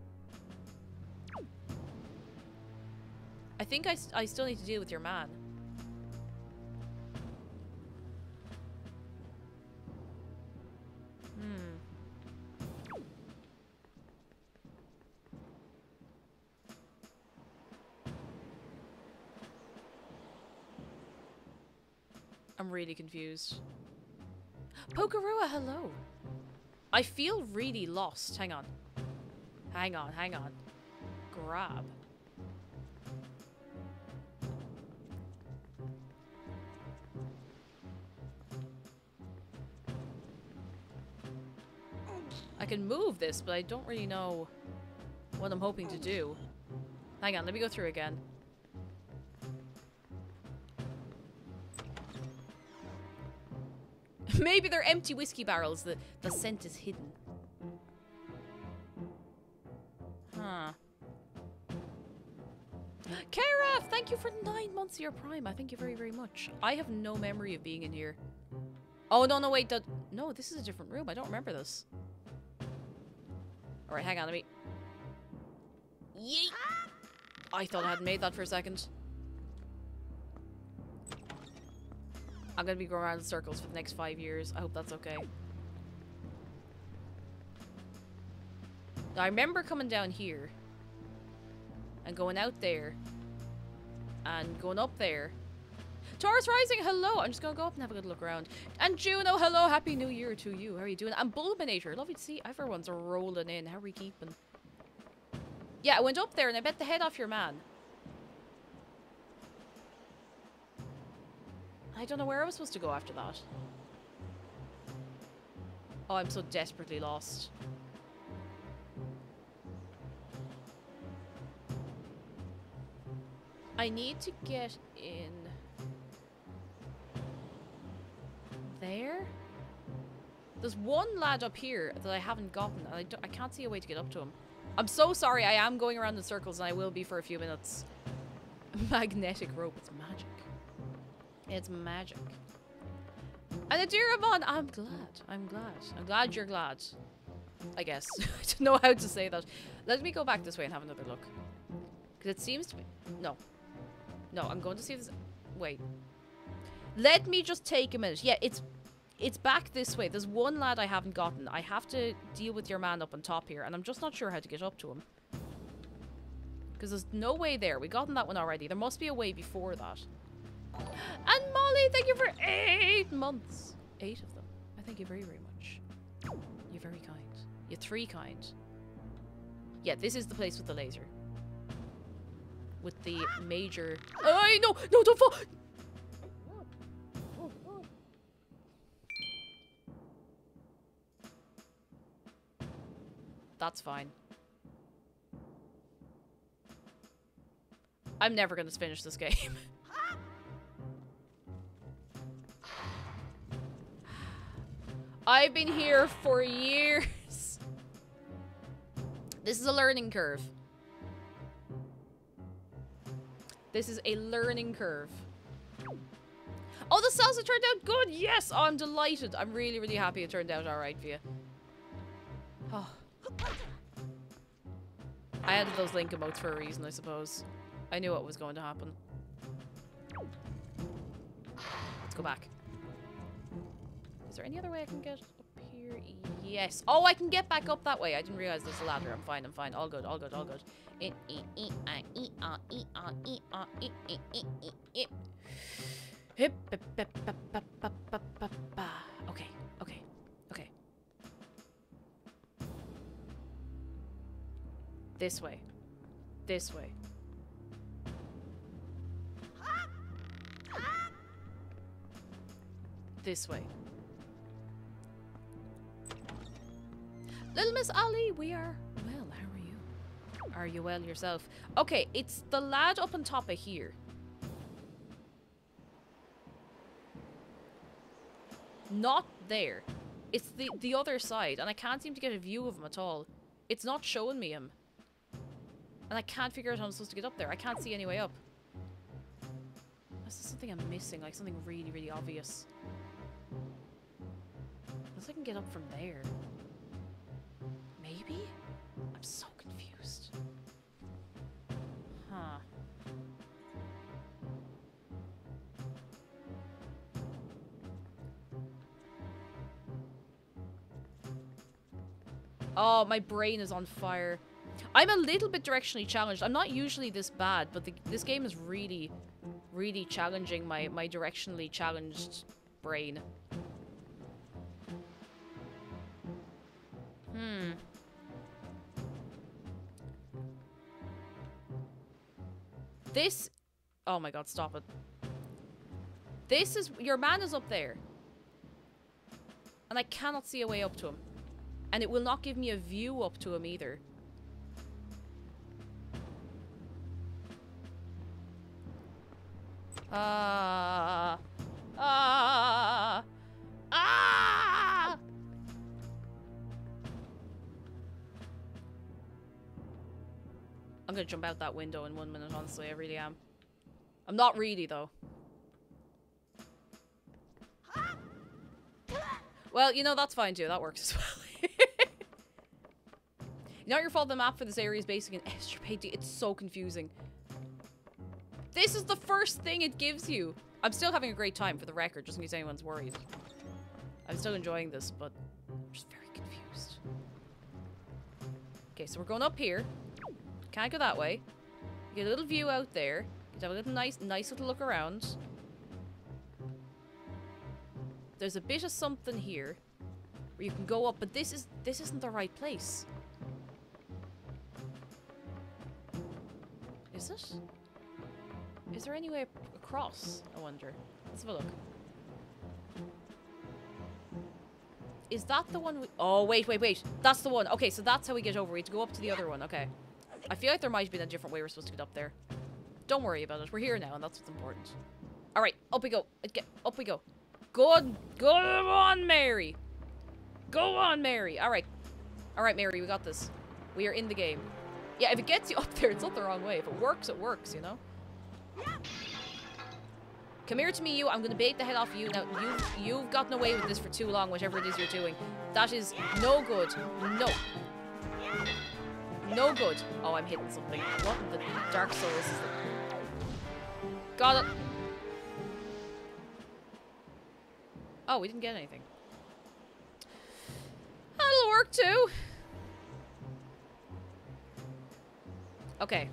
I think I, I still need to deal with your man. Hmm. I'm really confused. Pokerua, hello. I feel really lost. Hang on. Hang on, hang on. Grab. I can move this, but I don't really know what I'm hoping to do. Hang on, let me go through again. Maybe they're empty whiskey barrels. The, the scent is hidden. Huh. Kara, thank you for nine months of your prime. I thank you very, very much. I have no memory of being in here. Oh, no, no, wait. No, this is a different room. I don't remember this. Alright, hang on. Let me... Yeet! I thought I hadn't made that for a second. I'm gonna be going around in circles for the next five years. I hope that's okay. I remember coming down here. And going out there. And going up there. Taurus Rising, hello! I'm just gonna go up and have a good look around. And Juno, hello! Happy New Year to you. How are you doing? And Bulbinator, lovely to see everyone's rolling in. How are we keeping? Yeah, I went up there and I bet the head off your man. I don't know where I was supposed to go after that. Oh, I'm so desperately lost. I need to get in there. There's one lad up here that I haven't gotten, I, I can't see a way to get up to him. I'm so sorry, I am going around in circles, and I will be for a few minutes. Magnetic rope, it's magic. It's magic. And Adiramon, I'm glad. I'm glad. I'm glad you're glad. I guess. I don't know how to say that. Let me go back this way and have another look. Because it seems to be... No. No, I'm going to see this... Wait. Let me just take a minute. Yeah, it's... It's back this way. There's one lad I haven't gotten. I have to deal with your man up on top here, and I'm just not sure how to get up to him. Because there's no way there. We've gotten that one already. There must be a way before that. And Molly, thank you for eight months. Eight of them. I thank you very, very much. You're very kind. You're three kind. Yeah, this is the place with the laser. With the major... Oh, no! No, don't fall! That's fine. I'm never going to finish this game. I've been here for years. This is a learning curve. This is a learning curve. Oh, the salsa turned out good. Yes, I'm delighted. I'm really, really happy it turned out all right for you. Oh. I added those link emotes for a reason, I suppose. I knew what was going to happen. Let's go back. Is there any other way I can get up here? Yes. Oh, I can get back up that way. I didn't realize there's a ladder. I'm fine. I'm fine. All good. All good. All good. In, This way. This way. This way. Little Miss Ali, we are well. How are you? Are you well yourself? Okay, it's the lad up on top of here. Not there. It's the the other side, and I can't seem to get a view of him at all. It's not showing me him. And I can't figure out how I'm supposed to get up there. I can't see any way up. This is something I'm missing, like something really, really obvious. Unless I can get up from there. Maybe? I'm so confused. Huh. Oh, my brain is on fire. I'm a little bit directionally challenged. I'm not usually this bad, but the, this game is really, really challenging my, my directionally challenged brain. Hmm. This... Oh my god, stop it. This is... Your man is up there. And I cannot see a way up to him. And it will not give me a view up to him either. Ah. Ah. Ah. I'm gonna jump out that window in one minute, honestly, I really am. I'm not really, though. Well, you know, that's fine too. That works as well. Not your fault the map for this area is basically an estirpe. It's so confusing. This is the first thing it gives you. I'm still having a great time for the record, just in case anyone's worried. I'm still enjoying this, but I'm just very confused. Okay, so we're going up here. Can't go that way. Get a little view out there. Get a little nice, nice little look around. There's a bit of something here where you can go up, but this is this isn't the right place. Is it? Is there any way across? I wonder. Let's have a look. Is that the one we- Oh, wait, wait, wait. That's the one. Okay, so that's how we get over. We have to go up to the other one. Okay. I feel like there might have been a different way we're supposed to get up there. Don't worry about it. We're here now, and that's what's important. Alright, up we go. Up we go. Good. Go on, Mary. Go on, Mary. Alright. Alright, Mary, we got this. We are in the game. Yeah, if it gets you up there, it's not the wrong way. If it works, it works, you know? Come here to me, you. I'm gonna bait the head off you. Now, you've, you've gotten away with this for too long, whatever it is you're doing. That is no good. No. No good. Oh, I'm hitting something. What in the Dark Souls is it? Got it. Oh, we didn't get anything. That'll work too. Okay.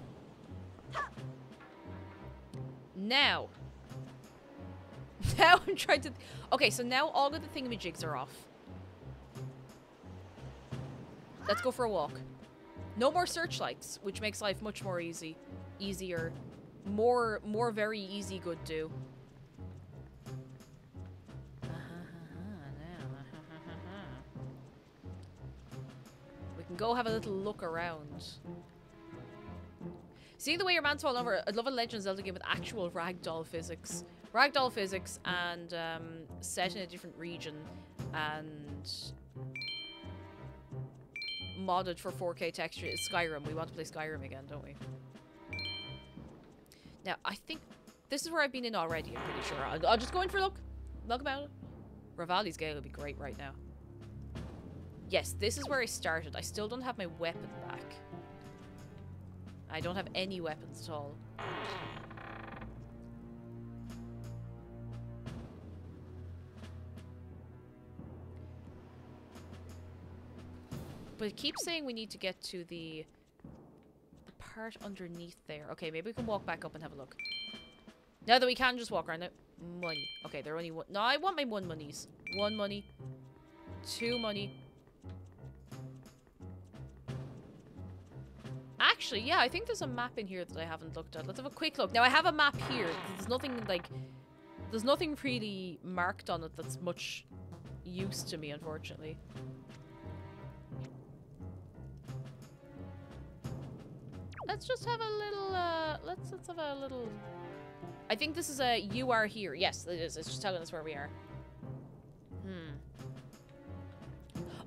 Now. Now I'm trying to... Okay, so now all of the thingamajigs are off. Let's go for a walk. No more searchlights, which makes life much more easy. Easier. More, more very easy good do. We can go have a little look around. Seeing the way your man's falling over, I'd love a Legend Zelda game with actual ragdoll physics. Ragdoll physics and um, set in a different region and modded for 4K texture is Skyrim. We want to play Skyrim again, don't we? Now, I think this is where I've been in already, I'm pretty sure. I'll, I'll just go in for a look. Look about it. Revali's Gale would be great right now. Yes, this is where I started. I still don't have my weapon back. I don't have any weapons at all. But it keeps saying we need to get to the, the part underneath there. Okay, maybe we can walk back up and have a look. Now that we can just walk around it. Money. Okay, they're only one. No, I want my one monies. One money. Two money. Actually, yeah, I think there's a map in here that I haven't looked at. Let's have a quick look. Now, I have a map here. There's nothing, like... There's nothing really marked on it that's much use to me, unfortunately. Let's just have a little, uh... Let's, let's have a little... I think this is a you are here. Yes, it is. It's just telling us where we are. Hmm.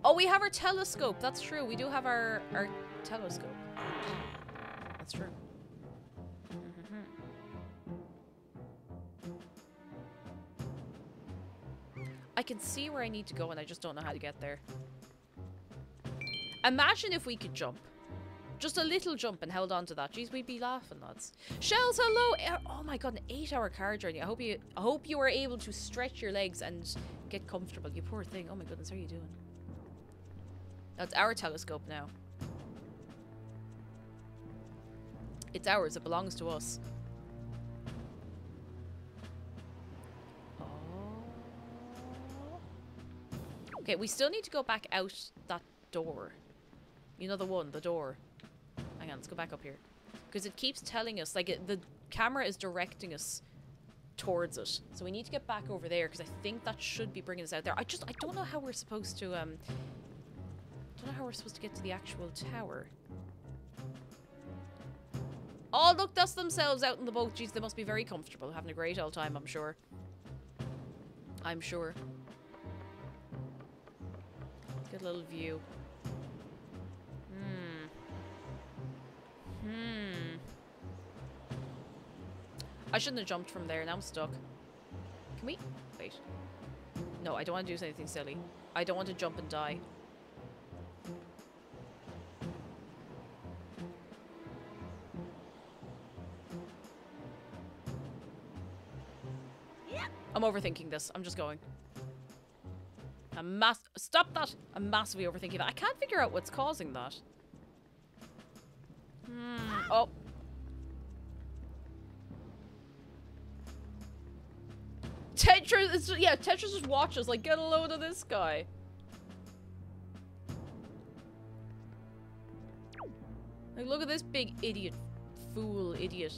Oh, we have our telescope. That's true. We do have our, our telescope. That's true. I can see where I need to go and I just don't know how to get there. Imagine if we could jump. Just a little jump and held on to that. Jeez, we'd be laughing, lads. Shells, hello! Oh my god, an eight-hour car journey. I hope you I hope you were able to stretch your legs and get comfortable. You poor thing. Oh my goodness, how are you doing? That's our telescope now. It's ours. It belongs to us. Oh. Okay, we still need to go back out that door. You know the one, the door. Hang on, let's go back up here. Because it keeps telling us, like, it, the camera is directing us towards it. So we need to get back over there, because I think that should be bringing us out there. I just, I don't know how we're supposed to, um... don't know how we're supposed to get to the actual tower. Oh, look, that's themselves out in the boat. Jeez, they must be very comfortable. Having a great old time, I'm sure. I'm sure. Good little view. Hmm. Hmm. I shouldn't have jumped from there. Now I'm stuck. Can we? Wait. No, I don't want to do anything silly. I don't want to jump and die. I'm overthinking this. I'm just going. I'm mass- Stop that! I'm massively overthinking that. I can't figure out what's causing that. Hmm. Oh. Tetris is yeah, Tetris just watches like get a load of this guy. Like look at this big idiot fool idiot.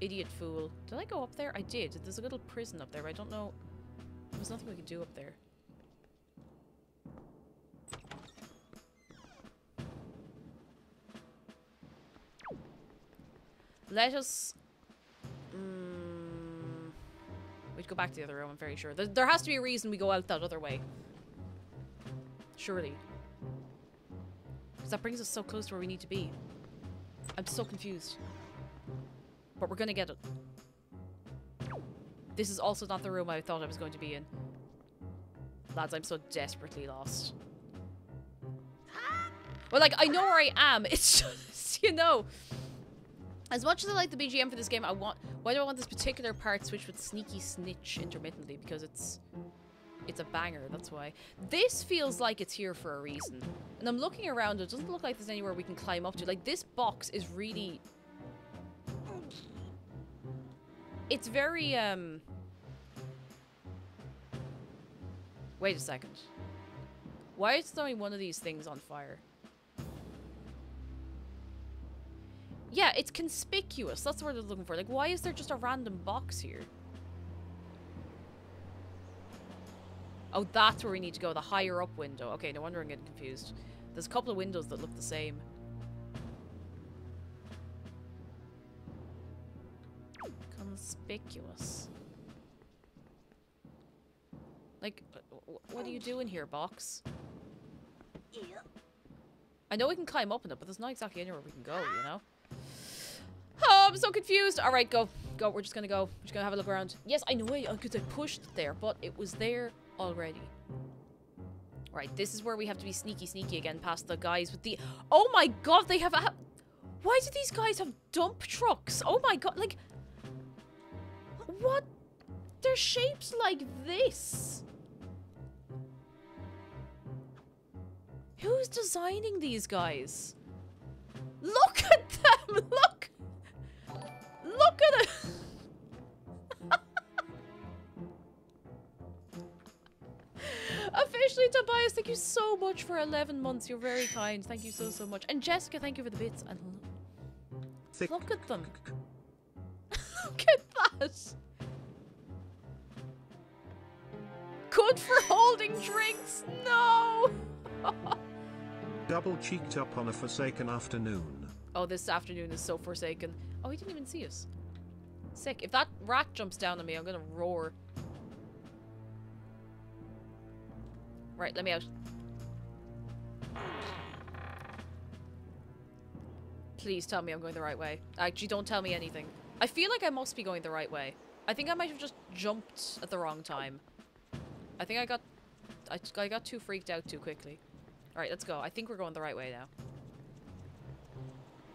Idiot fool. Did I go up there? I did. There's a little prison up there, I don't know. There's nothing we can do up there. Let us... Mm, we'd go back to the other room, I'm very sure. There, there has to be a reason we go out that other way. Surely. Because that brings us so close to where we need to be. I'm so confused. But we're gonna get it. This is also not the room I thought I was going to be in. Lads, I'm so desperately lost. Well, like, I know where I am. It's just, you know. As much as I like the BGM for this game, I want... Why do I want this particular part switched with Sneaky Snitch intermittently? Because it's... It's a banger, that's why. This feels like it's here for a reason. And I'm looking around, it doesn't look like there's anywhere we can climb up to. Like, this box is really... It's very, um... Wait a second. Why is only one of these things on fire? Yeah, it's conspicuous. That's what I was looking for. Like, why is there just a random box here? Oh, that's where we need to go. The higher up window. Okay, no wonder I'm getting confused. There's a couple of windows that look the same. Conspicuous. Like, uh, what are you doing here, box? I know we can climb up in it, but there's not exactly anywhere we can go, you know? Oh, I'm so confused. All right, go. Go. We're just going to go. We're just to have a look around. Yes, I know I, because I pushed there, but it was there already. Right, this is where we have to be sneaky, sneaky again past the guys with the... Oh my god, they have... A... Why do these guys have dump trucks? Oh my god, like... What? They're shapes like this. Who's designing these guys? Look at them! Look! Look at it! Officially, Tobias, thank you so much for 11 months. You're very kind. Thank you so, so much. And Jessica, thank you for the bits. And look at them. look at that. Good for holding drinks. No. Double cheeked up on a forsaken afternoon. Oh, this afternoon is so forsaken. Oh, he didn't even see us. Sick. If that rat jumps down on me, I'm gonna roar. Right, let me out. Please tell me I'm going the right way. Actually, don't tell me anything. I feel like I must be going the right way. I think I might have just jumped at the wrong time. I think I got... I, I got too freaked out too quickly. Alright, let's go. I think we're going the right way now.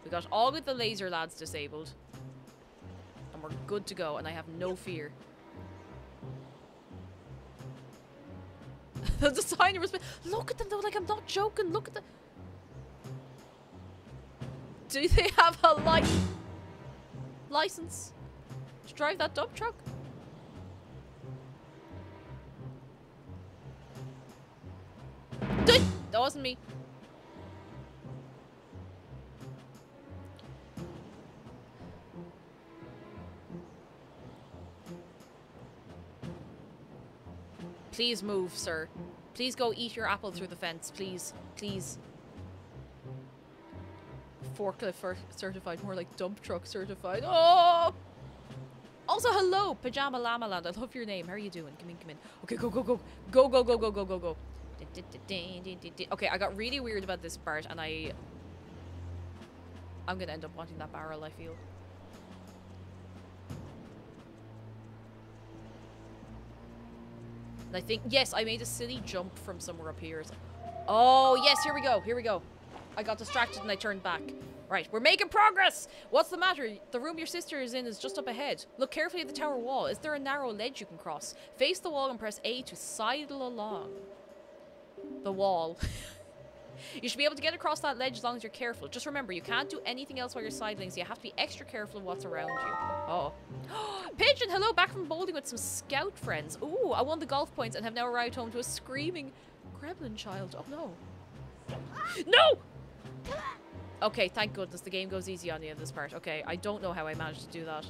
We got all of the laser lads disabled. And we're good to go, and I have no fear. the designer was... Look at them though, like I'm not joking. Look at the... Do they have a li license to drive that dump truck? That wasn't me. Please move, sir. Please go eat your apple through the fence, please. Please. Forklift certified, more like dump truck certified. Oh! Also, hello, Pajama Llama Land. I love your name. How are you doing? Come in, come in. Okay, go, go, go. Go, go, go, go, go, go, go. Okay, I got really weird about this part, and I... I'm gonna end up wanting that barrel, I feel. And I think, yes, I made a silly jump from somewhere up here. Oh, yes, here we go, here we go. I got distracted and I turned back. Right, we're making progress! What's the matter? The room your sister is in is just up ahead. Look carefully at the tower wall. Is there a narrow ledge you can cross? Face the wall and press A to sidle along. The wall. you should be able to get across that ledge as long as you're careful. Just remember, you can't do anything else while you're sidling, so you have to be extra careful of what's around you. Oh. Pigeon, hello, back from bowling with some scout friends. Ooh, I won the golf points and have now arrived home to a screaming gremlin child. Oh no. No! Okay, thank goodness the game goes easy on you in this part. Okay, I don't know how I managed to do that.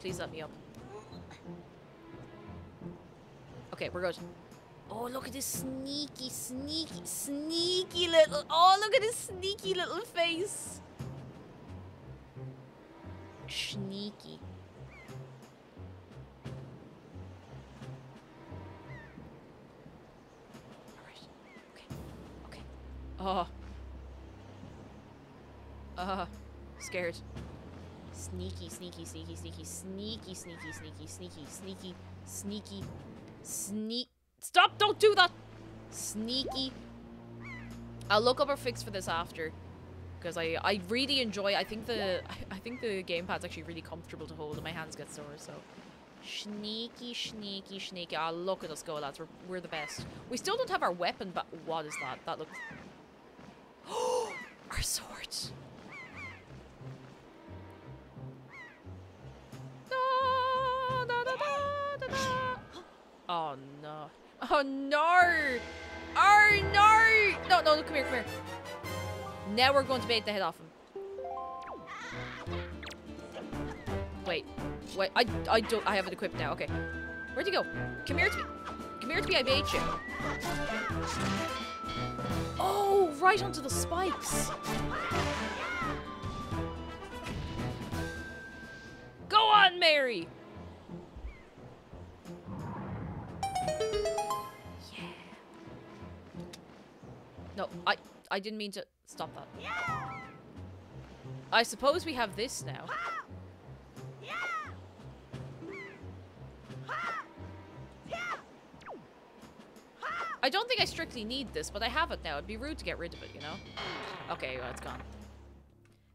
Please let me up. Okay, we're good. Oh, look at this sneaky, sneaky, sneaky little... Oh, look at his sneaky little face. Sneaky. Alright. Okay. Okay. Oh. Uh. Scared. Sneaky, sneaky, sneaky, sneaky, sneaky, sneaky, sneaky, sneaky, sneaky, sneaky, sneak. Stop! Don't do that! Sneaky. I'll look up a fix for this after. Because I, I really enjoy I think the I think the gamepad's actually really comfortable to hold and my hands get sore, so Sneaky, sneaky, sneaky. Ah, look at us go, lads. We're, we're the best. We still don't have our weapon, but what is that? That looks... our swords. Oh no. Oh no! Oh no! No, no, no, come here, come here. Now we're going to bait the head off him. Wait. Wait, I, I don't, I have it equipped now, okay. Where'd you go? Come here to me. Come here to me, I bait you. Oh, right onto the spikes. Go on, Mary! Yeah. No, I I didn't mean to stop that. I suppose we have this now. I don't think I strictly need this, but I have it now. It'd be rude to get rid of it, you know? Okay, well, it's gone.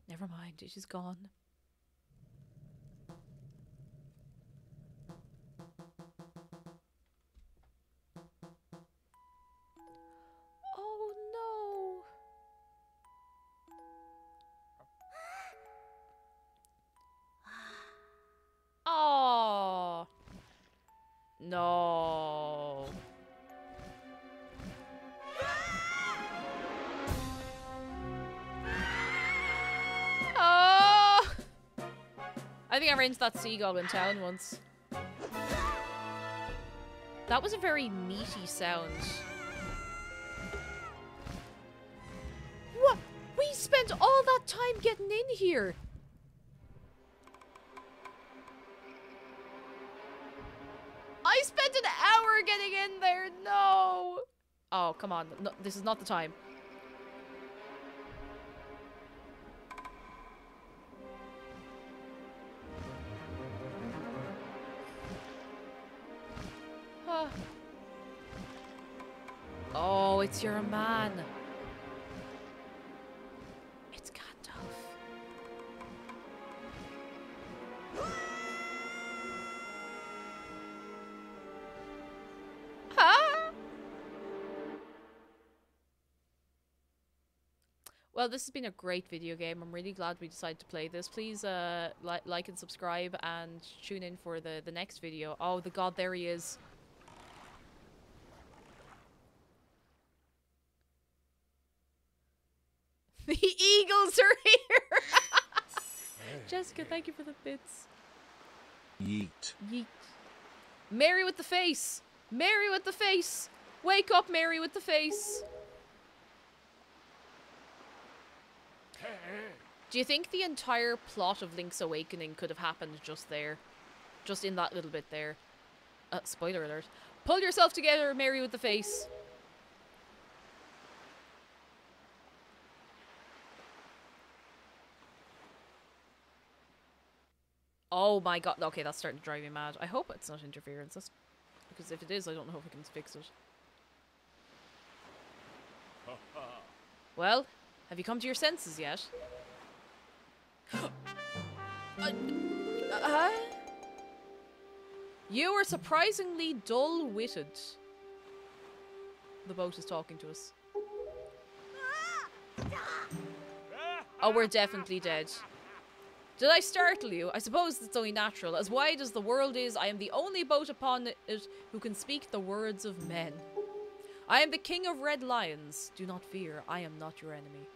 Never mind, it is gone. No! Oh! I think I ran into that seagull in town once. That was a very meaty sound. What? We spent all that time getting in here. Come on. No, this is not the time. Ah. Oh, it's your man. Well, this has been a great video game. I'm really glad we decided to play this. Please uh, li like and subscribe and tune in for the, the next video. Oh, the god, there he is. The eagles are here! Jessica, thank you for the bits. Yeet. Yeet. Mary with the face! Mary with the face! Wake up, Mary with the face! Do you think the entire plot of Link's Awakening could have happened just there? Just in that little bit there? Uh, spoiler alert. Pull yourself together, Mary with the face. Oh my god. Okay, that's starting to drive me mad. I hope it's not interference. That's, because if it is, I don't know if I can fix it. Well, have you come to your senses yet? uh, uh, you are surprisingly dull-witted. The boat is talking to us. Oh, we're definitely dead. Did I startle you? I suppose it's only natural. As wide as the world is, I am the only boat upon it who can speak the words of men. I am the king of red lions. Do not fear, I am not your enemy.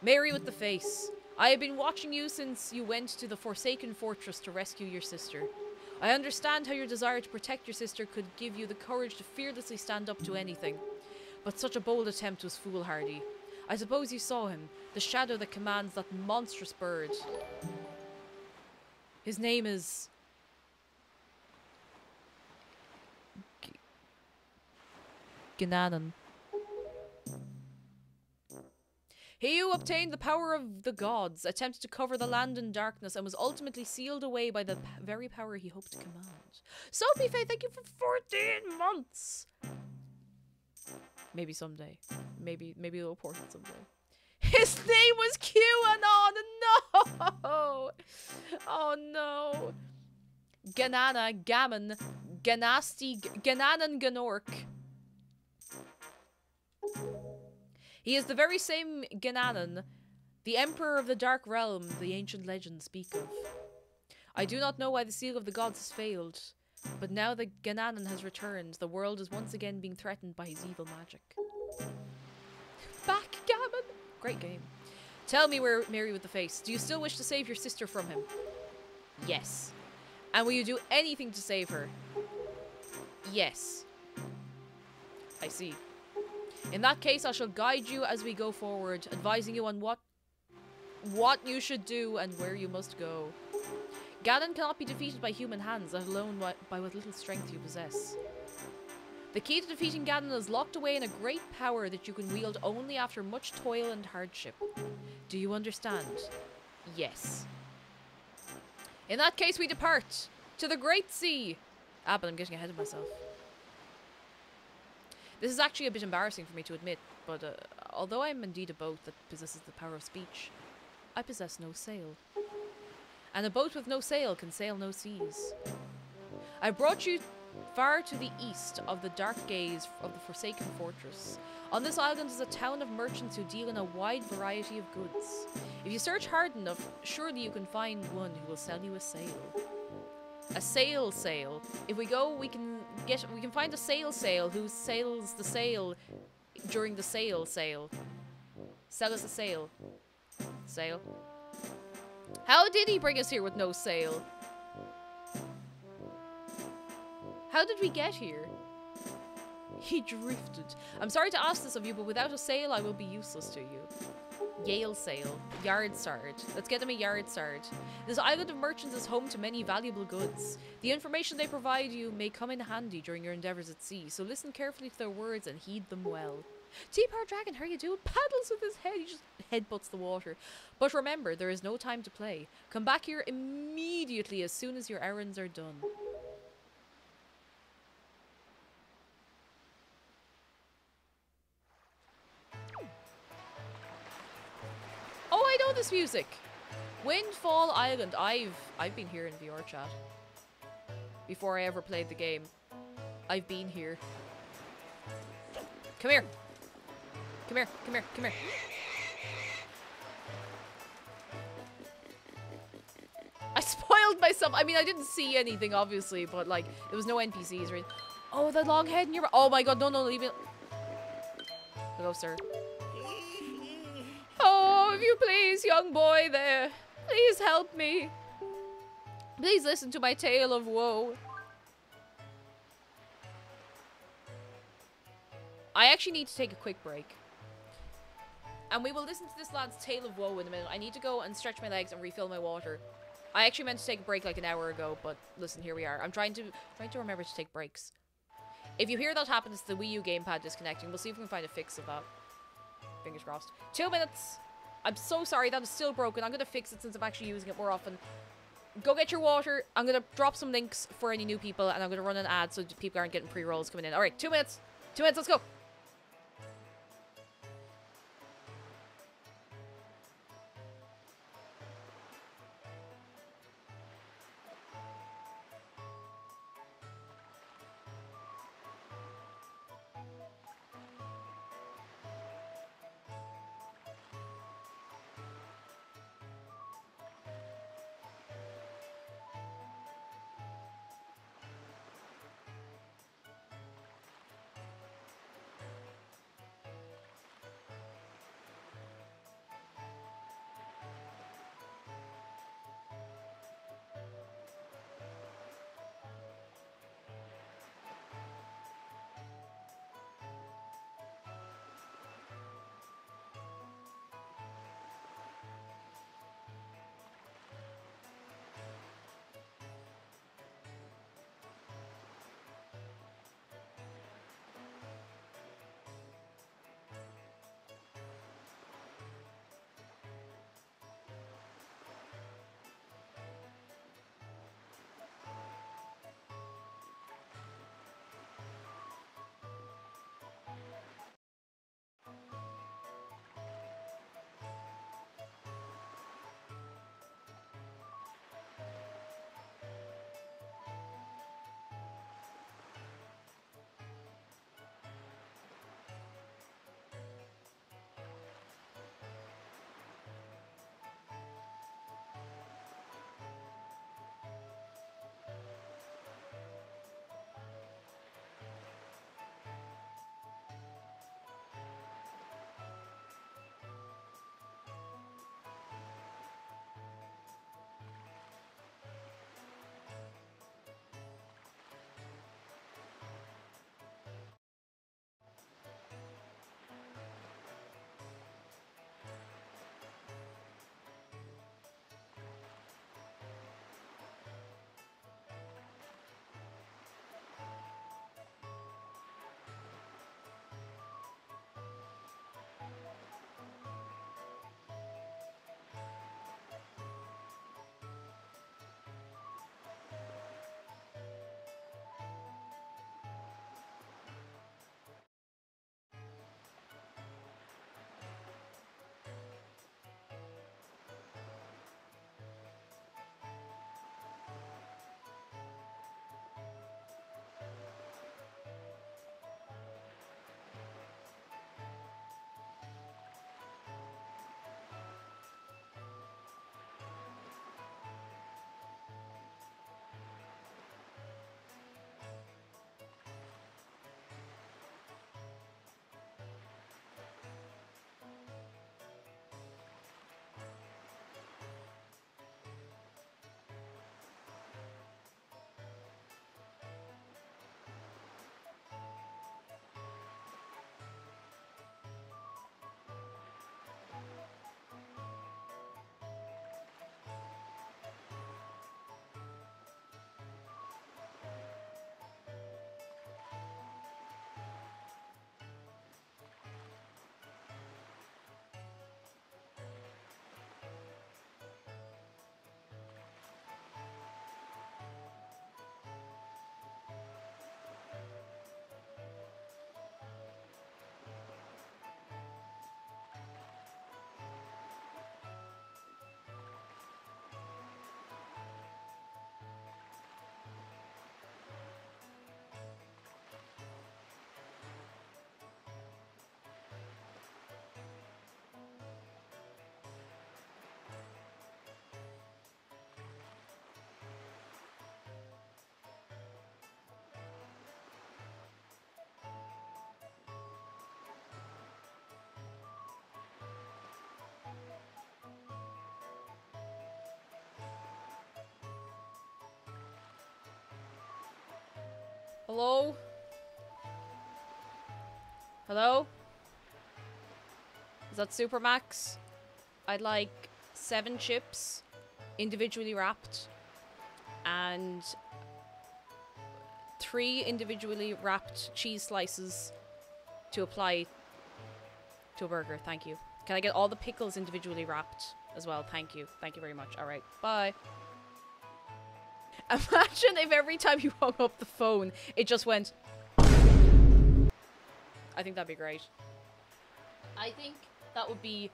Mary with the face. I have been watching you since you went to the Forsaken Fortress to rescue your sister. I understand how your desire to protect your sister could give you the courage to fearlessly stand up to anything. But such a bold attempt was foolhardy. I suppose you saw him, the shadow that commands that monstrous bird. His name is. G-. He who obtained the power of the gods, attempted to cover the land in darkness, and was ultimately sealed away by the very power he hoped to command. Sophie Faye, thank you for 14 months! Maybe someday. Maybe maybe they'll port it someday. His name was QAnon! No! Oh no! Ganana, Gammon, Ganasti, Gananan Ganork. He is the very same Gananan, the Emperor of the Dark Realm the ancient legends speak of. I do not know why the seal of the gods has failed, but now that Gananan has returned, the world is once again being threatened by his evil magic. Backgammon! Great game. Tell me where Mary with the face. Do you still wish to save your sister from him? Yes. And will you do anything to save her? Yes. I see. In that case, I shall guide you as we go forward, advising you on what what you should do and where you must go. Ganon cannot be defeated by human hands, let alone by what little strength you possess. The key to defeating Ganon is locked away in a great power that you can wield only after much toil and hardship. Do you understand? Yes. In that case, we depart to the Great Sea. Ah, but I'm getting ahead of myself. This is actually a bit embarrassing for me to admit, but uh, although I am indeed a boat that possesses the power of speech, I possess no sail. And a boat with no sail can sail no seas. I brought you far to the east of the dark gaze of the Forsaken Fortress. On this island is a town of merchants who deal in a wide variety of goods. If you search hard enough, surely you can find one who will sell you a sail. A sail sail. If we go, we can get we can find a sail sail who sails the sail during the sail sail. Sell us a sail. Sail. How did he bring us here with no sail? How did we get here? He drifted. I'm sorry to ask this of you, but without a sail, I will be useless to you. Yale sail. Yard sard. Let's get them a yard sard. This island of merchants is home to many valuable goods. The information they provide you may come in handy during your endeavors at sea, so listen carefully to their words and heed them well. T-Power Dragon, how are you doing? Paddles with his head. He just headbutts the water. But remember, there is no time to play. Come back here immediately as soon as your errands are done. This music. Windfall Island. I've I've been here in VR chat. Before I ever played the game. I've been here. Come here. Come here, come here, come here. I spoiled myself. I mean, I didn't see anything, obviously, but, like, there was no NPCs anything. Oh, the long head nearby. Oh my god, no, no, leave it. Hello, sir. If you please, young boy there. Please help me. Please listen to my tale of woe. I actually need to take a quick break. And we will listen to this lad's tale of woe in a minute. I need to go and stretch my legs and refill my water. I actually meant to take a break like an hour ago, but listen, here we are. I'm trying to trying to remember to take breaks. If you hear that happen, it's the Wii U gamepad disconnecting. We'll see if we can find a fix of that. Fingers crossed. Two minutes. I'm so sorry, that is still broken. I'm gonna fix it since I'm actually using it more often. Go get your water. I'm gonna drop some links for any new people, and I'm gonna run an ad so people aren't getting pre-rolls coming in. All right, two minutes. Two minutes. Let's go. Hello? Hello? Is that Supermax? I'd like seven chips, individually wrapped, and three individually wrapped cheese slices to apply to a burger. Thank you. Can I get all the pickles individually wrapped as well? Thank you. Thank you very much. All right. Bye. Imagine if every time you hung up the phone, it just went. I think that'd be great. I think that would be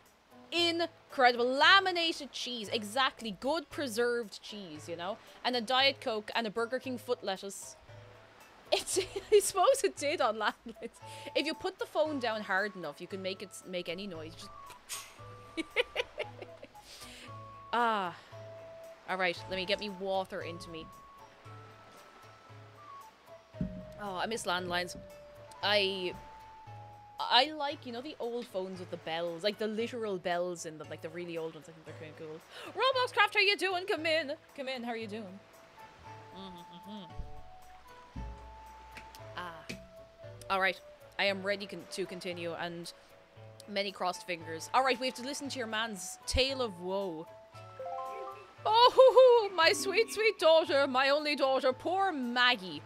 incredible. Laminated cheese, exactly. Good preserved cheese, you know? And a Diet Coke and a Burger King foot lettuce. It's, I suppose it did on landlines. If you put the phone down hard enough, you can make it make any noise. Just ah. All right, let me get me water into me. Oh, I miss landlines. I I like, you know, the old phones with the bells, like the literal bells in them, like the really old ones. I think they're kind of cool. Roblox Craft, how you doing? Come in, come in. How are you doing? Mm-hmm. Ah. All right, I am ready con- to continue, and many crossed fingers. All right, we have to listen to your man's tale of woe. Oh, my sweet, sweet daughter, my only daughter, poor Maggie.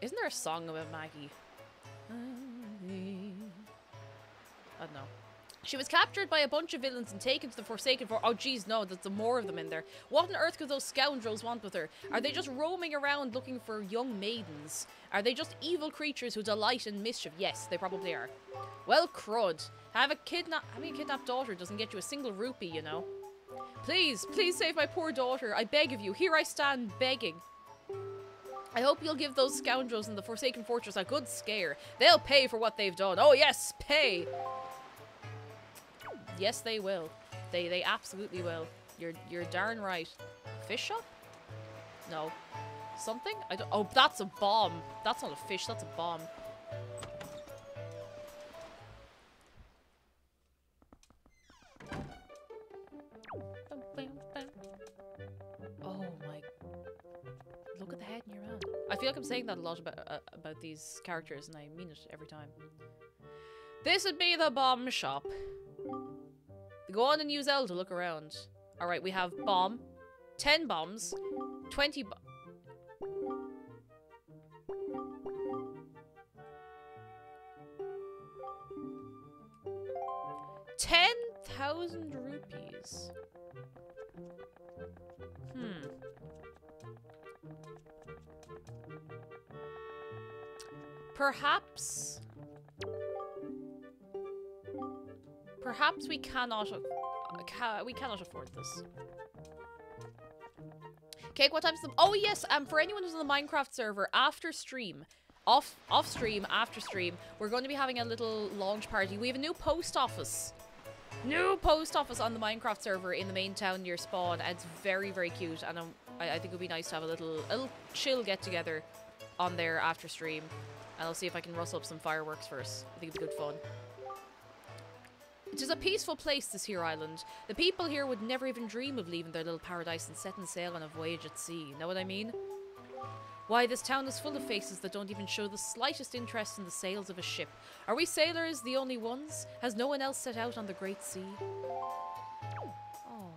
Isn't there a song about Maggie? I don't know. She was captured by a bunch of villains and taken to the Forsaken For. Oh, geez, no, there's more of them in there. What on earth could those scoundrels want with her? Are they just roaming around looking for young maidens? Are they just evil creatures who delight in mischief? Yes, they probably are. Well, crud. Have a kidnap having a kidnapped daughter doesn't get you a single rupee, you know. Please, please save my poor daughter. I beg of you. Here I stand begging. I hope you'll give those scoundrels in the Forsaken Fortress a good scare. They'll pay for what they've done. Oh yes, pay. Yes, they will. They they absolutely will. You're you're darn right. Fish shop? No. Something? I don't. Oh, that's a bomb. That's not a fish. That's a bomb. Feel like I'm saying that a lot about uh, about these characters, and I mean it every time. This would be the bomb shop. Go on and use L to look around. All right, we have bomb, ten bombs, twenty. Bo Ten thousand rupees. Perhaps. Perhaps we cannot. Ca we cannot afford this. Cake, what time's the? Oh yes, um, for anyone who's on the Minecraft server after stream, off off stream after stream, we're going to be having a little launch party. We have a new post office. New post office on the Minecraft server in the main town near Spawn, and it's very very cute. And I, I think it would be nice to have a little a little chill get together on there after stream. I'll see if I can rustle up some fireworks us. I think be good fun. It is a peaceful place, this here island. The people here would never even dream of leaving their little paradise and setting sail on a voyage at sea. Know what I mean? Why, this town is full of faces that don't even show the slightest interest in the sails of a ship. Are we sailors the only ones? Has no one else set out on the great sea? Oh.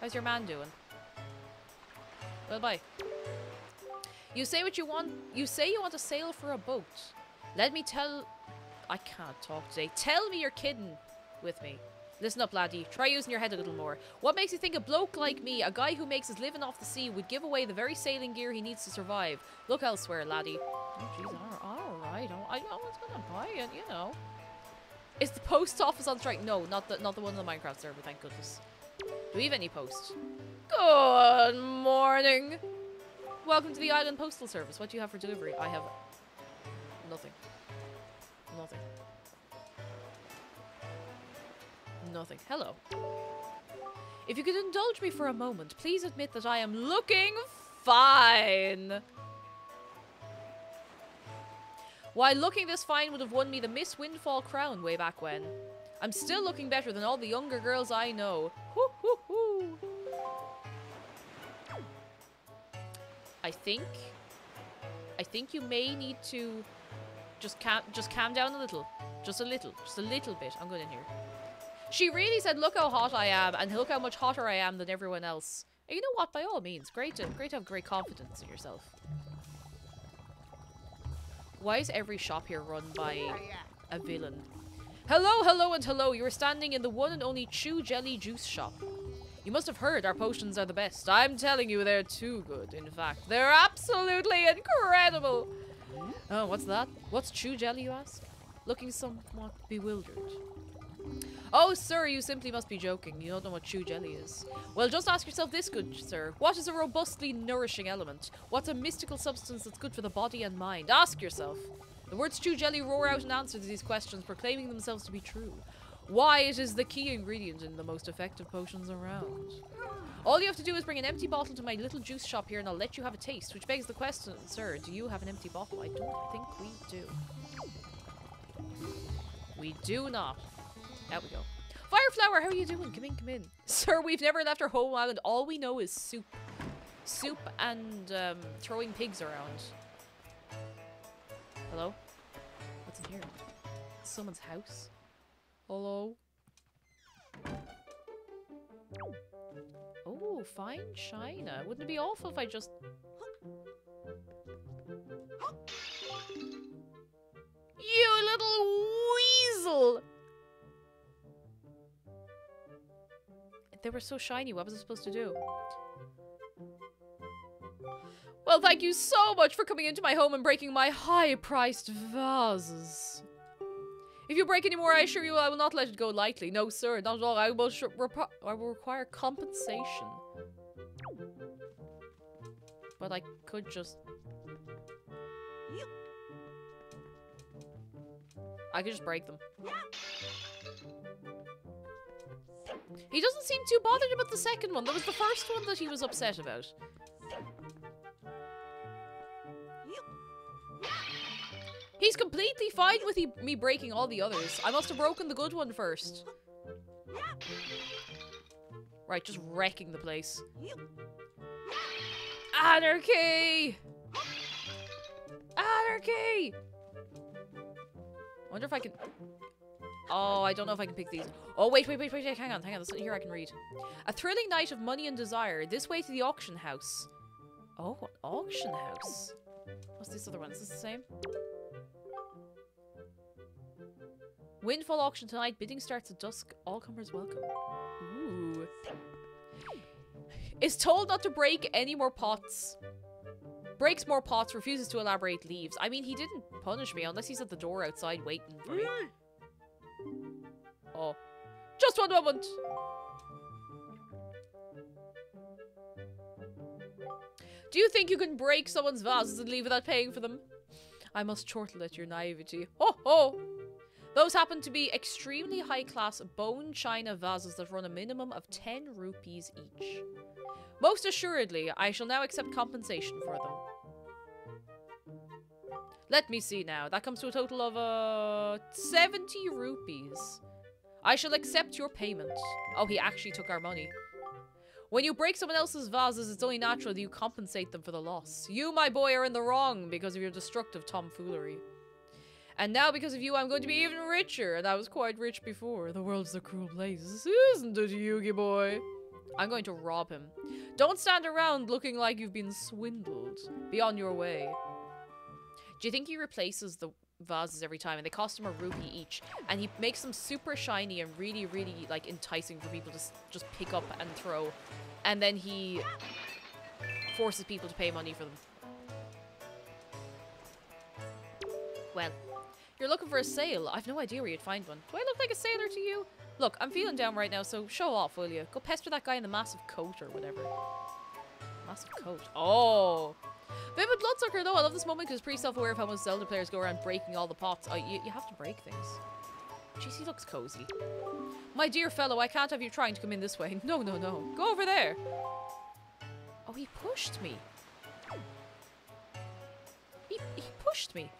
How's your man doing? Well, bye. You say what you want. You say you want to sail for a boat. Let me tell. I can't talk today. Tell me you're kidding with me. Listen up, laddie. Try using your head a little more. What makes you think a bloke like me, a guy who makes his living off the sea, would give away the very sailing gear he needs to survive? Look elsewhere, laddie. Oh, jeez. All, all right. Oh, I, I was gonna buy it, you know. Is the post office on strike? No, not the not the one on the Minecraft server. Thank goodness. Do we have any post? Good morning. Welcome to the Island Postal Service. What do you have for delivery? I have nothing. Nothing. Nothing. Hello. If you could indulge me for a moment, please admit that I am looking fine. Why, looking this fine would have won me the Miss Windfall crown way back when. I'm still looking better than all the younger girls I know. Hoo I think. I think you may need to just calm, just calm down a little. Just a little. Just a little bit. I'm good in here. She really said, look how hot I am, and look how much hotter I am than everyone else. And you know what? By all means, great to, great to have great confidence in yourself. Why is every shop here run by a villain? Hello, hello, and hello. You are standing in the one and only Chu Jelly Juice Shop. You must have heard our potions are the best. I'm telling you, they're too good, in fact. They're absolutely incredible. Oh, what's that? What's Chu Jelly, you ask? Looking somewhat bewildered. Oh, sir, you simply must be joking. You don't know what Chu jelly is. Well, just ask yourself this, good sir. What is a robustly nourishing element? What's a mystical substance that's good for the body and mind? Ask yourself. The words Chu jelly roar out in answer to these questions, proclaiming themselves to be true. Why it is the key ingredient in the most effective potions around. All you have to do is bring an empty bottle to my little juice shop here and I'll let you have a taste, which begs the question, sir, do you have an empty bottle? I don't think we do. We do not. There we go. Fireflower, how are you doing? Come in, come in. Sir, we've never left our home island. All we know is soup. Soup and um, throwing pigs around. Hello? What's in here? Someone's house? Hello? Oh, fine china. Wouldn't it be awful if I just... You little weasel! They were so shiny, what was I supposed to do? Well, thank you so much for coming into my home and breaking my high-priced vases. If you break any more, I assure you I will not let it go lightly. No, sir, not at all. I will, I will require compensation. But I could just... I could just break them. He doesn't seem too bothered about the second one. That was the first one that he was upset about. He's completely fine with he, me breaking all the others. I must have broken the good one first. Right, just wrecking the place. Anarchy! Anarchy! wonder if I can... Oh, I don't know if I can pick these. Oh, wait, wait, wait, wait, hang on, hang on. There's here I can read. A thrilling night of money and desire. This way to the auction house. Oh, auction house. What's this other one? Is this the same? Windfall auction tonight. Bidding starts at dusk. All comers welcome. Ooh. Is told not to break any more pots. Breaks more pots, refuses to elaborate, leaves. I mean, he didn't punish me unless he's at the door outside waiting for me. Oh. Just one moment! Do you think you can break someone's vases and leave without paying for them? I must chortle at your naivety. Ho ho! Those happen to be extremely high class bone china vases that run a minimum of 10 rupees each. Most assuredly, I shall now accept compensation for them. Let me see now. That comes to a total of uh 70 rupees. I shall accept your payment. Oh, he actually took our money. When you break someone else's vases, it's only natural that you compensate them for the loss. You, my boy, are in the wrong because of your destructive tomfoolery. And now, because of you, I'm going to be even richer, and I was quite rich before. The world's a cruel place, isn't it, Yugi boy? I'm going to rob him. Don't stand around looking like you've been swindled. Be on your way. Do you think he replaces the vases every time and they cost him a rupee each and he makes them super shiny and really really like enticing for people to just pick up and throw and then he forces people to pay money for them well you're looking for a sail. i've no idea where you'd find one do i look like a sailor to you look i'm feeling down right now so show off will you go pester that guy in the massive coat or whatever massive coat oh Vivid Bloodsucker, though, I love this moment because pretty self-aware of how most Zelda players go around breaking all the pots. Oh, you, you have to break things. Jeez, he looks cozy. My dear fellow, I can't have you trying to come in this way. No, no, no. Go over there. Oh, he pushed me. He, he pushed me.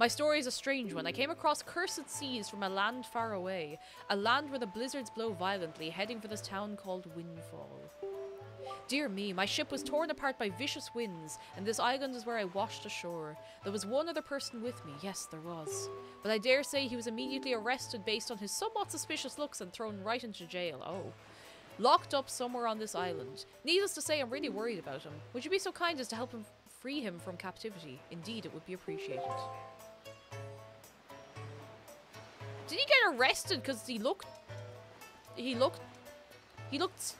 My story is a strange one. I came across cursed seas from a land far away. A land where the blizzards blow violently, heading for this town called Windfall. Dear me, my ship was torn apart by vicious winds, and this island is where I washed ashore. There was one other person with me, yes, there was. But I dare say he was immediately arrested based on his somewhat suspicious looks and thrown right into jail. Oh. Locked up somewhere on this island. Needless to say, I'm really worried about him. Would you be so kind as to help him free him from captivity? Indeed, it would be appreciated. Did he get arrested because he looked... He looked... He looked...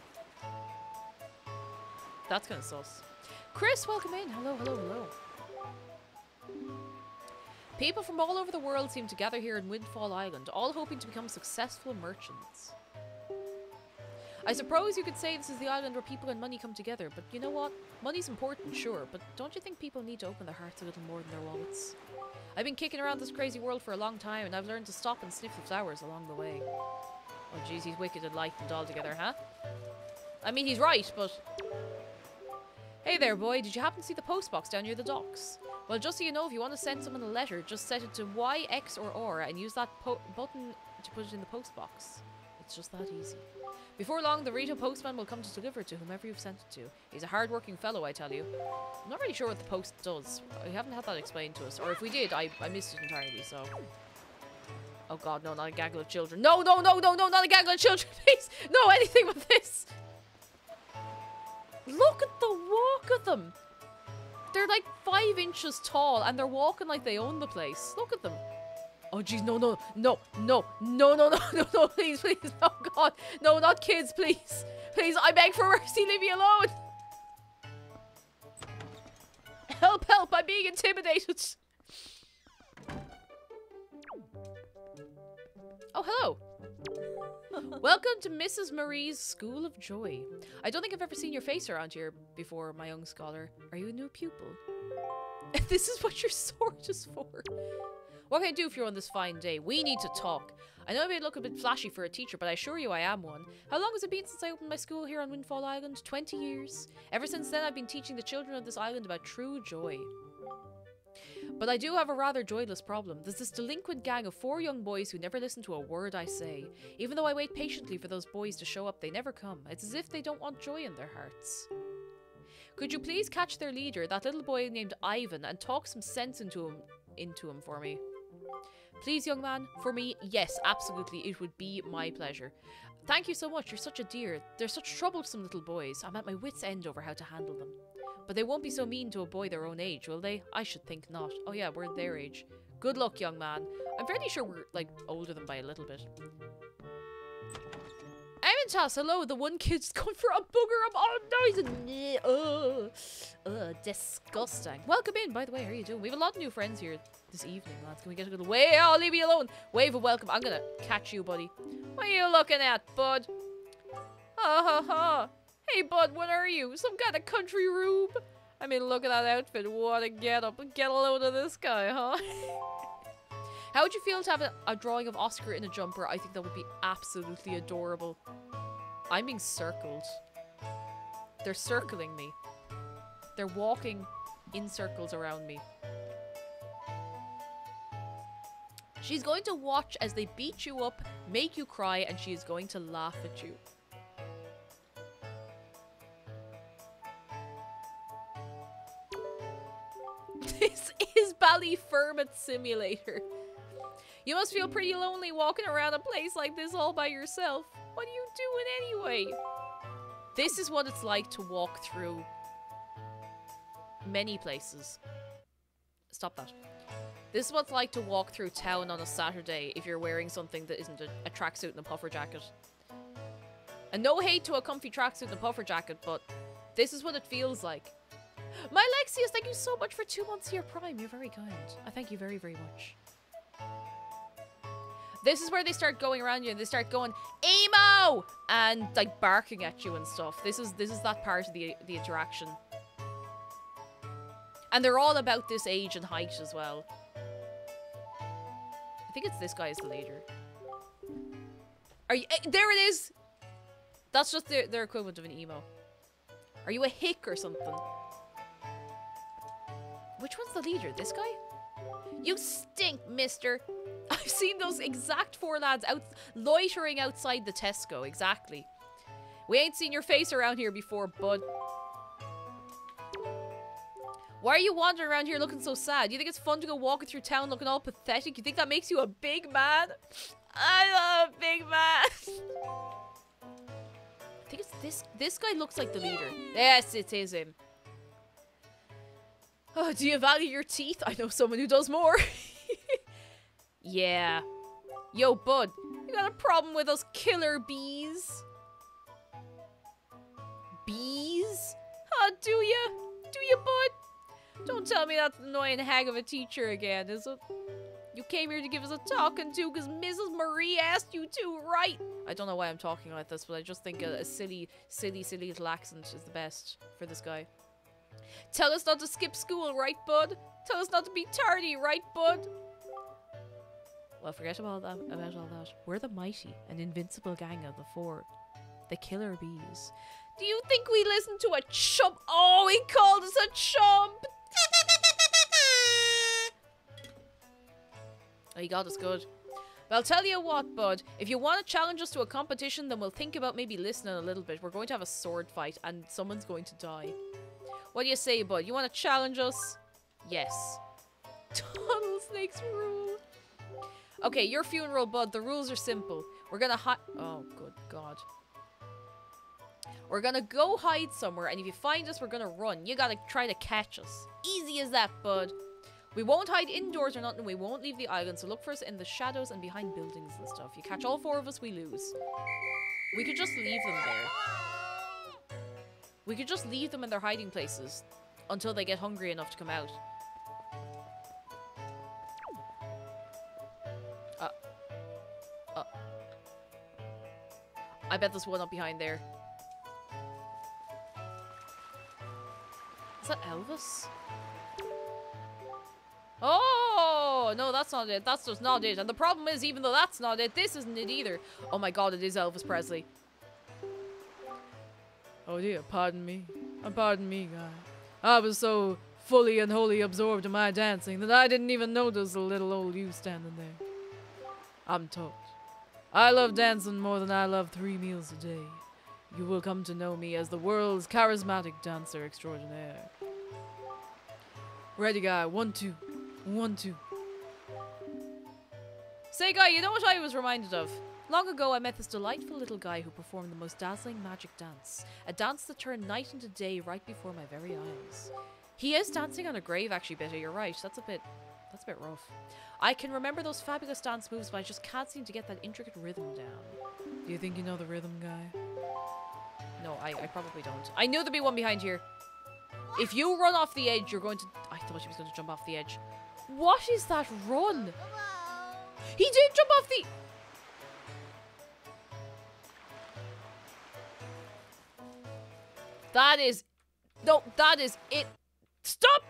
That's kind of sus. Chris, welcome in. Hello, hello, hello. People from all over the world seem to gather here in Windfall Island, all hoping to become successful merchants. I suppose you could say this is the island where people and money come together, but you know what? Money's important, sure, but don't you think people need to open their hearts a little more than their wallets? I've been kicking around this crazy world for a long time, and I've learned to stop and sniff the flowers along the way. Oh jeez, he's wicked and lightened altogether, huh? I mean, he's right, but... Hey there, boy, did you happen to see the postbox down near the docks? Well, just so you know, if you want to send someone a letter, just set it to Y, X, or R, and use that button to put it in the postbox. It's just that easy. Before long, the Rito postman will come to deliver it to whomever you've sent it to. He's a hard-working fellow, I tell you. I'm not really sure what the post does. We haven't had that explained to us. Or if we did, I, I missed it entirely, so... Oh god, no, not a gaggle of children. No, no, no, no, no, not a gaggle of children, please! No, anything but this! Look at the walk of them! They're like five inches tall and they're walking like they own the place. Look at them. Oh jeez, no, no, no, no, no, no, no, no, no, please, please, oh god, no, not kids, please, please, I beg for mercy, leave me alone. Help, help, I'm being intimidated. Oh, hello. Welcome to Mrs. Marie's School of Joy. I don't think I've ever seen your face around here before, my young scholar. Are you a new pupil? this is what your sword is for. What can I do for you on this fine day? We need to talk. I know I may look a bit flashy for a teacher, but I assure you I am one. How long has it been since I opened my school here on Windfall Island? 20 years. Ever since then, I've been teaching the children of this island about true joy. But I do have a rather joyless problem. There's this delinquent gang of four young boys who never listen to a word I say. Even though I wait patiently for those boys to show up, they never come. It's as if they don't want joy in their hearts. Could you please catch their leader, that little boy named Ivan, and talk some sense into him into him for me? Please, young man, for me, yes, absolutely, it would be my pleasure. Thank you so much, you're such a dear. They're such troublesome little boys. I'm at my wits' end over how to handle them. But they won't be so mean to a boy their own age, will they? I should think not. Oh yeah, we're their age. Good luck, young man. I'm fairly sure we're, like, older than by a little bit. Amentas, hello, the one kid's going for a booger up all noise. Ugh, ugh, disgusting. Welcome in, by the way, how are you doing? We have a lot of new friends here this evening, lads. Can we get a good way? Oh, leave me alone. Wave of welcome. I'm gonna catch you, buddy. What are you looking at, bud? Ha ha ha. Hey, bud, what are you? Some kind of country rube? I mean, look at that outfit. What a get up. Get a load of this guy, huh? How would you feel to have a, a drawing of Oscar in a jumper? I think that would be absolutely adorable. I'm being circled. They're circling me. They're walking in circles around me. She's going to watch as they beat you up, make you cry, and she is going to laugh at you. This is Ballyfermot Simulator. You must feel pretty lonely walking around a place like this all by yourself. What are you doing anyway? This is what it's like to walk through many places. Stop that. This is what it's like to walk through town on a Saturday if you're wearing something that isn't a, a tracksuit and a puffer jacket. And no hate to a comfy tracksuit and a puffer jacket, but this is what it feels like. My Lexius, thank you so much for two months your prime. You're very kind. I thank you very, very much. This is where they start going around you and they start going emo and like barking at you and stuff. This is this is that part of the the interaction. And they're all about this age and height as well. I think it's this guy is the leader. Are you? eh, there it is. That's just their their equivalent of an emo. Are you a hick or something? Which one's the leader? This guy? You stink, mister. I've seen those exact four lads out loitering outside the Tesco, exactly. We ain't seen your face around here before, bud. Why are you wandering around here looking so sad? Do you think it's fun to go walking through town looking all pathetic? You think that makes you a big man? I'm a big man. I think it's this. This guy looks like the leader. Yes, it is him. Oh, do you value your teeth? I know someone who does more. yeah. Yo, bud, you got a problem with those killer bees? Bees? Oh, do you? Do you, bud? Don't tell me that annoying hag of a teacher again, is it? You came here to give us a talking to because Mrs. Marie asked you to, right? I don't know why I'm talking like this, but I just think a, a silly, silly, silly little accent is the best for this guy. Tell us not to skip school, right, bud? Tell us not to be tardy, right, bud? Well, forget about that, about all that. We're the mighty and invincible gang of the four. The killer bees. Do you think we listen to a chump? Oh, he called us a chump! Oh, you got us good. But I'll tell you what, bud. If you want to challenge us to a competition, then we'll think about maybe listening a little bit. We're going to have a sword fight, and someone's going to die. What do you say, bud? You want to challenge us? Yes. Tunnel snakes rule. Okay, your funeral, bud. The rules are simple. We're gonna hide. Oh, good God. We're gonna go hide somewhere, and if you find us, we're gonna run. You gotta try to catch us. Easy as that, bud. We won't hide indoors or nothing. We won't leave the island, so look for us in the shadows and behind buildings and stuff. You catch all four of us, we lose. We could just leave them there. We could just leave them in their hiding places until they get hungry enough to come out. Uh. Uh. I bet there's one up behind there. That Elvis? Oh, no, that's not it. That's just not it. And the problem is, even though that's not it, this isn't it either. Oh my god, it is Elvis Presley. Oh dear, pardon me. Uh, pardon me, guy. I was so fully and wholly absorbed in my dancing that I didn't even notice the little old you standing there. I'm taught. I love dancing more than I love three meals a day. You will come to know me as the world's charismatic dancer extraordinaire. Ready, guy. One, two. One, two. Say, guy, you know what I was reminded of? Long ago, I met this delightful little guy who performed the most dazzling magic dance. A dance that turned night into day right before my very eyes. He is dancing on a grave, actually, Bitty. You're right. That's a bit... That's a bit rough. I can remember those fabulous dance moves, but I just can't seem to get that intricate rhythm down. Do you think you know the rhythm, guy? No, I, I probably don't. I knew there'd be one behind here. If you run off the edge, you're going to... I thought he was going to jump off the edge. What is that run? He did jump off the... That is... No, that is it. Stop!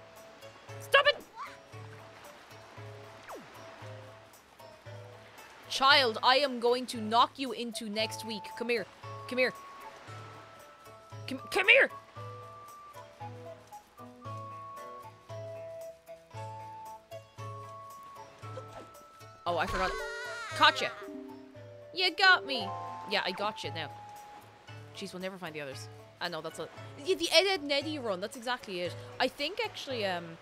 Stop it! Child, I am going to knock you into next week. Come here. Come here. Come, come here! Oh, I forgot. Caught you. You got me. Yeah, I got you now. Jeez, we'll never find the others. I know that's a yeah, the Ed Edd n Eddy run. That's exactly it. I think actually, um,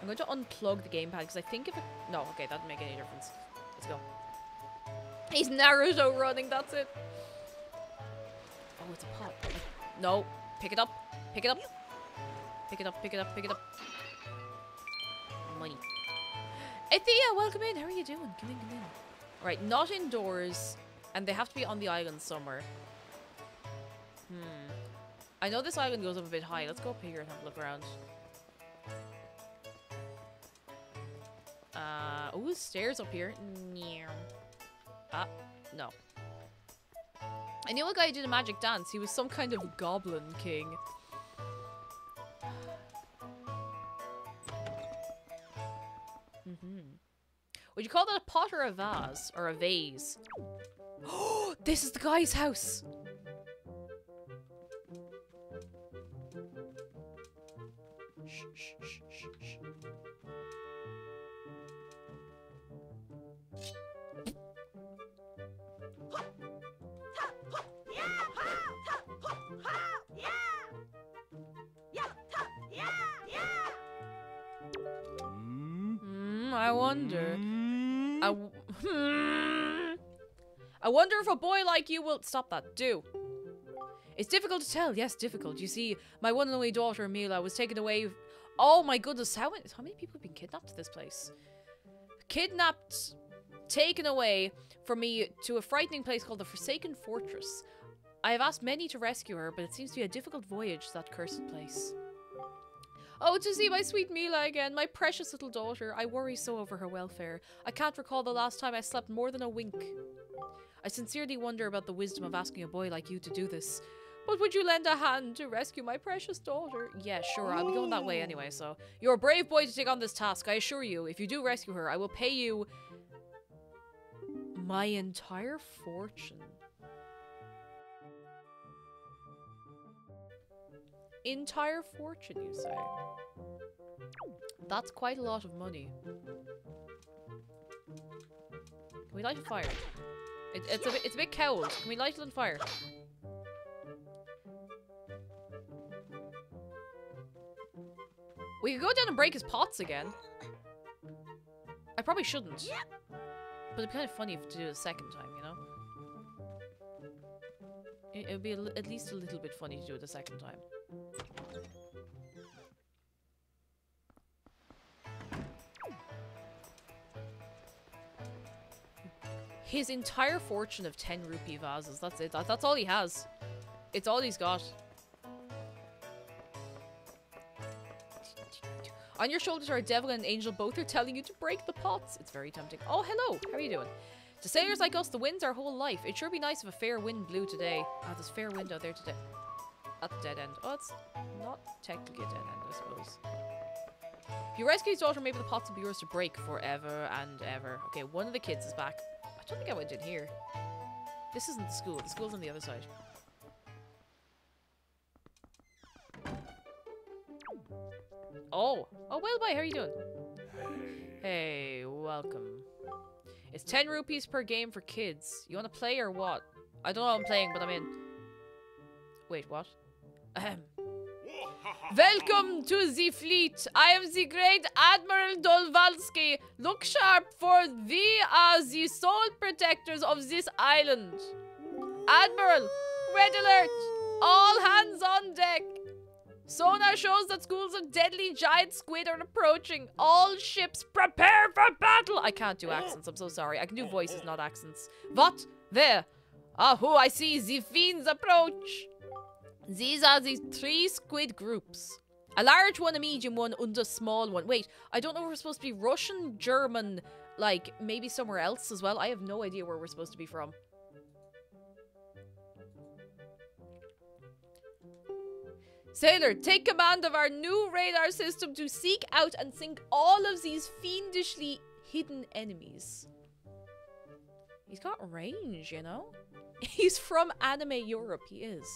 I'm going to unplug the gamepad because I think if it no, okay, that doesn't make any difference. Let's go. He's Naruto running. That's it. Oh, it's a pot. No, pick it up. Pick it up. Pick it up. Pick it up. Pick it up. Money. Ethia, welcome in. How are you doing? Come in, come in. Right, not indoors, and they have to be on the island somewhere. Hmm. I know this island goes up a bit high. Let's go up here and have a look around. Uh, ooh, stairs up here. Meow. Ah, no. I knew a guy who did a magic dance. He was some kind of goblin king. Mm-hmm. Would you call that a pot or a vase? Or a vase? Oh, this is the guy's house! Shh, shh, shh, shh, shh. Hmm? Hmm, I wonder. I, w- hmm. I wonder if a boy like you will stop that. Do. It's difficult to tell. Yes, difficult. You see, my one and only daughter, Mila, was taken away. Oh my goodness, how many, how many people have been kidnapped to this place? Kidnapped, taken away from me to a frightening place called the Forsaken Fortress. I have asked many to rescue her, but it seems to be a difficult voyage to that cursed place. Oh, to see my sweet Mila again, my precious little daughter. I worry so over her welfare. I can't recall the last time I slept more than a wink. I sincerely wonder about the wisdom of asking a boy like you to do this. But would you lend a hand to rescue my precious daughter? Yeah, sure, I'll be going that way anyway, so. You're a brave boy to take on this task, I assure you. If you do rescue her, I will pay you my entire fortune. Entire fortune, you say? That's quite a lot of money. Can we light a fire? It, it's a bit, it's a bit cold. Can we light it on fire? We could go down and break his pots again. I probably shouldn't. But it'd be kind of funny if to do it a second time, you know? It, would be at least a little bit funny to do it a second time. His entire fortune of 10 rupee vases. That's it. That, that's all he has. It's all he's got. On your shoulders are a devil and an angel. Both are telling you to break the pots. It's very tempting. Oh, hello. How are you doing? To sailors like us, the wind's our whole life. It'd sure be nice if a fair wind blew today. Ah, there's fair wind out there today. At the dead end. Oh, it's not technically a dead end, I suppose. If you rescue his daughter, maybe the pots will be yours to break forever and ever. Okay, one of the kids is back. I don't think I went in here. This isn't the school. The school's on the other side. Oh. Oh, well, bye. How are you doing? Hey, welcome. It's 10 rupees per game for kids. You want to play or what? I don't know what I'm playing, but I'm in. Wait, what? Ahem. Welcome to the fleet. I am the great Admiral Dolvalsky. Look sharp, for we are the sole protectors of this island. Admiral, red alert! All hands on deck. Sonar shows that schools of deadly giant squid are approaching. All ships prepare for battle. I can't do accents. I'm so sorry. I can do voices, not accents. What? There. Ah, who I see the fiends approach. These are the three squid groups. A large one, a medium one, and a small one. Wait, I don't know if we're supposed to be Russian, German, like maybe somewhere else as well. I have no idea where we're supposed to be from. Sailor, take command of our new radar system to seek out and sink all of these fiendishly hidden enemies. He's got range, you know? He's from anime Europe, he is.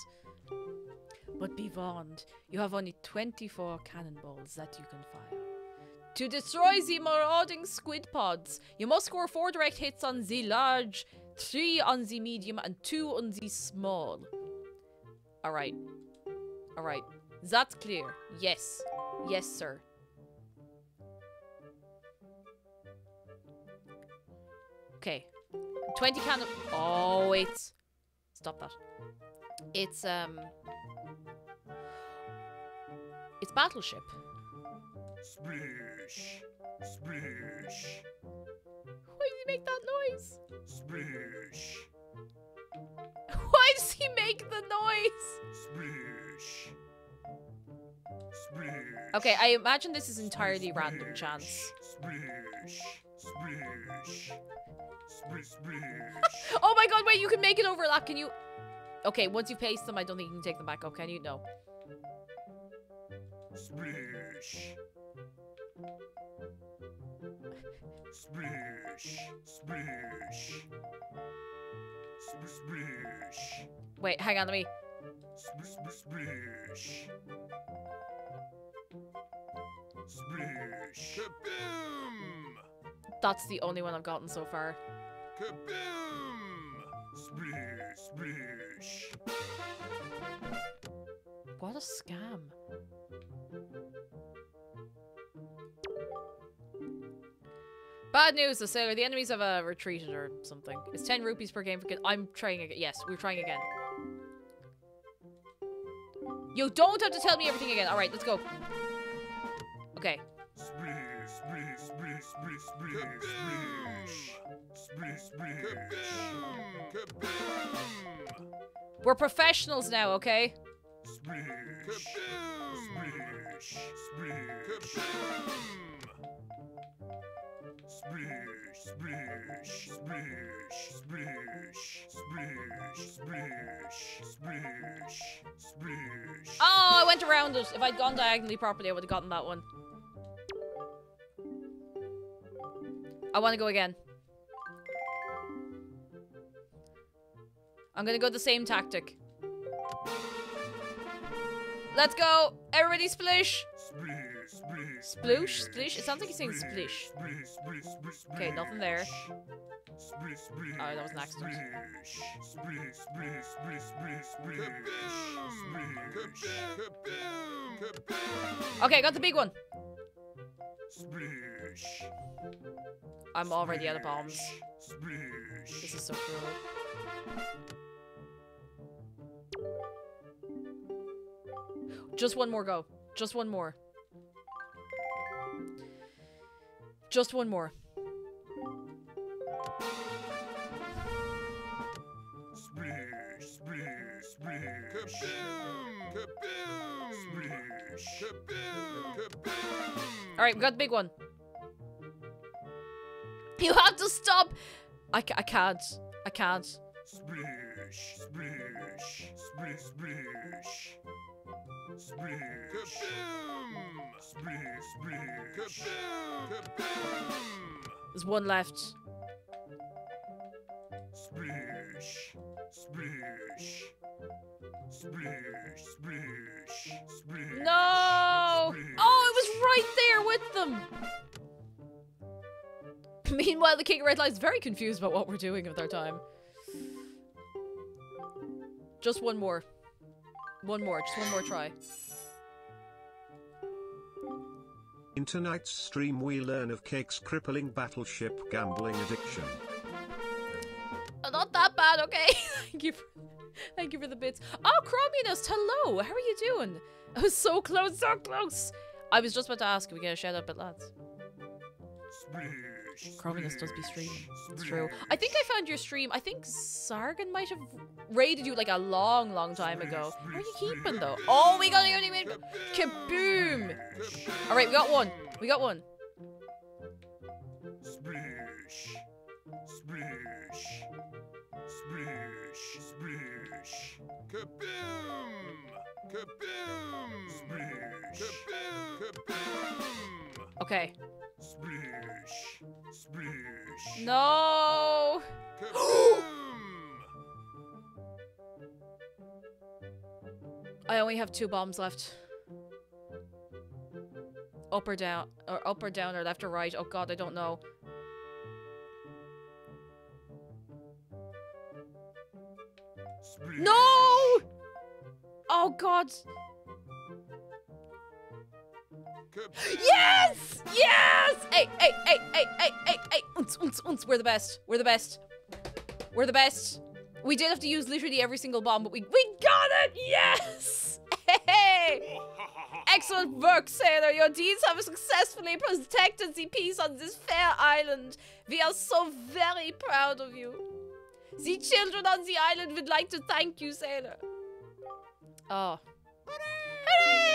But be warned, you have only 24 cannonballs that you can fire. To destroy the marauding squid pods, you must score 4 direct hits on the large, 3 on the medium, and 2 on the small. Alright. Alright. That's clear. Yes. Yes, sir. Okay. 20 cannon. Oh, wait. Stop that. It's, um. It's Battleship. Splish, splish, Why did he make that noise? splish, Why does he make the noise? splish, splish. Okay, I imagine this is entirely random chance. Splish, splish, splish, splish. Oh my god, wait, you can make it overlap. Can you? Okay, once you paste them, I don't think you can take them back up, can you? No. Splish. Splish, splish. Splish, splish. Wait, hang on, let me. Splish, splish, splish. Splish. Kaboom! That's the only one I've gotten so far. Kaboom! Splish, splish. What a scam. Bad news, the sailor. The enemies have uh, retreated or something. It's 10 rupees per game for. I'm trying again. Yes, we're trying again. You don't have to tell me everything again. All right, let's go. Okay. Splish, splish, splish, splish, splish, splish. Splish, splish. We're professionals now, okay? Splish. Splish, splish. Splish, splish, splish, splish, splish, splish, splish, splish. Oh, I went around it. If I'd gone diagonally properly, I would have gotten that one. I want to go again. I'm gonna go the same tactic. Let's go! Everybody splish! Splish, splish, Sploosh? Splish? It sounds like he's saying splish. Splish, splish, splish, Okay, nothing there. Splish, splish. Oh, that was an accident. Splish, splish, splish, splish, splish, splish. Okay, got the big one. Splish. I'm already out of bombs. Splish. This is so cruel. Just one more go. Just one more. Just one more. Splish, splish, splish. Splish. Alright, we got the big one. You have to stop! I, ca- I can't. I can't. Splish, splish, splish, splish. Splish. Kaboom! Splish, splish. Kaboom! Kaboom! There's one left. Splish, splish. Splish, splish, splish. No! Splish. Oh, right there with them! Meanwhile, the King of Red Lions is very confused about what we're doing with our time. Just one more. One more. Just one more try. In tonight's stream we learn of Cake's crippling battleship gambling addiction. Oh, not that bad, okay? thank you for, thank you for the bits. Ah, oh, Chrominus, hello! How are you doing? I was so close, so close! I was just about to ask if we get a shout out, but lads. Splish, Chrominus does be splish, streaming. It's true. I think I found your stream. I think Sargon might have raided you like a long, long time ago. Where are you keeping though? Oh, we got it! Kaboom! All right, we got one. We got one. Splish, splish, splish, splish. Kaboom! Kaboom! Splish, kaboom! Okay. Splish, splish. No. I only have two bombs left. Up or down, or up or down, or left or right. Oh god, I don't know. Splish, No! Oh god. Yes! Yes! Hey, hey, hey, hey, hey, hey, hey! Unts, unts, unts. We're the best. We're the best. We're the best. We did have to use literally every single bomb, but we we got it! Yes! Hey! Excellent work, sailor. Your deeds have successfully protected the peace on this fair island. We are so very proud of you. The children on the island would like to thank you, sailor. Oh. Hooray! Yay!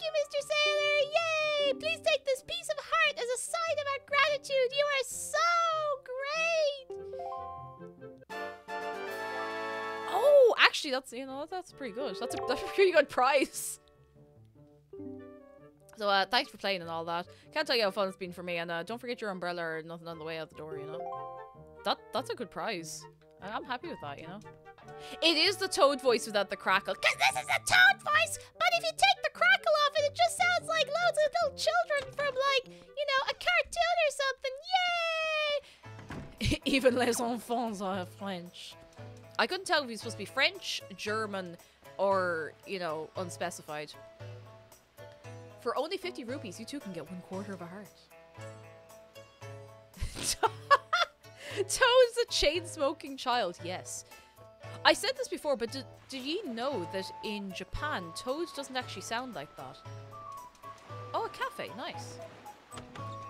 Thank you, Mr. Sailor! Yay! Please take this piece of heart as a sign of our gratitude. You are so great! Oh, actually, that's you know that's pretty good. That's a that's a pretty good price. So uh, thanks for playing and all that. Can't tell you how fun it's been for me. And uh, don't forget your umbrella or nothing on the way out the door. You know, that that's a good prize. I'm happy with that. You know. It is the toad voice without the crackle. Cause this is a toad voice, but if you take the crackle off it, it just sounds like loads of little children from like, you know, a cartoon or something. Yay! Even les enfants are French. I couldn't tell if he was supposed to be French, German, or, you know, unspecified. For only 50 rupees, you too can get one quarter of a heart. Toad's a chain smoking child, yes. I said this before, but did, did you know that in Japan, Toad doesn't actually sound like that? Oh, a cafe, nice.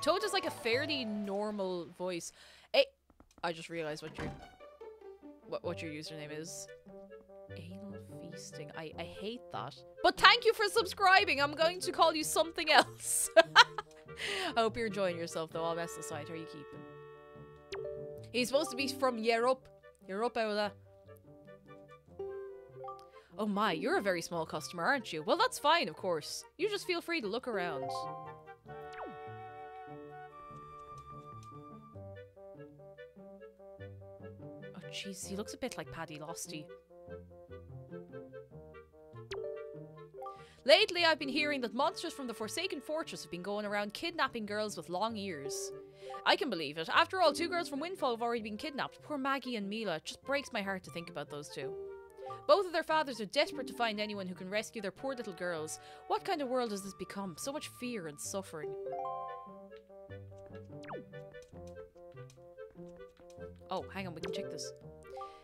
Toad is like a fairly normal voice. Hey, I just realized what your what, what your username is. Anal feasting. I, I hate that. But thank you for subscribing. I'm going to call you something else. I hope you're enjoying yourself though. All mess aside, how are you keeping? He's supposed to be from Europe. Europe of that. Oh my, you're a very small customer, aren't you? Well, that's fine, of course. You just feel free to look around. Oh jeez, he looks a bit like Paddy Losty. Lately, I've been hearing that monsters from the Forsaken Fortress have been going around kidnapping girls with long ears. I can believe it. After all, two girls from Windfall have already been kidnapped. Poor Maggie and Mila. It just breaks my heart to think about those two. Both of their fathers are desperate to find anyone who can rescue their poor little girls. What kind of world has this become? So much fear and suffering. Oh, hang on, we can check this.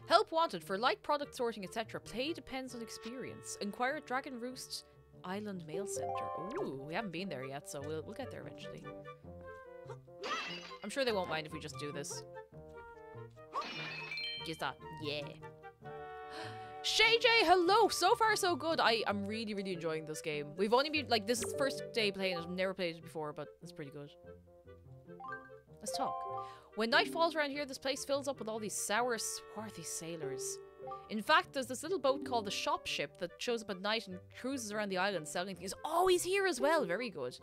Help wanted for light product sorting, etc. Pay depends on experience. Inquire at Dragon Roost Island Mail Center. Ooh, we haven't been there yet, so we'll, we'll get there eventually. I'm sure they won't mind if we just do this. Use that. Yeah. Shay J, hello! So far, so good. I, I'm really, really enjoying this game. We've only been, like, this is first day playing it. I've never played it before, but it's pretty good. Let's talk. When night falls around here, this place fills up with all these sour, swarthy sailors. In fact, there's this little boat called the Shop Ship that shows up at night and cruises around the island selling things. Oh, he's here as well. Very good.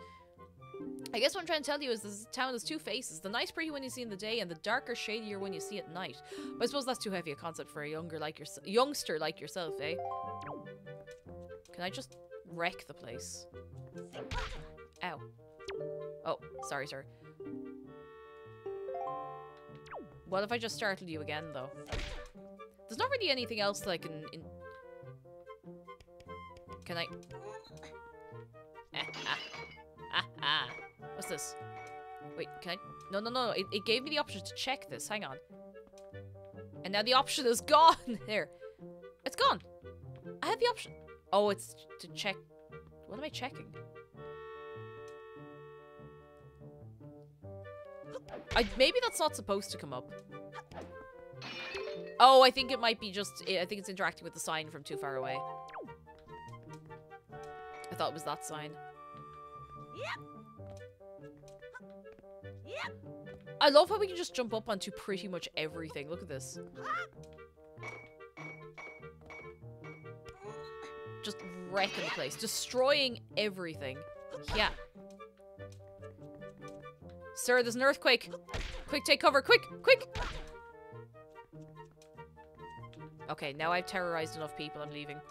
I guess what I'm trying to tell you is this town has two faces. The nice pretty when you see in the day and the darker, shadier when you see at night. But I suppose that's too heavy a concept for a younger like your youngster like yourself, eh? Can I just wreck the place? Ow. Oh, sorry, sir. What if I just startled you again, though? There's not really anything else that I can... In can I... What's this? Wait, can I... No, no, no. It, it gave me the option to check this. Hang on. And now the option is gone. there. It's gone. I had the option. Oh, it's to check... What am I checking? I, maybe that's not supposed to come up. Oh, I think it might be just... I think it's interacting with the sign from too far away. I thought it was that sign. I love how we can just jump up onto pretty much everything. Look at this. Just wrecking the place. Destroying everything. Yeah. Sir, there's an earthquake. Quick, take cover. Quick, quick. Okay, now I've terrorized enough people. I'm leaving.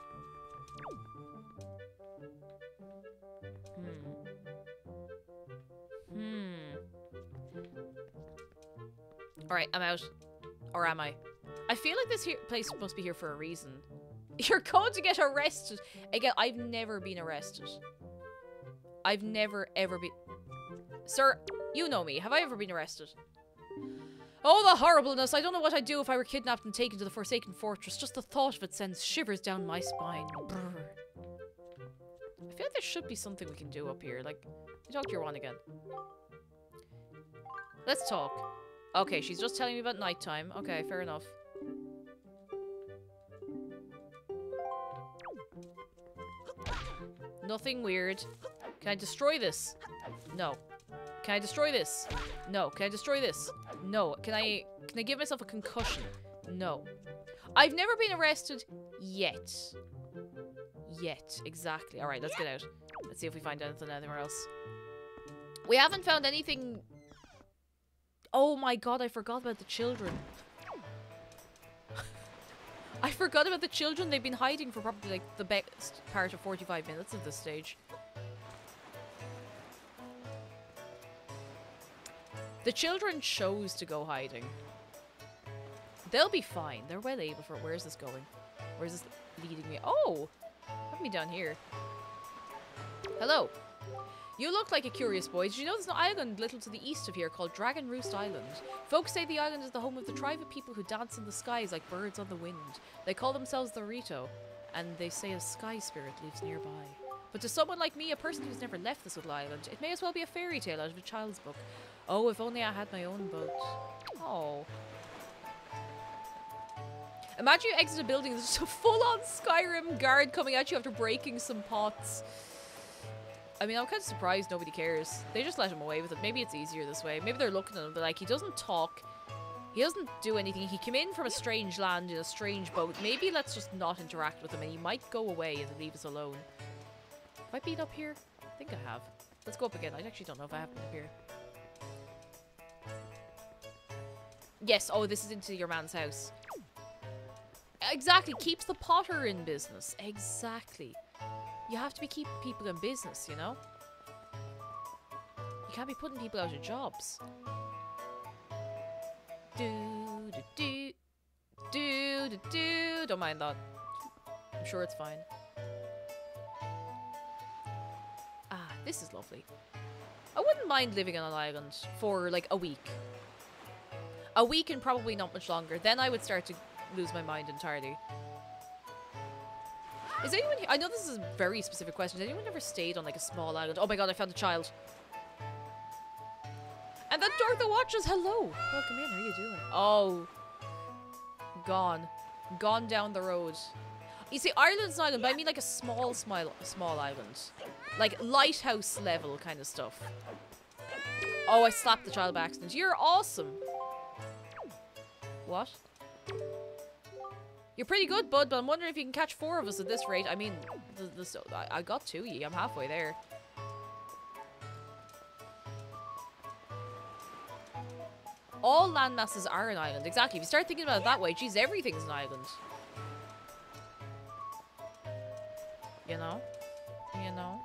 Alright, I'm out. Or am I? I feel like this place must be here for a reason. You're going to get arrested. Again, I've never been arrested. I've never, ever been... Sir, you know me. Have I ever been arrested? Oh, the horribleness. I don't know what I'd do if I were kidnapped and taken to the Forsaken Fortress. Just the thought of it sends shivers down my spine. Brr. I feel like there should be something we can do up here. Like, you talk to your one again. Let's talk. Okay, she's just telling me about nighttime. Okay, fair enough. Nothing weird. Can I destroy this? No. Can I destroy this? No. Can I destroy this? No. Can I can I give myself a concussion? No. I've never been arrested yet. Yet. Exactly. Alright, let's get out. Let's see if we find anything anywhere else. We haven't found anything... Oh my god, I forgot about the children. I forgot about the children. They've been hiding for probably like the best part of 45 minutes of this stage. The children chose to go hiding. They'll be fine. They're well able for Where's this going? Where's this leading me? Oh! Put me down here. Hello. You look like a curious boy. Did you know there's an island little to the east of here called Dragon Roost Island? Folks say the island is the home of the tribe of people who dance in the skies like birds on the wind. They call themselves the Rito, and they say a sky spirit lives nearby. But to someone like me, a person who's never left this little island, it may as well be a fairy tale out of a child's book. Oh, if only I had my own boat. Oh. Imagine you exit a building, and there's just a full-on Skyrim guard coming at you after breaking some pots. I mean, I'm kind of surprised nobody cares. They just let him away with it. Maybe it's easier this way. Maybe they're looking at him, but like, he doesn't talk. He doesn't do anything. He came in from a strange land in a strange boat. Maybe let's just not interact with him and he might go away and leave us alone. Have I been up here? I think I have. Let's go up again. I actually don't know if I have been up here. Yes, oh, this is into your man's house. Exactly, keeps the potter in business. Exactly. You have to be keeping people in business, you know? You can't be putting people out of jobs. Do, do, do. Do, do, do. Don't mind that. I'm sure it's fine. Ah, this is lovely. I wouldn't mind living on an island for like a week. A week and probably not much longer. Then I would start to lose my mind entirely. Is anyone here? I know this is a very specific question. Has anyone ever stayed on like a small island? Oh my god, I found a child. And then Dorothy watches. Hello. Oh, Welcome in. How are you doing? Oh. Gone. Gone down the road. You see, Ireland's an island, but I mean like a small, small, small island. Like lighthouse level kind of stuff. Oh, I slapped the child by accident. You're awesome. What? You're pretty good, bud, but I'm wondering if you can catch four of us at this rate. I mean, the, the, I, I got two ye. I'm halfway there. All landmasses are an island. Exactly. If you start thinking about it that way, geez, everything's an island. You know? You know?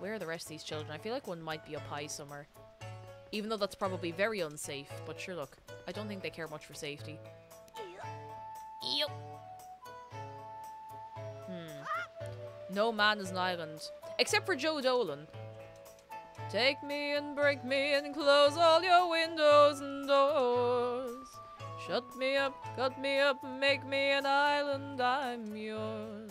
Where are the rest of these children? I feel like one might be up high somewhere. Even though that's probably very unsafe. But sure, look. I don't think they care much for safety. No man is an island. Except for Joe Dolan. Take me and break me and close all your windows and doors. Shut me up, cut me up, make me an island, I'm yours.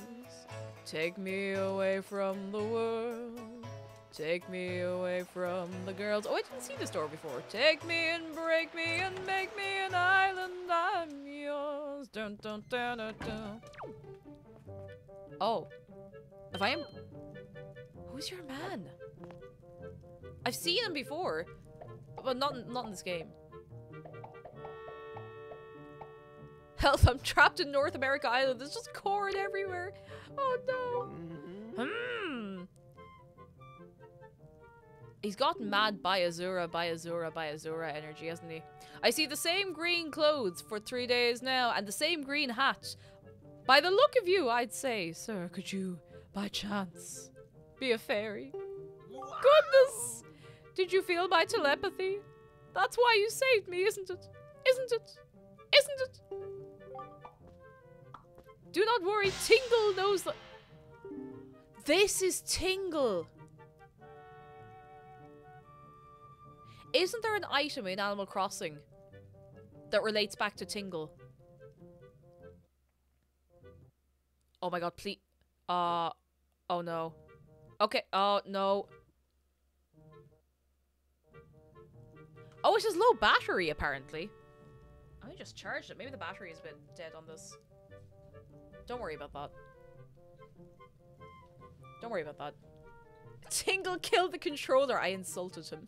Take me away from the world. Take me away from the girls. Oh, I didn't see this door before. Take me and break me and make me an island, I'm yours. Dun dun dun dun dun. Oh. If I am. Who's your man? I've seen him before, but not not in this game. Help! I'm trapped in North America Island. There's just corn everywhere. Oh no. Hmm. He's got mad by Azura, by Azura, by Azura energy, hasn't he? I see the same green clothes for three days now, and the same green hat. By the look of you, I'd say, sir, could you, by chance, be a fairy? Goodness! Did you feel my telepathy? That's why you saved me, isn't it? Isn't it? Isn't it? Do not worry, Tingle knows that. This is Tingle. Isn't there an item in Animal Crossing that relates back to Tingle? Oh my god, please. Uh, oh no. Okay, oh no. Oh, it has low battery, apparently. I just charged it. Maybe the battery has been dead on this. Don't worry about that. Don't worry about that. Tingle killed the controller. I insulted him.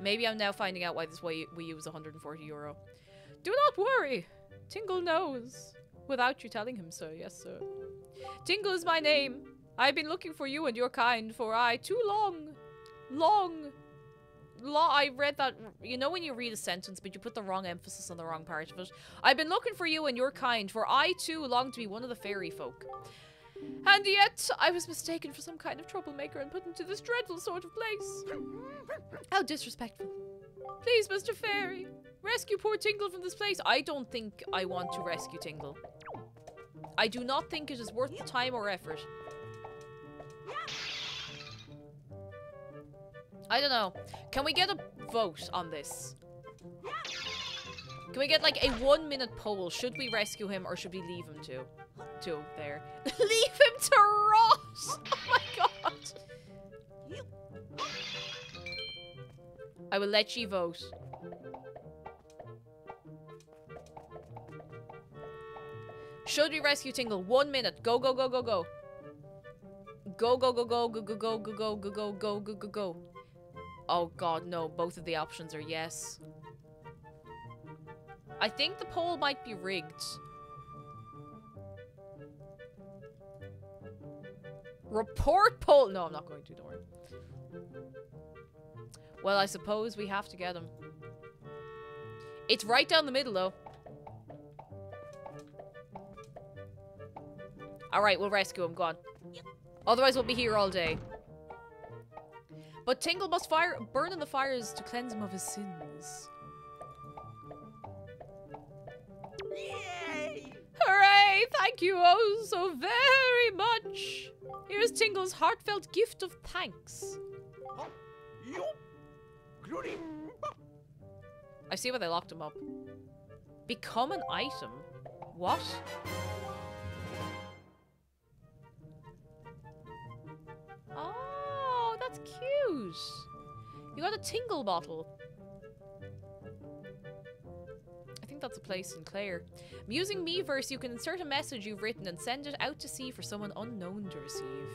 Maybe I'm now finding out why this Wii U was 140 euro. Do not worry. Tingle knows. Without you telling him so, yes sir. Tingle is my name. I've been looking for you and your kind for I too long. Long. Long. I read that, you know when you read a sentence but you put the wrong emphasis on the wrong part of it? I've been looking for you and your kind for I too long to be one of the fairy folk. And yet, I was mistaken for some kind of troublemaker and put into this dreadful sort of place. How disrespectful. Please, Mr. Fairy, rescue poor Tingle from this place. I don't think I want to rescue Tingle. I do not think it is worth the time or effort. I don't know. Can we get a vote on this? Can we get like a one minute poll? Should we rescue him or should we leave him to? To there. leave him to rot! Oh my god! I will let you vote. Should we rescue Tingle? One minute. Go, go, go, go, go. Go, go, go, go, go, go, go, go, go, go, go, go, go, go, go. Oh god, no. Both of the options are yes. I think the poll might be rigged. Report poll! No, I'm not going to, don't worry. Well, I suppose we have to get him. It's right down the middle, though. Alright, we'll rescue him. Go on. Otherwise, we'll be here all day. But Tingle must fire burn in the fires to cleanse him of his sins. Yay! Hooray! Thank you oh so very much! Here's Tingle's heartfelt gift of thanks. I see why they locked him up. Become an item? What? You got a tingle bottle. I think that's a place in Clare. Using Miiverse, you can insert a message you've written and send it out to sea for someone unknown to receive.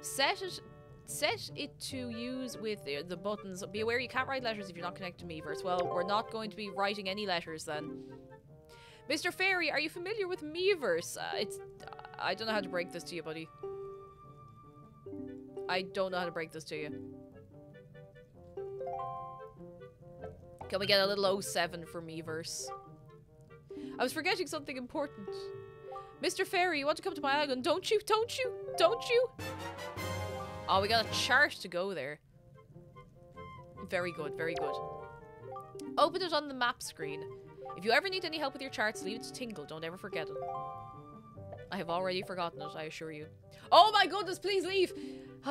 Set it set it to use with the, the buttons. Be aware you can't write letters if you're not connected to Miiverse. Well, we're not going to be writing any letters then. Mr. Fairy, are you familiar with Miiverse? Uh, it's... I don't know how to break this to you, buddy. I don't know how to break this to you. Can we get a little 07 for Miiverse? I was forgetting something important. Mr. Fairy, you want to come to my island? Don't you? Don't you? Don't you? Oh, we got a chart to go there. Very good, very good. Open it on the map screen. If you ever need any help with your charts, leave it to Tingle. Don't ever forget it. I have already forgotten it, I assure you. Oh my goodness, please leave!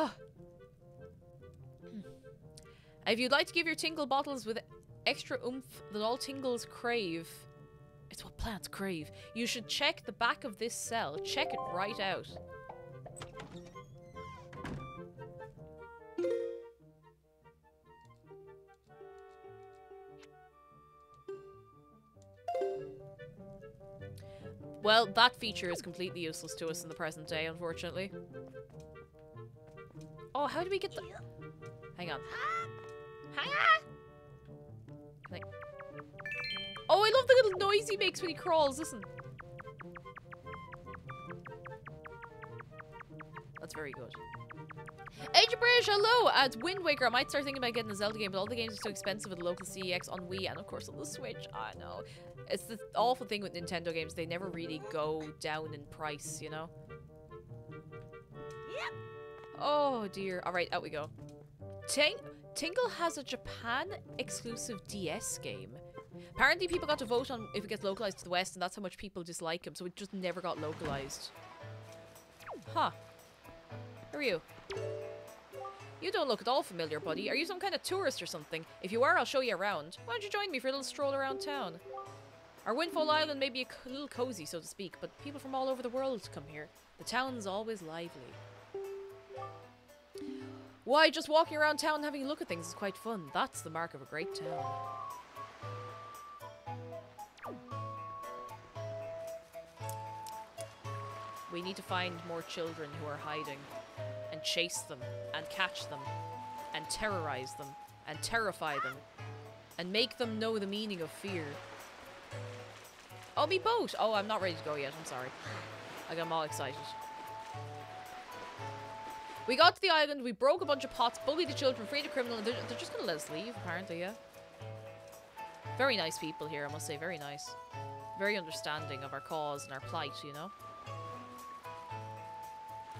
If you'd like to give your Tingle bottles with extra oomph that all Tingles crave, it's what plants crave, you should check the back of this cell. Check it right out. Well, that feature is completely useless to us in the present day, unfortunately. Oh, how do we get the... Hang on. Oh, I love the little noise he makes when he crawls, listen. That's very good. Age Bridge, hello! It's Wind Waker. I might start thinking about getting a Zelda game, but all the games are so expensive at the local CEX on Wii and of course on the Switch. I know. It's the awful thing with Nintendo games. They never really go down in price, you know? Yep. Oh dear. Alright, out we go. Ting Tingle has a Japan exclusive DS game. Apparently people got to vote on if it gets localized to the West and that's how much people dislike him, so it just never got localized. Huh. Who are you? You don't look at all familiar, buddy. Are you some kind of tourist or something? If you are, I'll show you around. Why don't you join me for a little stroll around town? Our Windfall Island may be a little cozy, so to speak, but people from all over the world come here. The town's always lively. Why, just walking around town and having a look at things is quite fun. That's the mark of a great town. We need to find more children who are hiding and chase them and catch them and terrorize them and terrify them and make them know the meaning of fear. Oh, me boat! Oh, I'm not ready to go yet. I'm sorry. I got all excited. We got to the island, we broke a bunch of pots, bullied the children, freed a criminal, and they're, they're just gonna let us leave, apparently, yeah. Very nice people here, I must say, very nice. Very understanding of our cause and our plight, you know?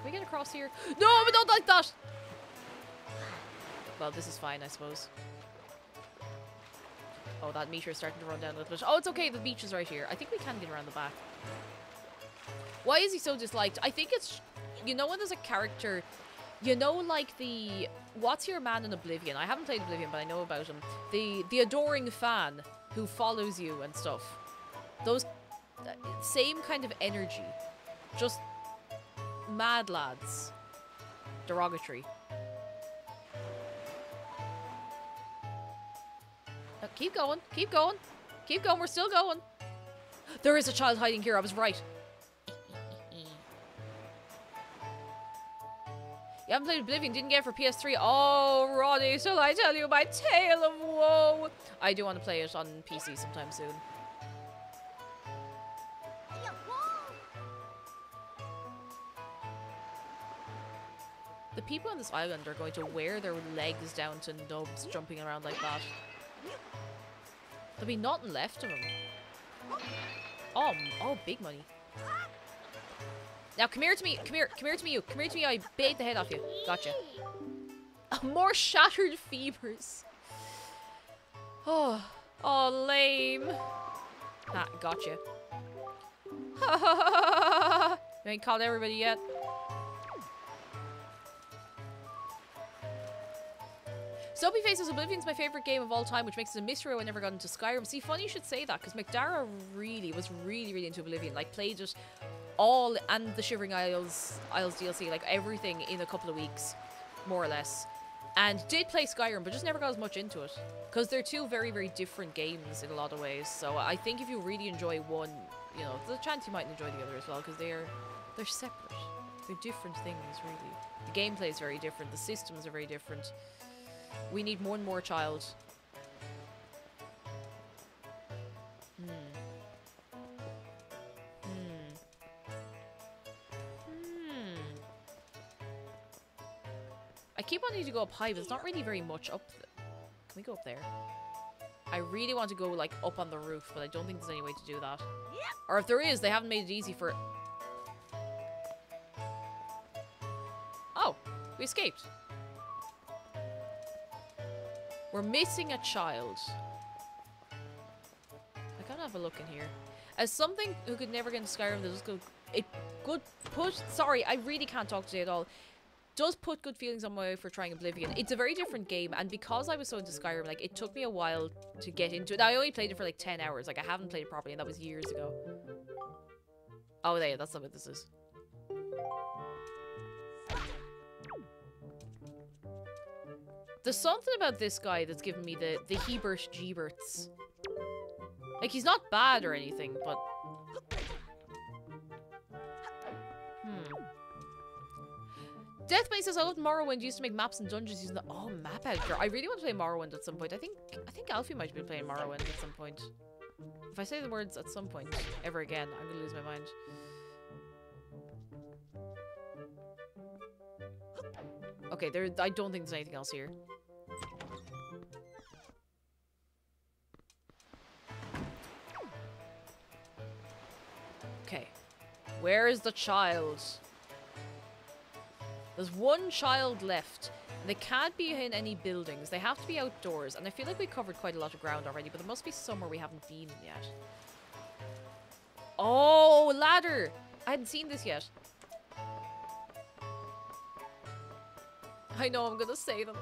We get across here? No, but don't like that! Well, this is fine, I suppose. Oh, that meter is starting to run down a little bit. Oh, it's okay, the beach is right here. I think we can get around the back. Why is he so disliked? I think it's... You know when there's a character You know, like the what's your man in Oblivion? I haven't played Oblivion, but I know about him. The the adoring fan who follows you and stuff. Those uh, same kind of energy, just mad lads. Derogatory. Uh, keep going, keep going, keep going. We're still going. There is a child hiding here. I was right. You haven't played Oblivion, didn't get it for PS3. Oh, Roddy, shall I tell you my tale of woe? I do want to play it on PC sometime soon. The people on this island are going to wear their legs down to nubs jumping around like that. There'll be nothing left of them. Oh, oh, big money. Now come here to me, come here, come here to me, you, come here to me, I bait the head off you. Gotcha. More shattered fevers. Oh, oh, lame. Ah, gotcha. Ha ha ha ha ha! You ain't called everybody yet. Soapy Faces Oblivion's my favorite game of all time, which makes it a mystery I never got into Skyrim. See, funny you should say that, because McDara really was really, really into Oblivion. Like, played it all and the Shivering Isles Isles DLC, like everything in a couple of weeks, more or less. And did play Skyrim, but just never got as much into it. Because they're two very, very different games in a lot of ways. So I think if you really enjoy one, you know, there's a chance you might enjoy the other as well, because they're they're separate. They're different things, really. The gameplay is very different, the systems are very different. We need one more child. Hmm. Hmm. Hmm. I keep wanting to go up high, but it's not really very much up. Can we go up there? I really want to go like up on the roof, but I don't think there's any way to do that. Or if there is, they haven't made it easy for. Oh, we escaped. We're missing a child. I gotta have a look in here. As something who could never get into Skyrim, that does go it good put sorry, I really can't talk today at all. Does put good feelings on my way for trying Oblivion. It's a very different game, and because I was so into Skyrim, like it took me a while to get into it. I only played it for like ten hours. Like I haven't played it properly, and that was years ago. Oh, yeah, that's not what this is. There's something about this guy that's giving me the the Hebert Jeberts. Like he's not bad or anything, but hmm. Deathbase says I love Morrowind. Used to make maps and dungeons using the oh map editor. I really want to play Morrowind at some point. I think I think Alfie might be playing Morrowind at some point. If I say the words at some point ever again, I'm gonna lose my mind. Okay, there. I don't think there's anything else here. Okay. Where is the child? There's one child left. They can't be in any buildings. They have to be outdoors. And I feel like we covered quite a lot of ground already, but there must be somewhere we haven't been yet. Oh, ladder! I hadn't seen this yet. I know I'm gonna say them.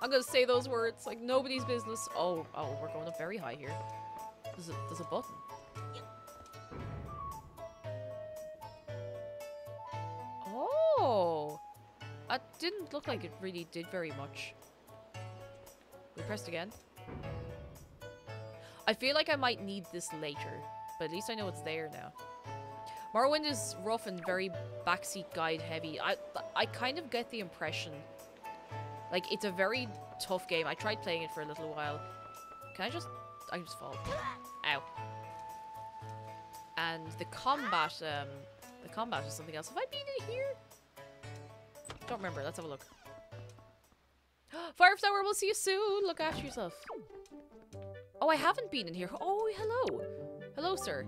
I'm gonna say those words like nobody's business. Oh, oh, we're going up very high here. There's a, there's a button. Oh, that didn't look like it really did very much. We pressed again. I feel like I might need this later, but at least I know it's there now. Morrowind is rough and very backseat guide heavy. I I kind of get the impression like it's a very tough game. I tried playing it for a little while. Can I just I just fall. Ow. And the combat um the combat is something else. Have I been in here? Don't remember. Let's have a look. Fire Tower, we'll see you soon. Look after yourself. Oh, I haven't been in here. Oh, hello. Hello, sir.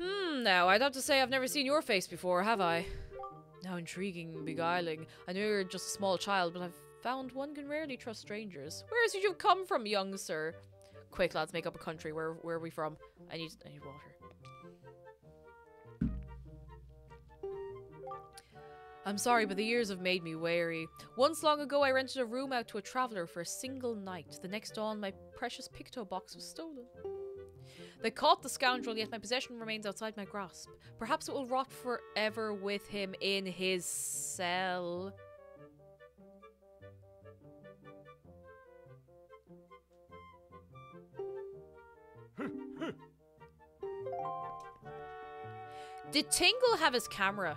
Hmm, now, I'd have to say I've never seen your face before, have I? How intriguing, beguiling. I know you're just a small child, but I've found one can rarely trust strangers. Where is you've come from, young sir? Quick, lads, make up a country. Where where are we from? I need I need water. I'm sorry, but the years have made me wary. Once long ago, I rented a room out to a traveller for a single night. The next dawn, my precious Picto box was stolen. They caught the scoundrel, yet my possession remains outside my grasp. Perhaps it will rot forever with him in his cell. Did Tingle have his camera?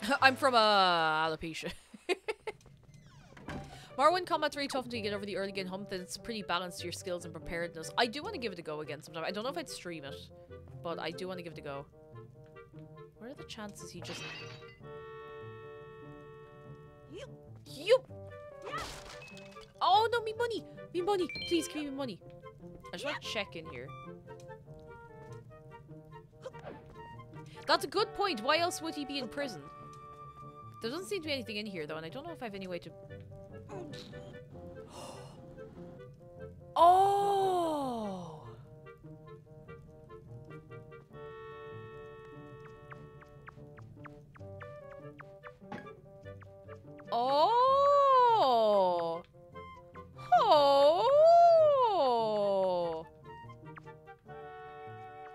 I'm from uh, alopecia. Morrowind combat's really tough until you get over the early game hump, then it's pretty balanced to your skills and preparedness. I do want to give it a go again sometime. I don't know if I'd stream it, but I do want to give it a go. What are the chances he just... Yup! Oh no, me money! Me money! Please give me money. I just want to check in here. That's a good point. Why else would he be in prison? There doesn't seem to be anything in here though, and I don't know if I have any way to Oh! Oh! Oh!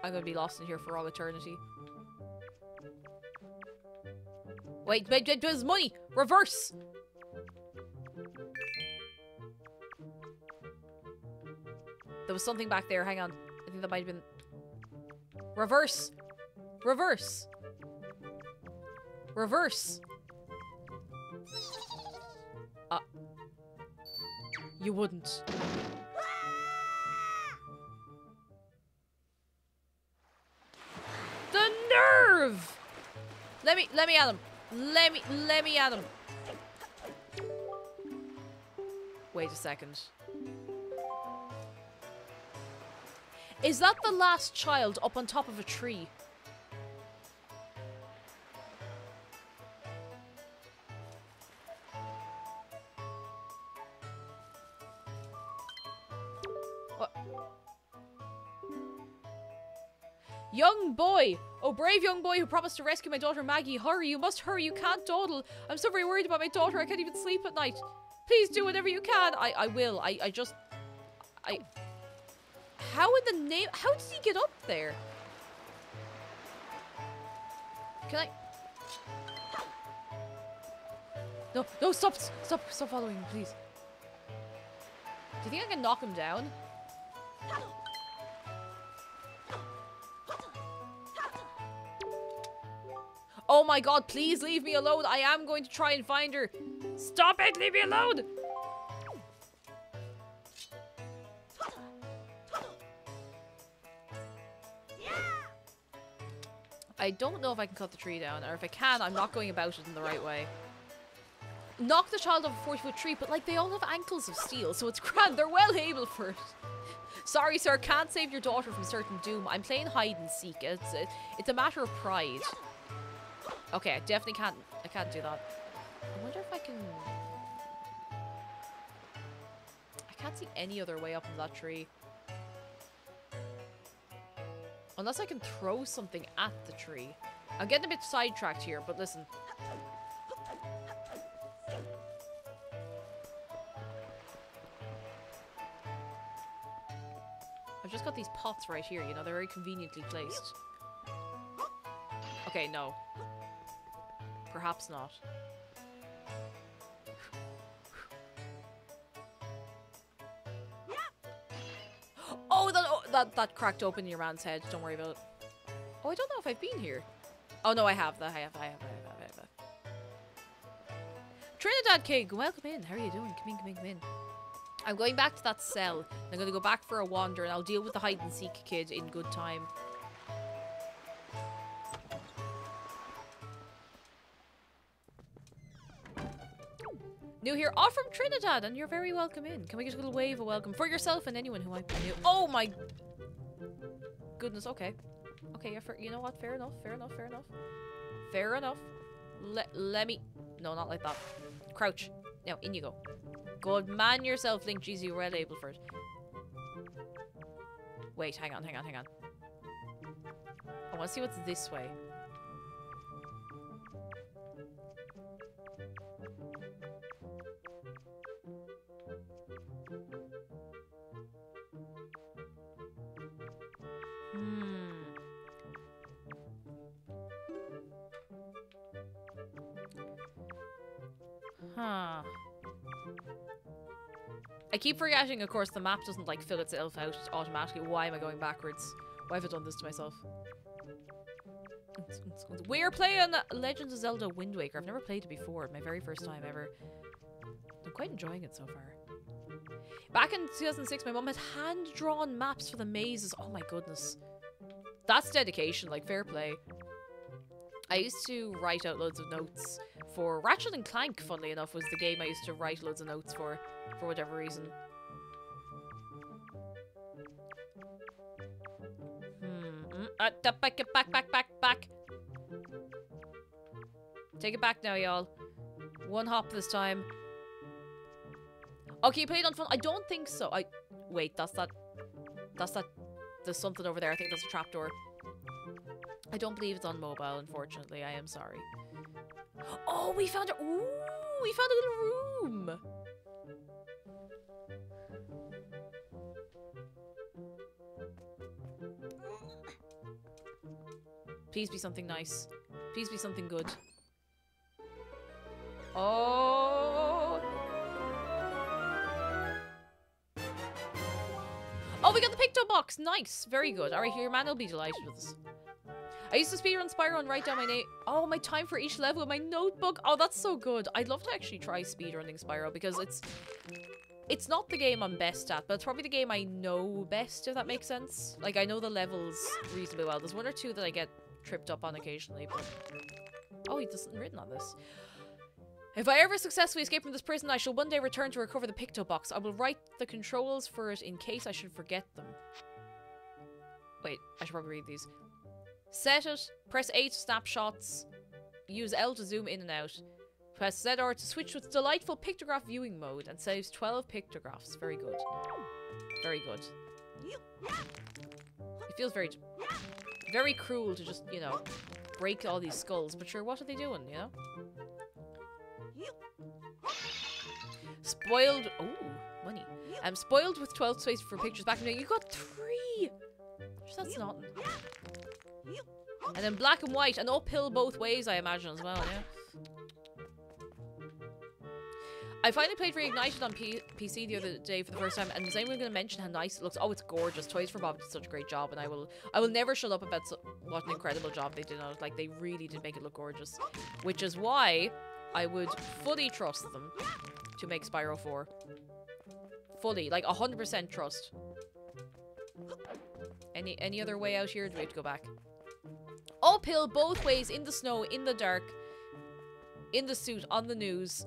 I'm gonna be lost in here for all eternity. Wait, wait, wait, there's money! Reverse! There was something back there. Hang on. I think that might have been... Reverse! Reverse! Reverse! Uh... You wouldn't. The nerve! Let me, let me at him. Let me, let me at him. Wait a second. Is that the last child up on top of a tree? What? Young boy! Oh, brave young boy who promised to rescue my daughter Maggie. Hurry, you must hurry, you can't dawdle. I'm so very worried about my daughter, I can't even sleep at night. Please do whatever you can. I, I will. I, I just... I... How would the name... How did he get up there? Can I... No, no, stop, stop, stop following me, please. Do you think I can knock him down? Oh my god, please leave me alone. I am going to try and find her. Stop it, leave me alone. I don't know if I can cut the tree down, or if I can, I'm not going about it in the right way. Knock the child off a 40 foot tree, but like they all have ankles of steel, so it's grand. They're well able for it. Sorry, sir, can't save your daughter from certain doom. I'm playing hide and seek. It's a, it's a matter of pride. Okay, I definitely can't. I can't do that. I wonder if I can. I can't see any other way up in that tree. Unless I can throw something at the tree. I'm getting a bit sidetracked here, but listen. I've just got these pots right here, you know, they're very conveniently placed. Okay, no. Perhaps not. That, that that cracked open your man's head. Don't worry about it. Oh, I don't know if I've been here. Oh no, I have. I have. I have. I have. I have. I have. Trinidad King, welcome in. How are you doing? Come in. Come in. Come in. I'm going back to that cell. I'm going to go back for a wander, and I'll deal with the hide and seek kid in good time. New here, off from Trinidad, and you're very welcome in. Can we get a little wave of welcome for yourself and anyone who might be new? Oh my goodness, okay. Okay, yeah, for, you know what? Fair enough, fair enough, fair enough. Fair enough. Let, let me... No, not like that. Crouch. Now, in you go. Good man yourself, Link. Well able for it. Wait, hang on, hang on, hang on. I want to see what's this way. Huh. I keep forgetting, of course, the map doesn't like fill itself out automatically. Why am I going backwards? Why have I done this to myself? We're playing Legends of Zelda Wind Waker. I've never played it before. My very first time ever. I'm quite enjoying it so far. Back in 2006, my mum had hand-drawn maps for the mazes. Oh my goodness. That's dedication, like fair play. I used to write out loads of notes for Ratchet and Clank, funnily enough, was the game I used to write loads of notes for, for whatever reason. Hmm. mm, Uh, back, it back, back, back, back. Take it back now, y'all. One hop this time. Okay, you played on phone. I don't think so. I wait. That's that. That's that. There's something over there. I think that's a trapdoor. I don't believe it's on mobile. Unfortunately, I am sorry. Oh, we found it. Ooh, we found a little room. Please be something nice. Please be something good. Oh. Oh, we got the Picto box. Nice. Very good. All right, your man will be delighted with us. I used to speedrun Spyro and write down my name. Oh, my time for each level in my notebook. Oh, that's so good. I'd love to actually try speedrunning Spyro because it's it's not the game I'm best at, but it's probably the game I know best, if that makes sense. Like, I know the levels reasonably well. There's one or two that I get tripped up on occasionally, but... Oh, he doesn't written on this. If I ever successfully escape from this prison, I shall one day return to recover the Picto box. I will write the controls for it in case I should forget them. Wait, I should probably read these. Set it, press A to snapshots, use L to zoom in and out. Press ZR to switch with delightful pictograph viewing mode and saves 12 pictographs. Very good. Very good. It feels very, very cruel to just, you know, break all these skulls. But sure, what are they doing, you know? Spoiled. Oh, money. I'm spoiled with 12 space for pictures back in the day. You got three! That's not. And then black and white and uphill both ways, I imagine, as well, yeah? I finally played Reignited on P PC the other day for the first time, and is anyone going to mention how nice it looks? Oh, it's gorgeous. Toys for Bob did such a great job, and I will I will never shut up about so what an incredible job they did on it. Like, they really did make it look gorgeous. Which is why I would fully trust them to make Spyro 4. Fully, like 100% trust. Any any other way out here? Do we have to go back? Uphill both ways, in the snow, in the dark, in the suit, on the news.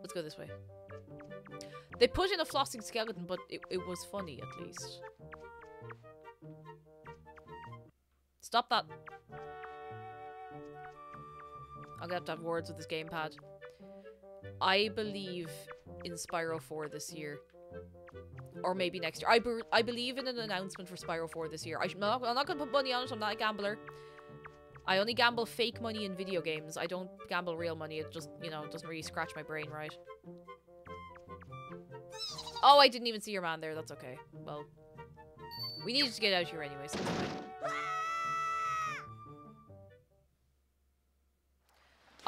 Let's go this way. They put in a flossing skeleton, but it, it was funny at least. Stop that. I'm gonna have to have words with this gamepad. I believe in Spyro 4 this year. Or maybe next year. I, be I believe in an announcement for Spyro 4 this year. I am not, I'm not going to put money on it. I'm not a gambler. I only gamble fake money in video games. I don't gamble real money. It just, you know, doesn't really scratch my brain right. Oh, I didn't even see your man there. That's okay. Well, we needed to get out here anyway, so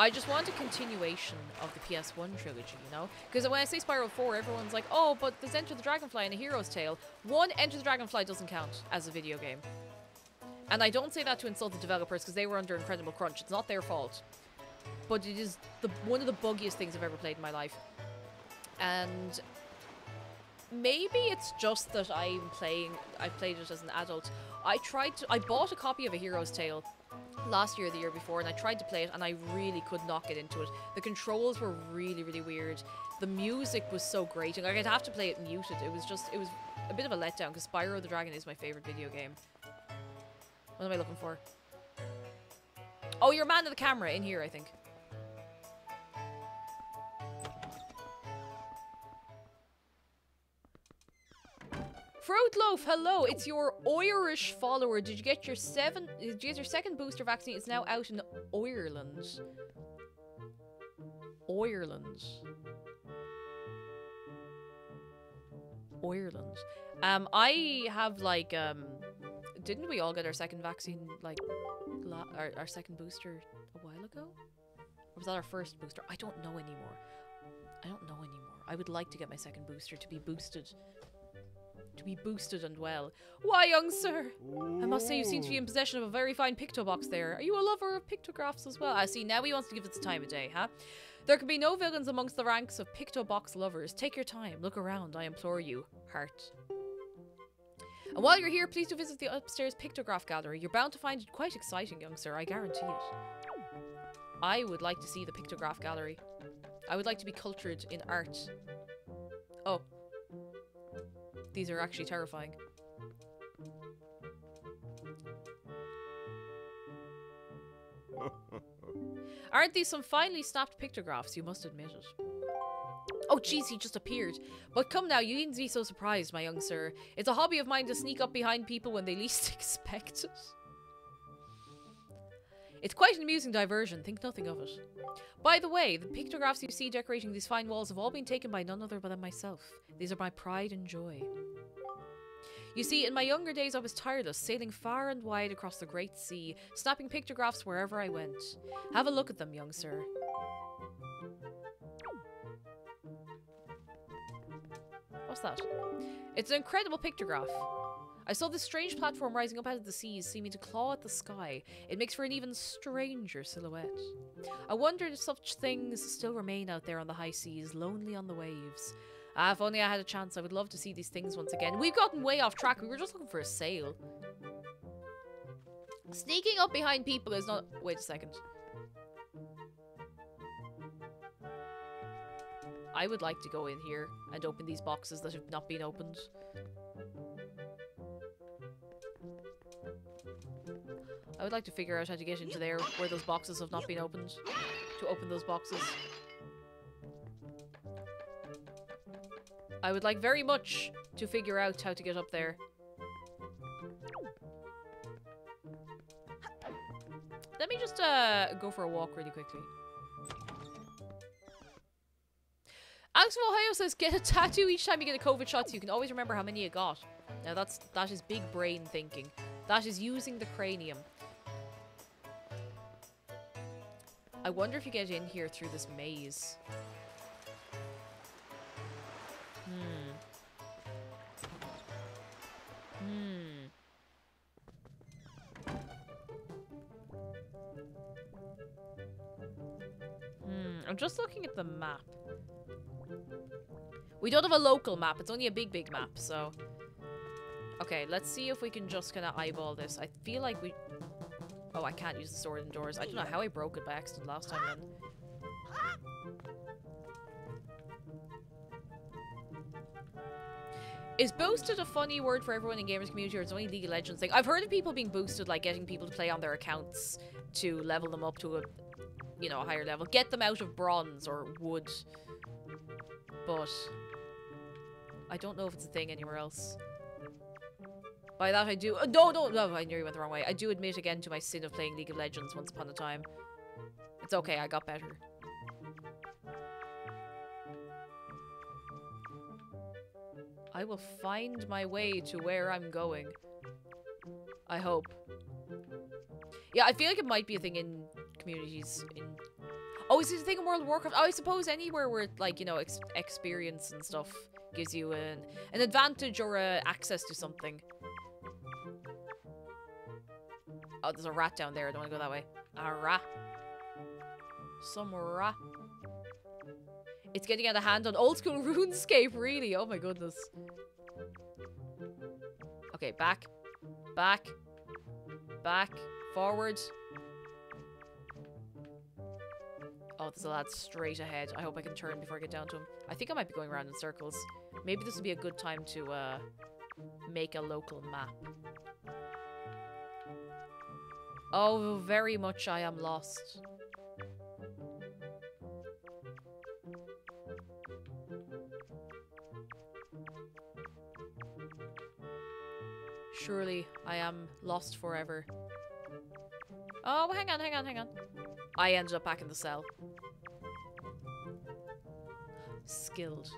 I just want a continuation of the PS1 trilogy, you know? Because when I say Spyro 4, everyone's like, oh, but there's Enter the Dragonfly and A Hero's Tale. One, Enter the Dragonfly doesn't count as a video game. And I don't say that to insult the developers because they were under incredible crunch. It's not their fault. But it is the one of the buggiest things I've ever played in my life. And maybe it's just that I'm playing, I played it as an adult. I tried to, I bought a copy of A Hero's Tale last year, the year before, and I tried to play it, and I really could not get into it. The controls were really, really weird. The music was so great, and I'd have to play it muted. It was just, it was a bit of a letdown, because Spyro the Dragon is my favorite video game. What am I looking for? Oh, you're man of the camera in here, I think. Fruit Loaf, hello. It's your Irish follower. Did you get your seven? Did you get your second booster vaccine? It's now out in Ireland. Ireland. Ireland. Um, I have like um, didn't we all get our second vaccine like our our second booster a while ago? Or was that our first booster? I don't know anymore. I don't know anymore. I would like to get my second booster to be boosted. To be boosted and well. Why, young sir? I must say you seem to be in possession of a very fine picto box there. Are you a lover of pictographs as well? I see, now he wants to give it the time of day, huh? There can be no villains amongst the ranks of picto box lovers. Take your time, look around, I implore you. Heart. And while you're here, please do visit the upstairs pictograph gallery. You're bound to find it quite exciting, young sir, I guarantee it. I would like to see the pictograph gallery. I would like to be cultured in art. Oh. These are actually terrifying. Aren't these some finely snapped pictographs? You must admit it. Oh, jeez, he just appeared. But come now, you needn't be so surprised, my young sir. It's a hobby of mine to sneak up behind people when they least expect it. It's quite an amusing diversion, think nothing of it. By the way, the pictographs you see decorating these fine walls have all been taken by none other than myself. These are my pride and joy. You see, in my younger days I was tireless, sailing far and wide across the great sea, snapping pictographs wherever I went. Have a look at them, young sir. What's that? It's an incredible pictograph. I saw this strange platform rising up out of the seas, seeming to claw at the sky. It makes for an even stranger silhouette. I wondered if such things still remain out there on the high seas, lonely on the waves. Ah, if only I had a chance, I would love to see these things once again. We've gotten way off track. We were just looking for a sail. Sneaking up behind people is not... Wait a second. I would like to go in here and open these boxes that have not been opened. I would like to figure out how to get into there where those boxes have not been opened. To open those boxes. I would like very much to figure out how to get up there. Let me just uh, go for a walk really quickly. Alex from Ohio says, get a tattoo each time you get a COVID shot so you can always remember how many you got. Now that's that is big brain thinking. That is using the cranium. I wonder if you get in here through this maze. Hmm. Hmm. Hmm. I'm just looking at the map. We don't have a local map. It's only a big, big map, so... Okay, let's see if we can just kind of eyeball this. I feel like we... Oh, I can't use the sword indoors. I don't know how I broke it by accident last time then. Is boosted a funny word for everyone in gamers community or it's only League of Legends thing? I've heard of people being boosted, like getting people to play on their accounts to level them up to a, you know, a higher level. Get them out of bronze or wood. But I don't know if it's a thing anywhere else. By that I do- uh, no, no, no, I nearly went the wrong way. I do admit again to my sin of playing League of Legends once upon a time. It's okay, I got better. I will find my way to where I'm going. I hope. Yeah, I feel like it might be a thing in communities in... Oh, is it a thing in World of Warcraft? Oh, I suppose anywhere where, like, you know, ex experience and stuff gives you an, an advantage or uh, access to something. Oh, there's a rat down there. I don't want to go that way. A rat. Some rat. It's getting out of hand on old school RuneScape, really. Oh my goodness. Okay, back. Back. Back. Forward. Oh, there's a lad straight ahead. I hope I can turn before I get down to him. I think I might be going around in circles. Maybe this would be a good time to uh, make a local map. Oh, very much I am lost. Surely I am lost forever. Oh, hang on, hang on, hang on. I ended up back in the cell. Skilled.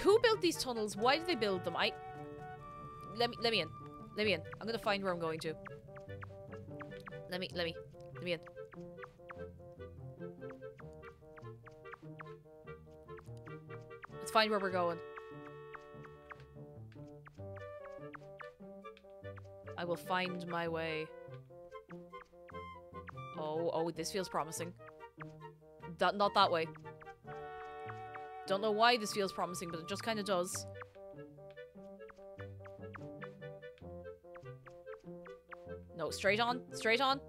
Who built these tunnels? Why did they build them? I... Let me, let me in. Let me in. I'm gonna find where I'm going to. Let me, let me, let me in. Let's find where we're going. I will find my way. Oh, oh, this feels promising. That, not that way. Don't know why this feels promising, but it just kind of does. No, straight on, straight on.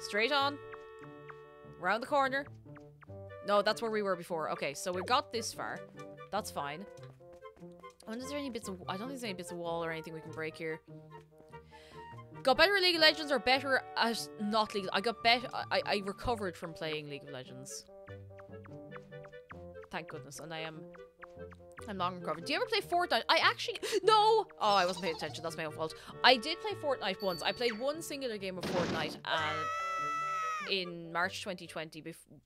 Straight on. Round the corner. No, that's where we were before. Okay, so we got this far. That's fine. I wonder if there any bits of... I don't think there's any bits of wall or anything we can break here. Got better at League of Legends or better at not League... I got better... I, I recovered from playing League of Legends. Thank goodness. And I am... I'm long recovered. Do you ever play Fortnite? I actually... No! Oh, I wasn't paying attention. That's my own fault. I did play Fortnite once. I played one singular game of Fortnite uh, in March 2020.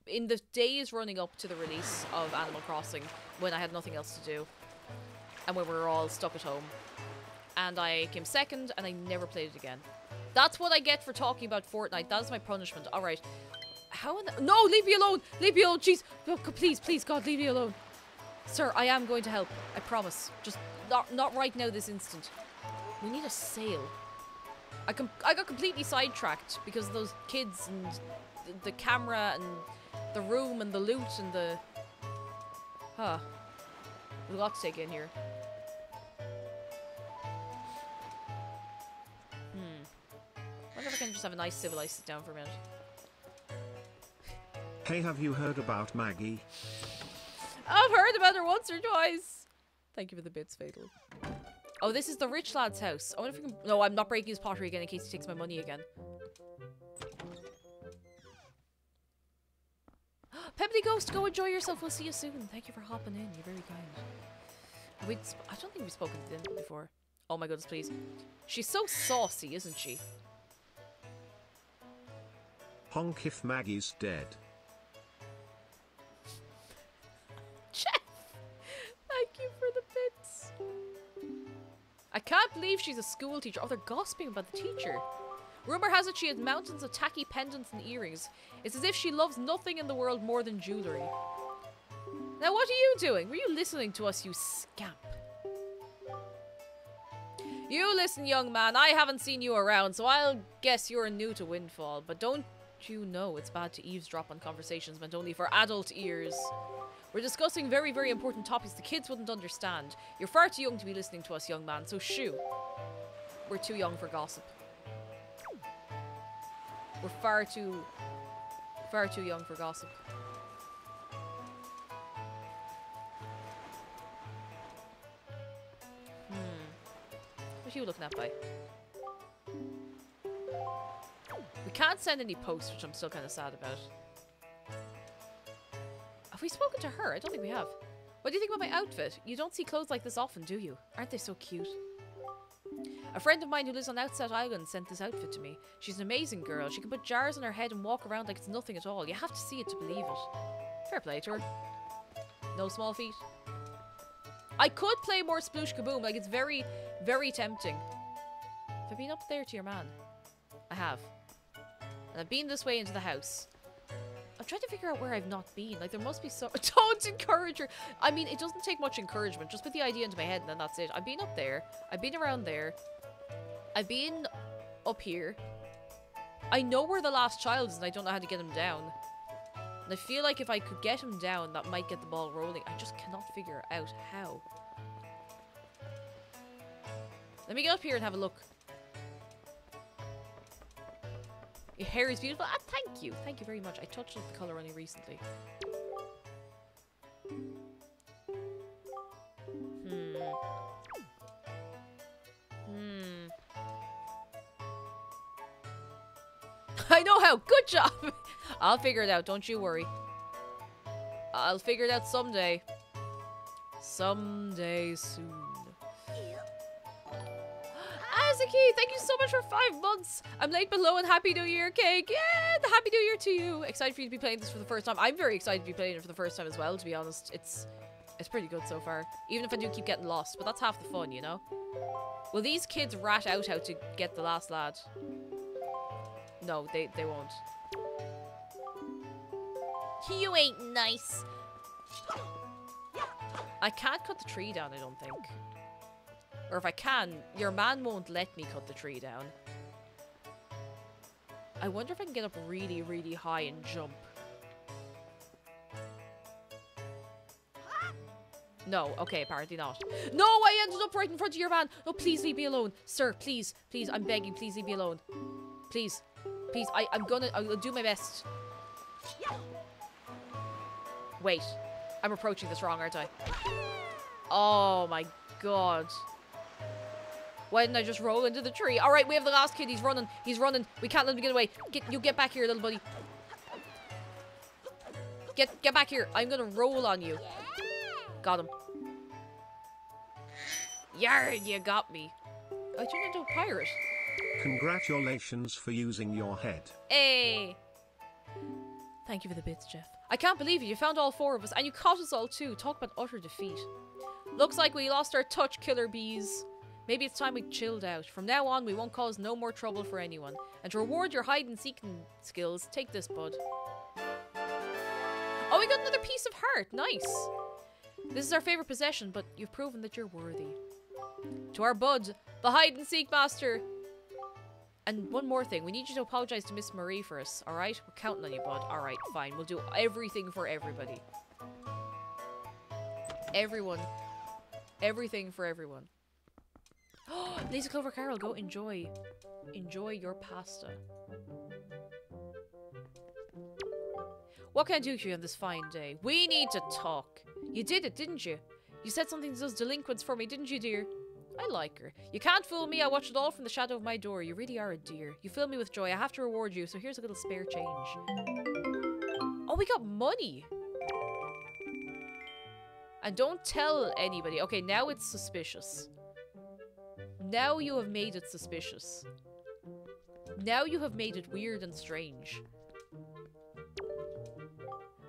In the days running up to the release of Animal Crossing when I had nothing else to do. And when we were all stuck at home. And I came second and I never played it again. That's what I get for talking about Fortnite. That is my punishment. Alright. How in the- No, leave me alone! Leave me alone! Jeez! C- please, please, God, leave me alone. Sir, I am going to help. I promise. Just not not right now, this instant. We need a sail. I com- I got completely sidetracked because of those kids and the, the camera and the room and the loot and the. Huh. A lot to take in here. Hmm. wonder if I can just have a nice civilized sit down for a minute. Hey, have you heard about Maggie? I've heard about her once or twice. Thank you for the bits, Fatal. Oh, this is the rich lad's house. I wonder if we can... No, I'm not breaking his pottery again in case he takes my money again. Pebbly Ghost, go enjoy yourself. We'll see you soon. Thank you for hopping in. You're very kind. Have we sp- I don't think we've spoken to them before. Oh my goodness, please. She's so saucy, isn't she? Honk if Maggie's dead. You for the bits. I can't believe she's a school teacher. Oh, they're gossiping about the teacher. Rumor has it she has mountains of tacky pendants and earrings. It's as if she loves nothing in the world more than jewellery. Now, what are you doing? Were you listening to us, you scamp? You listen, young man. I haven't seen you around, so I'll guess you're new to Windfall. But don't you know it's bad to eavesdrop on conversations meant only for adult ears? We're discussing very, very important topics the kids wouldn't understand. You're far too young to be listening to us, young man, so shoo. We're too young for gossip. We're far too, far too young for gossip. Hmm. What are you looking at, by? We can't send any posts, which I'm still kind of sad about. Have we spoken to her? I don't think we have. What do you think about my outfit? You don't see clothes like this often, do you? Aren't they so cute? A friend of mine who lives on Outset Island sent this outfit to me. She's an amazing girl. She can put jars on her head and walk around like it's nothing at all. You have to see it to believe it. Fair play to her. No small feet. I could play more Sploosh Kaboom. Like, it's very, very tempting. Have I been up there to your man? I have. And I've been this way into the house. I'm trying to figure out where I've not been. Like, there must be so. Don't encourage her. I mean, it doesn't take much encouragement. Just put the idea into my head and then that's it. I've been up there. I've been around there. I've been up here. I know where the last child is and I don't know how to get him down. And I feel like if I could get him down, that might get the ball rolling. I just cannot figure out how. Let me get up here and have a look. Your hair is beautiful. Ah, thank you. Thank you very much. I touched up the colour only recently. Hmm. Hmm. I know how. Good job. I'll figure it out. Don't you worry. I'll figure it out someday. Someday soon. Azuki, thank you so much for five months. I'm late below and happy new year cake. Yeah, happy new year to you. Excited for you to be playing this for the first time. I'm very excited to be playing it for the first time as well, to be honest. It's it's pretty good so far. Even if I do keep getting lost, but that's half the fun, you know? Will these kids rat out how to get the last lad? No, they, they won't. You ain't nice. I can't cut the tree down, I don't think. Or if I can, your man won't let me cut the tree down. I wonder if I can get up really, really high and jump. No, okay, apparently not. No, I ended up right in front of your van. No, please leave me alone. Sir, please, please, I'm begging, please leave me alone. Please, please, I, I'm gonna, I'll do my best. Wait, I'm approaching this wrong, aren't I? Oh my god. Why didn't I just roll into the tree? All right, we have the last kid. He's running. He's running. We can't let him get away. Get you get back here, little buddy. Get get back here. I'm gonna roll on you. Got him. Yard, you got me. I turned into a pirate. Congratulations for using your head. Hey. Thank you for the bits, Jeff. I can't believe it. You found all four of us, and you caught us all too. Talk about utter defeat. Looks like we lost our touch, killer bees. Maybe it's time we chilled out. From now on, we won't cause no more trouble for anyone. And to reward your hide and seeking skills, take this, bud. Oh, we got another piece of heart. Nice. This is our favorite possession, but you've proven that you're worthy. To our bud, the hide and seek master. And one more thing, we need you to apologize to Miss Marie for us, alright? We're counting on you, bud. Alright, fine. We'll do everything for everybody. Everyone. Everything for everyone. Lazy Clover Carol, go enjoy. Enjoy your pasta. What can I do for you on this fine day? We need to talk. You did it, didn't you? You said something to those delinquents for me, didn't you, dear? I like her. You can't fool me. I watched it all from the shadow of my door. You really are a dear. You fill me with joy. I have to reward you, so here's a little spare change. Oh, we got money. And don't tell anybody. Okay, now it's suspicious. Now you have made it suspicious. Now you have made it weird and strange.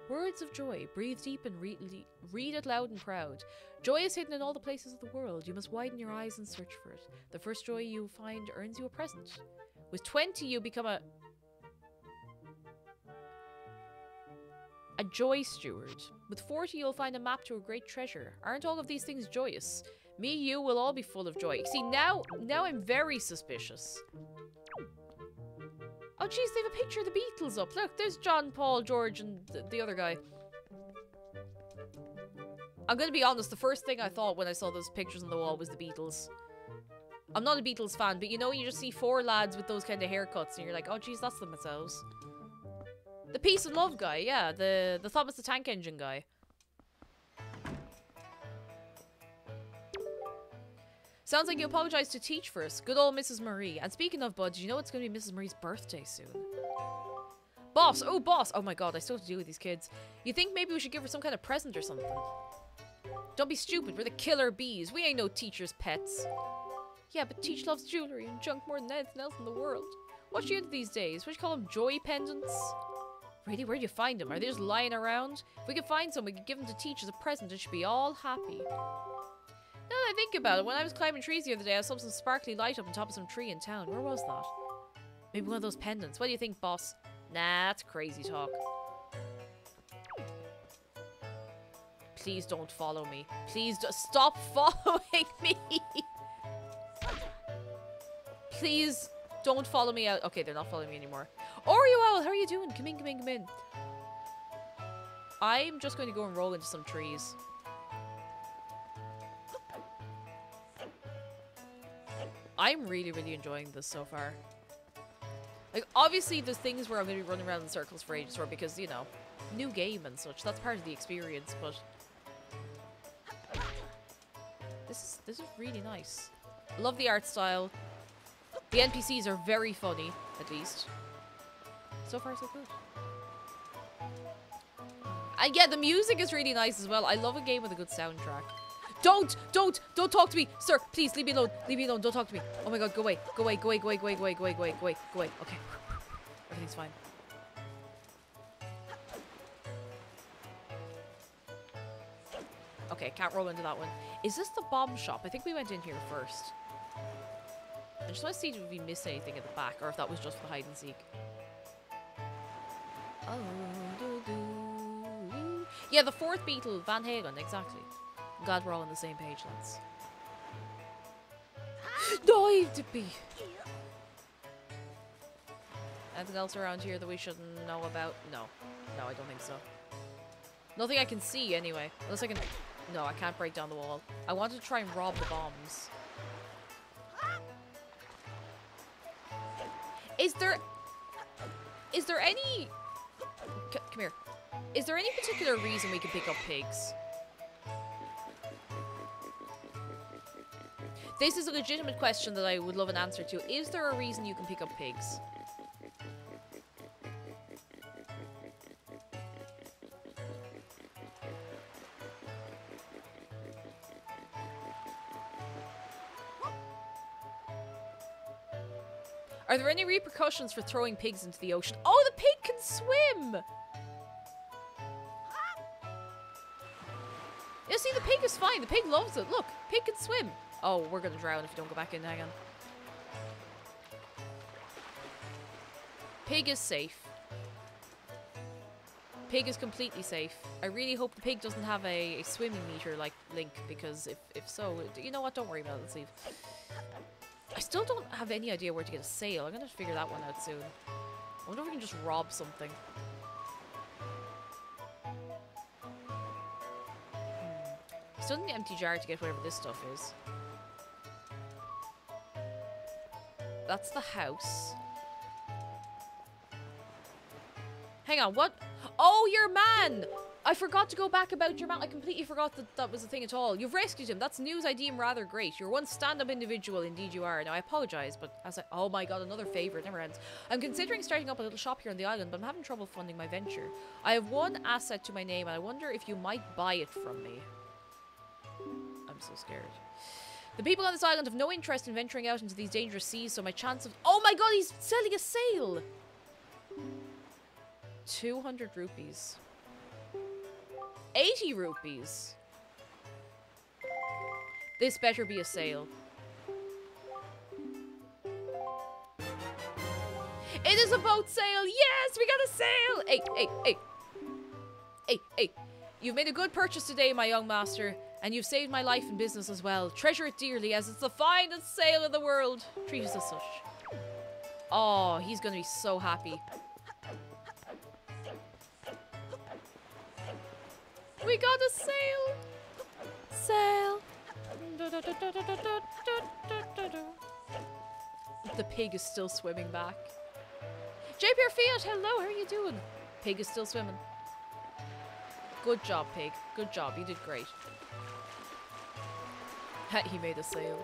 Words of joy. Breathe deep and read, read it loud and proud. Joy is hidden in all the places of the world. You must widen your eyes and search for it. The first joy you find earns you a present. With 20, you become a. A joy steward. With 40, you'll find a map to a great treasure. Aren't all of these things joyous? Me, you will all be full of joy. See, now, now I'm very suspicious. Oh, jeez, they have a picture of the Beatles up. Look, there's John, Paul, George, and th the other guy. I'm gonna be honest, the first thing I thought when I saw those pictures on the wall was the Beatles. I'm not a Beatles fan, but you know, you just see four lads with those kind of haircuts, and you're like, oh, jeez, that's them themselves. The Peace and Love guy, yeah, the, the Thomas the Tank Engine guy. Sounds like you apologized to Teach first. Good old Mrs. Marie. And speaking of buds, you know it's going to be Mrs. Marie's birthday soon. Boss! Oh, boss! Oh my god, I still have to deal with these kids. You think maybe we should give her some kind of present or something? Don't be stupid, we're the killer bees. We ain't no teacher's pets. Yeah, but Teach loves jewelry and junk more than anything else in the world. What's she into these days? What you call them? Joy pendants? Really? Where do you find them? Are they just lying around? If we could find some, we could give them to Teach as a present and she'd be all happy. Now that I think about it, when I was climbing trees the other day, I saw some sparkly light up on top of some tree in town. Where was that? Maybe one of those pendants. What do you think, boss? Nah, that's crazy talk. Please don't follow me. Please stop following me. Please don't follow me out. Okay, they're not following me anymore. Oreo Owl, how are you doing? Come in, come in, come in. I'm just going to go and roll into some trees. I'm really, really enjoying this so far. Like, obviously, there's things where I'm going to be running around in circles for ages for because, you know, new game and such. That's part of the experience, but... This is, this is really nice. Love the art style. The NPCs are very funny, at least. So far, so good. And yeah, the music is really nice as well. I love a game with a good soundtrack. Don't, don't, don't talk to me, sir. Please leave me alone. Leave me alone. Don't talk to me. Oh my god, go away, go away, go away, go away, go away, go away, go away, go away, go away, go away. Okay, everything's fine. Okay, can't roll into that one. Is this the bomb shop? I think we went in here first. I just want to see if we missed anything at the back, or if that was just the hide and seek. Oh. Yeah, the fourth Beatle, Van Halen, exactly. Glad we're all on the same page, lads. Dive to be. Anything else around here that we should know about? No. No, I don't think so. Nothing I can see, anyway. Unless I can... No, I can't break down the wall. I want to try and rob the bombs. Is there... Is there any... C come here. Is there any particular reason we can pick up pigs? This is a legitimate question that I would love an answer to. Is there a reason you can pick up pigs? Are there any repercussions for throwing pigs into the ocean? Oh, the pig can swim! You see, the pig is fine. The pig loves it. Look, pig can swim. Oh, we're gonna drown if we don't go back in. Hang on. Pig is safe. Pig is completely safe. I really hope the pig doesn't have a, a swimming meter like Link, because if, if so, you know what? Don't worry about it. Leave. I still don't have any idea where to get a sail. I'm gonna figure that one out soon. I wonder if we can just rob something. Hmm. Still need an empty jar to get whatever this stuff is. That's the house. Hang on, what? Oh, your man! I forgot to go back about your man. I completely forgot that that was a thing at all. You've rescued him. That's news I deem rather great. You're one stand-up individual, indeed you are. Now, I apologise, but as I... Oh my god, another favour. It never ends. I'm considering starting up a little shop here on the island, but I'm having trouble funding my venture. I have one asset to my name, and I wonder if you might buy it from me. I'm so scared. The people on this island have no interest in venturing out into these dangerous seas, so my chance of... Oh my god, he's selling a sail! 200 rupees. 80 rupees. This better be a sale. It is a boat sail! Yes, we got a sail! Hey, hey, hey. Hey, hey. You've made a good purchase today, my young master, and you've saved my life and business as well. Treasure it dearly, as it's the finest sail in the world. Treat us as such. Oh, he's gonna be so happy. We got a sail! Sail! The pig is still swimming back. JPR Fiat, hello, how are you doing? Pig is still swimming. Good job, pig. Good job, you did great. He made a sale.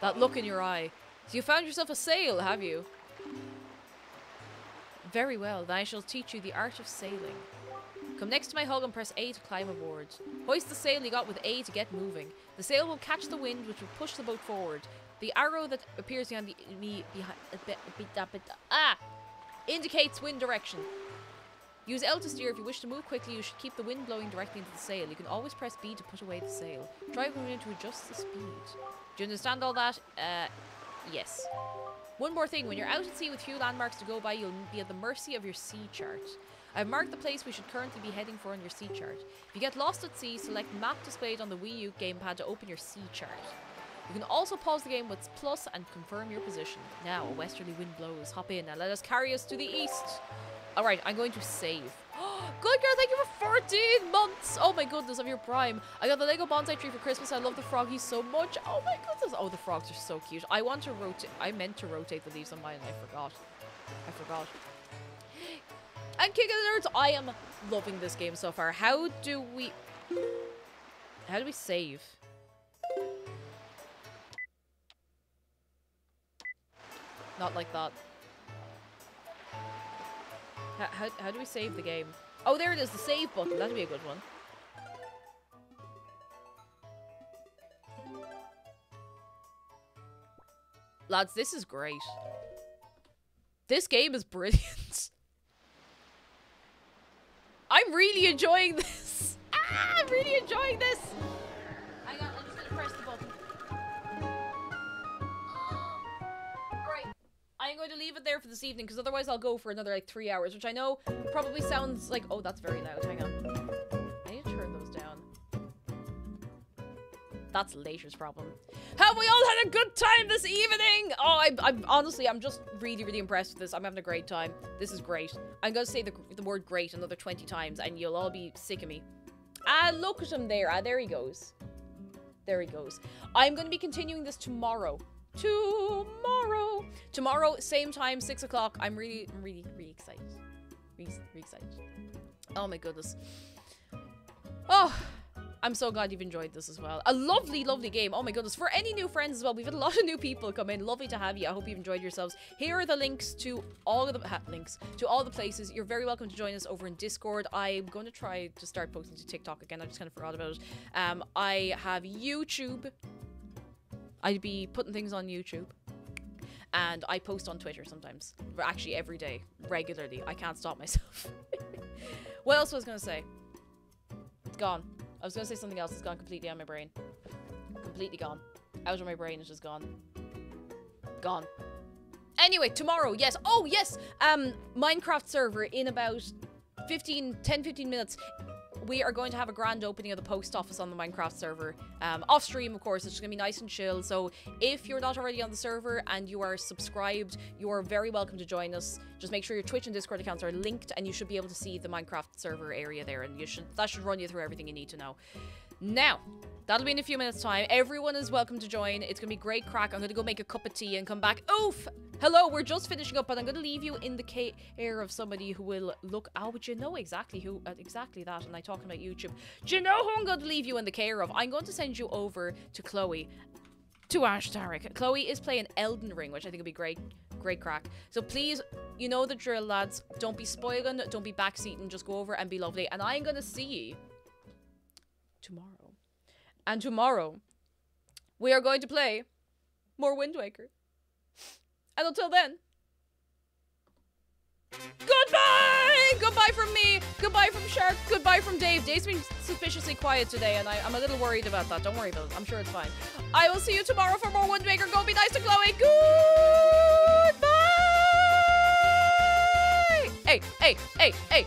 That look in your eye. So you found yourself a sail, have you? Very well, then I shall teach you the art of sailing. Come next to my hug and press A to climb aboard. Hoist the sail you got with A to get moving. The sail will catch the wind, which will push the boat forward. The arrow that appears behind the me behind ah indicates wind direction. Use L to steer. If you wish to move quickly, you should keep the wind blowing directly into the sail. You can always press B to put away the sail. Drive when to adjust the speed. Do you understand all that? Uh, yes. One more thing. When you're out at sea with few landmarks to go by, you'll be at the mercy of your sea chart. I've marked the place we should currently be heading for on your sea chart. If you get lost at sea, select map displayed on the Wii U gamepad to open your sea chart. You can also pause the game with plus and confirm your position. Now, a westerly wind blows. Hop in and let us carry us to the east. Alright, I'm going to save. Good girl, thank you for 14 months! Oh my goodness, of your prime. I got the Lego bonsai tree for Christmas. I love the froggies so much. Oh my goodness. Oh, the frogs are so cute. I want to rotate. I meant to rotate the leaves on mine I forgot. I forgot. And King of the Nerds, I am loving this game so far. How do we... How do we save? Not like that. How, how, do we save the game? Oh, there it is, the save button. That'd be a good one. Lads, this is great. This game is brilliant. I'm really enjoying this. Ah, I'm really enjoying this. I'm going to leave it there for this evening because otherwise I'll go for another like three hours, which I know probably sounds like oh that's very loud. Hang on. I need to turn those down. That's Later's problem. Have we all had a good time this evening? Oh, I, I'm honestly, I'm just really, really impressed with this. I'm having a great time. This is great. I'm going to say the, the word great another 20 times and you'll all be sick of me. Ah, look at him there. Ah, there he goes. There he goes. I'm going to be continuing this tomorrow. Tomorrow. Tomorrow, same time, 6 o'clock. I'm really, really, really excited. Really, really excited. Oh my goodness. Oh, I'm so glad you've enjoyed this as well. A lovely, lovely game. Oh my goodness. For any new friends as well, we've had a lot of new people come in. Lovely to have you. I hope you've enjoyed yourselves. Here are the links to all of the ha, links to all the places. You're very welcome to join us over in Discord. I'm going to try to start posting to TikTok again. I just kind of forgot about it. Um, I have YouTube. I'd be putting things on YouTube. And I post on Twitter sometimes. Actually, every day. Regularly. I can't stop myself. what else was I going to say? It's gone. I was gonna say something else. It's gone completely out of my brain. Completely gone. Out of my brain. It's just gone. Gone. Anyway, tomorrow. Yes. Oh, yes. Um, Minecraft server in about 15, 10, 15 minutes. We are going to have a grand opening of the post office on the Minecraft server. Um, off stream, of course. It's just gonna be nice and chill. So if you're not already on the server and you are subscribed, you are very welcome to join us. Just make sure your Twitch and Discord accounts are linked, and you should be able to see the Minecraft server area there. And you should that should run you through everything you need to know. Now, that'll be in a few minutes' time. Everyone is welcome to join. It's gonna be great crack. I'm gonna go make a cup of tea and come back. Oof! Hello, we're just finishing up, but I'm gonna leave you in the care of somebody who will look. Oh, but you know exactly who, uh, exactly that. And I talking about YouTube. Do you know who I'm going to leave you in the care of? I'm going to send you over to Chloe, to Ash Tarek. Chloe is playing Elden Ring, which I think will be great, great crack. So please, you know the drill, lads. Don't be spoiling, don't be backseating. Just go over and be lovely. And I'm gonna see you tomorrow. And tomorrow, we are going to play more Wind Waker. And until then, goodbye! Goodbye from me. Goodbye from Shark. Goodbye from Dave. Dave's been suspiciously quiet today, and I, I'm a little worried about that. Don't worry about it. I'm sure it's fine. I will see you tomorrow for more Wind Waker. Go be nice to Chloe. Goodbye! Hey, hey, hey, hey.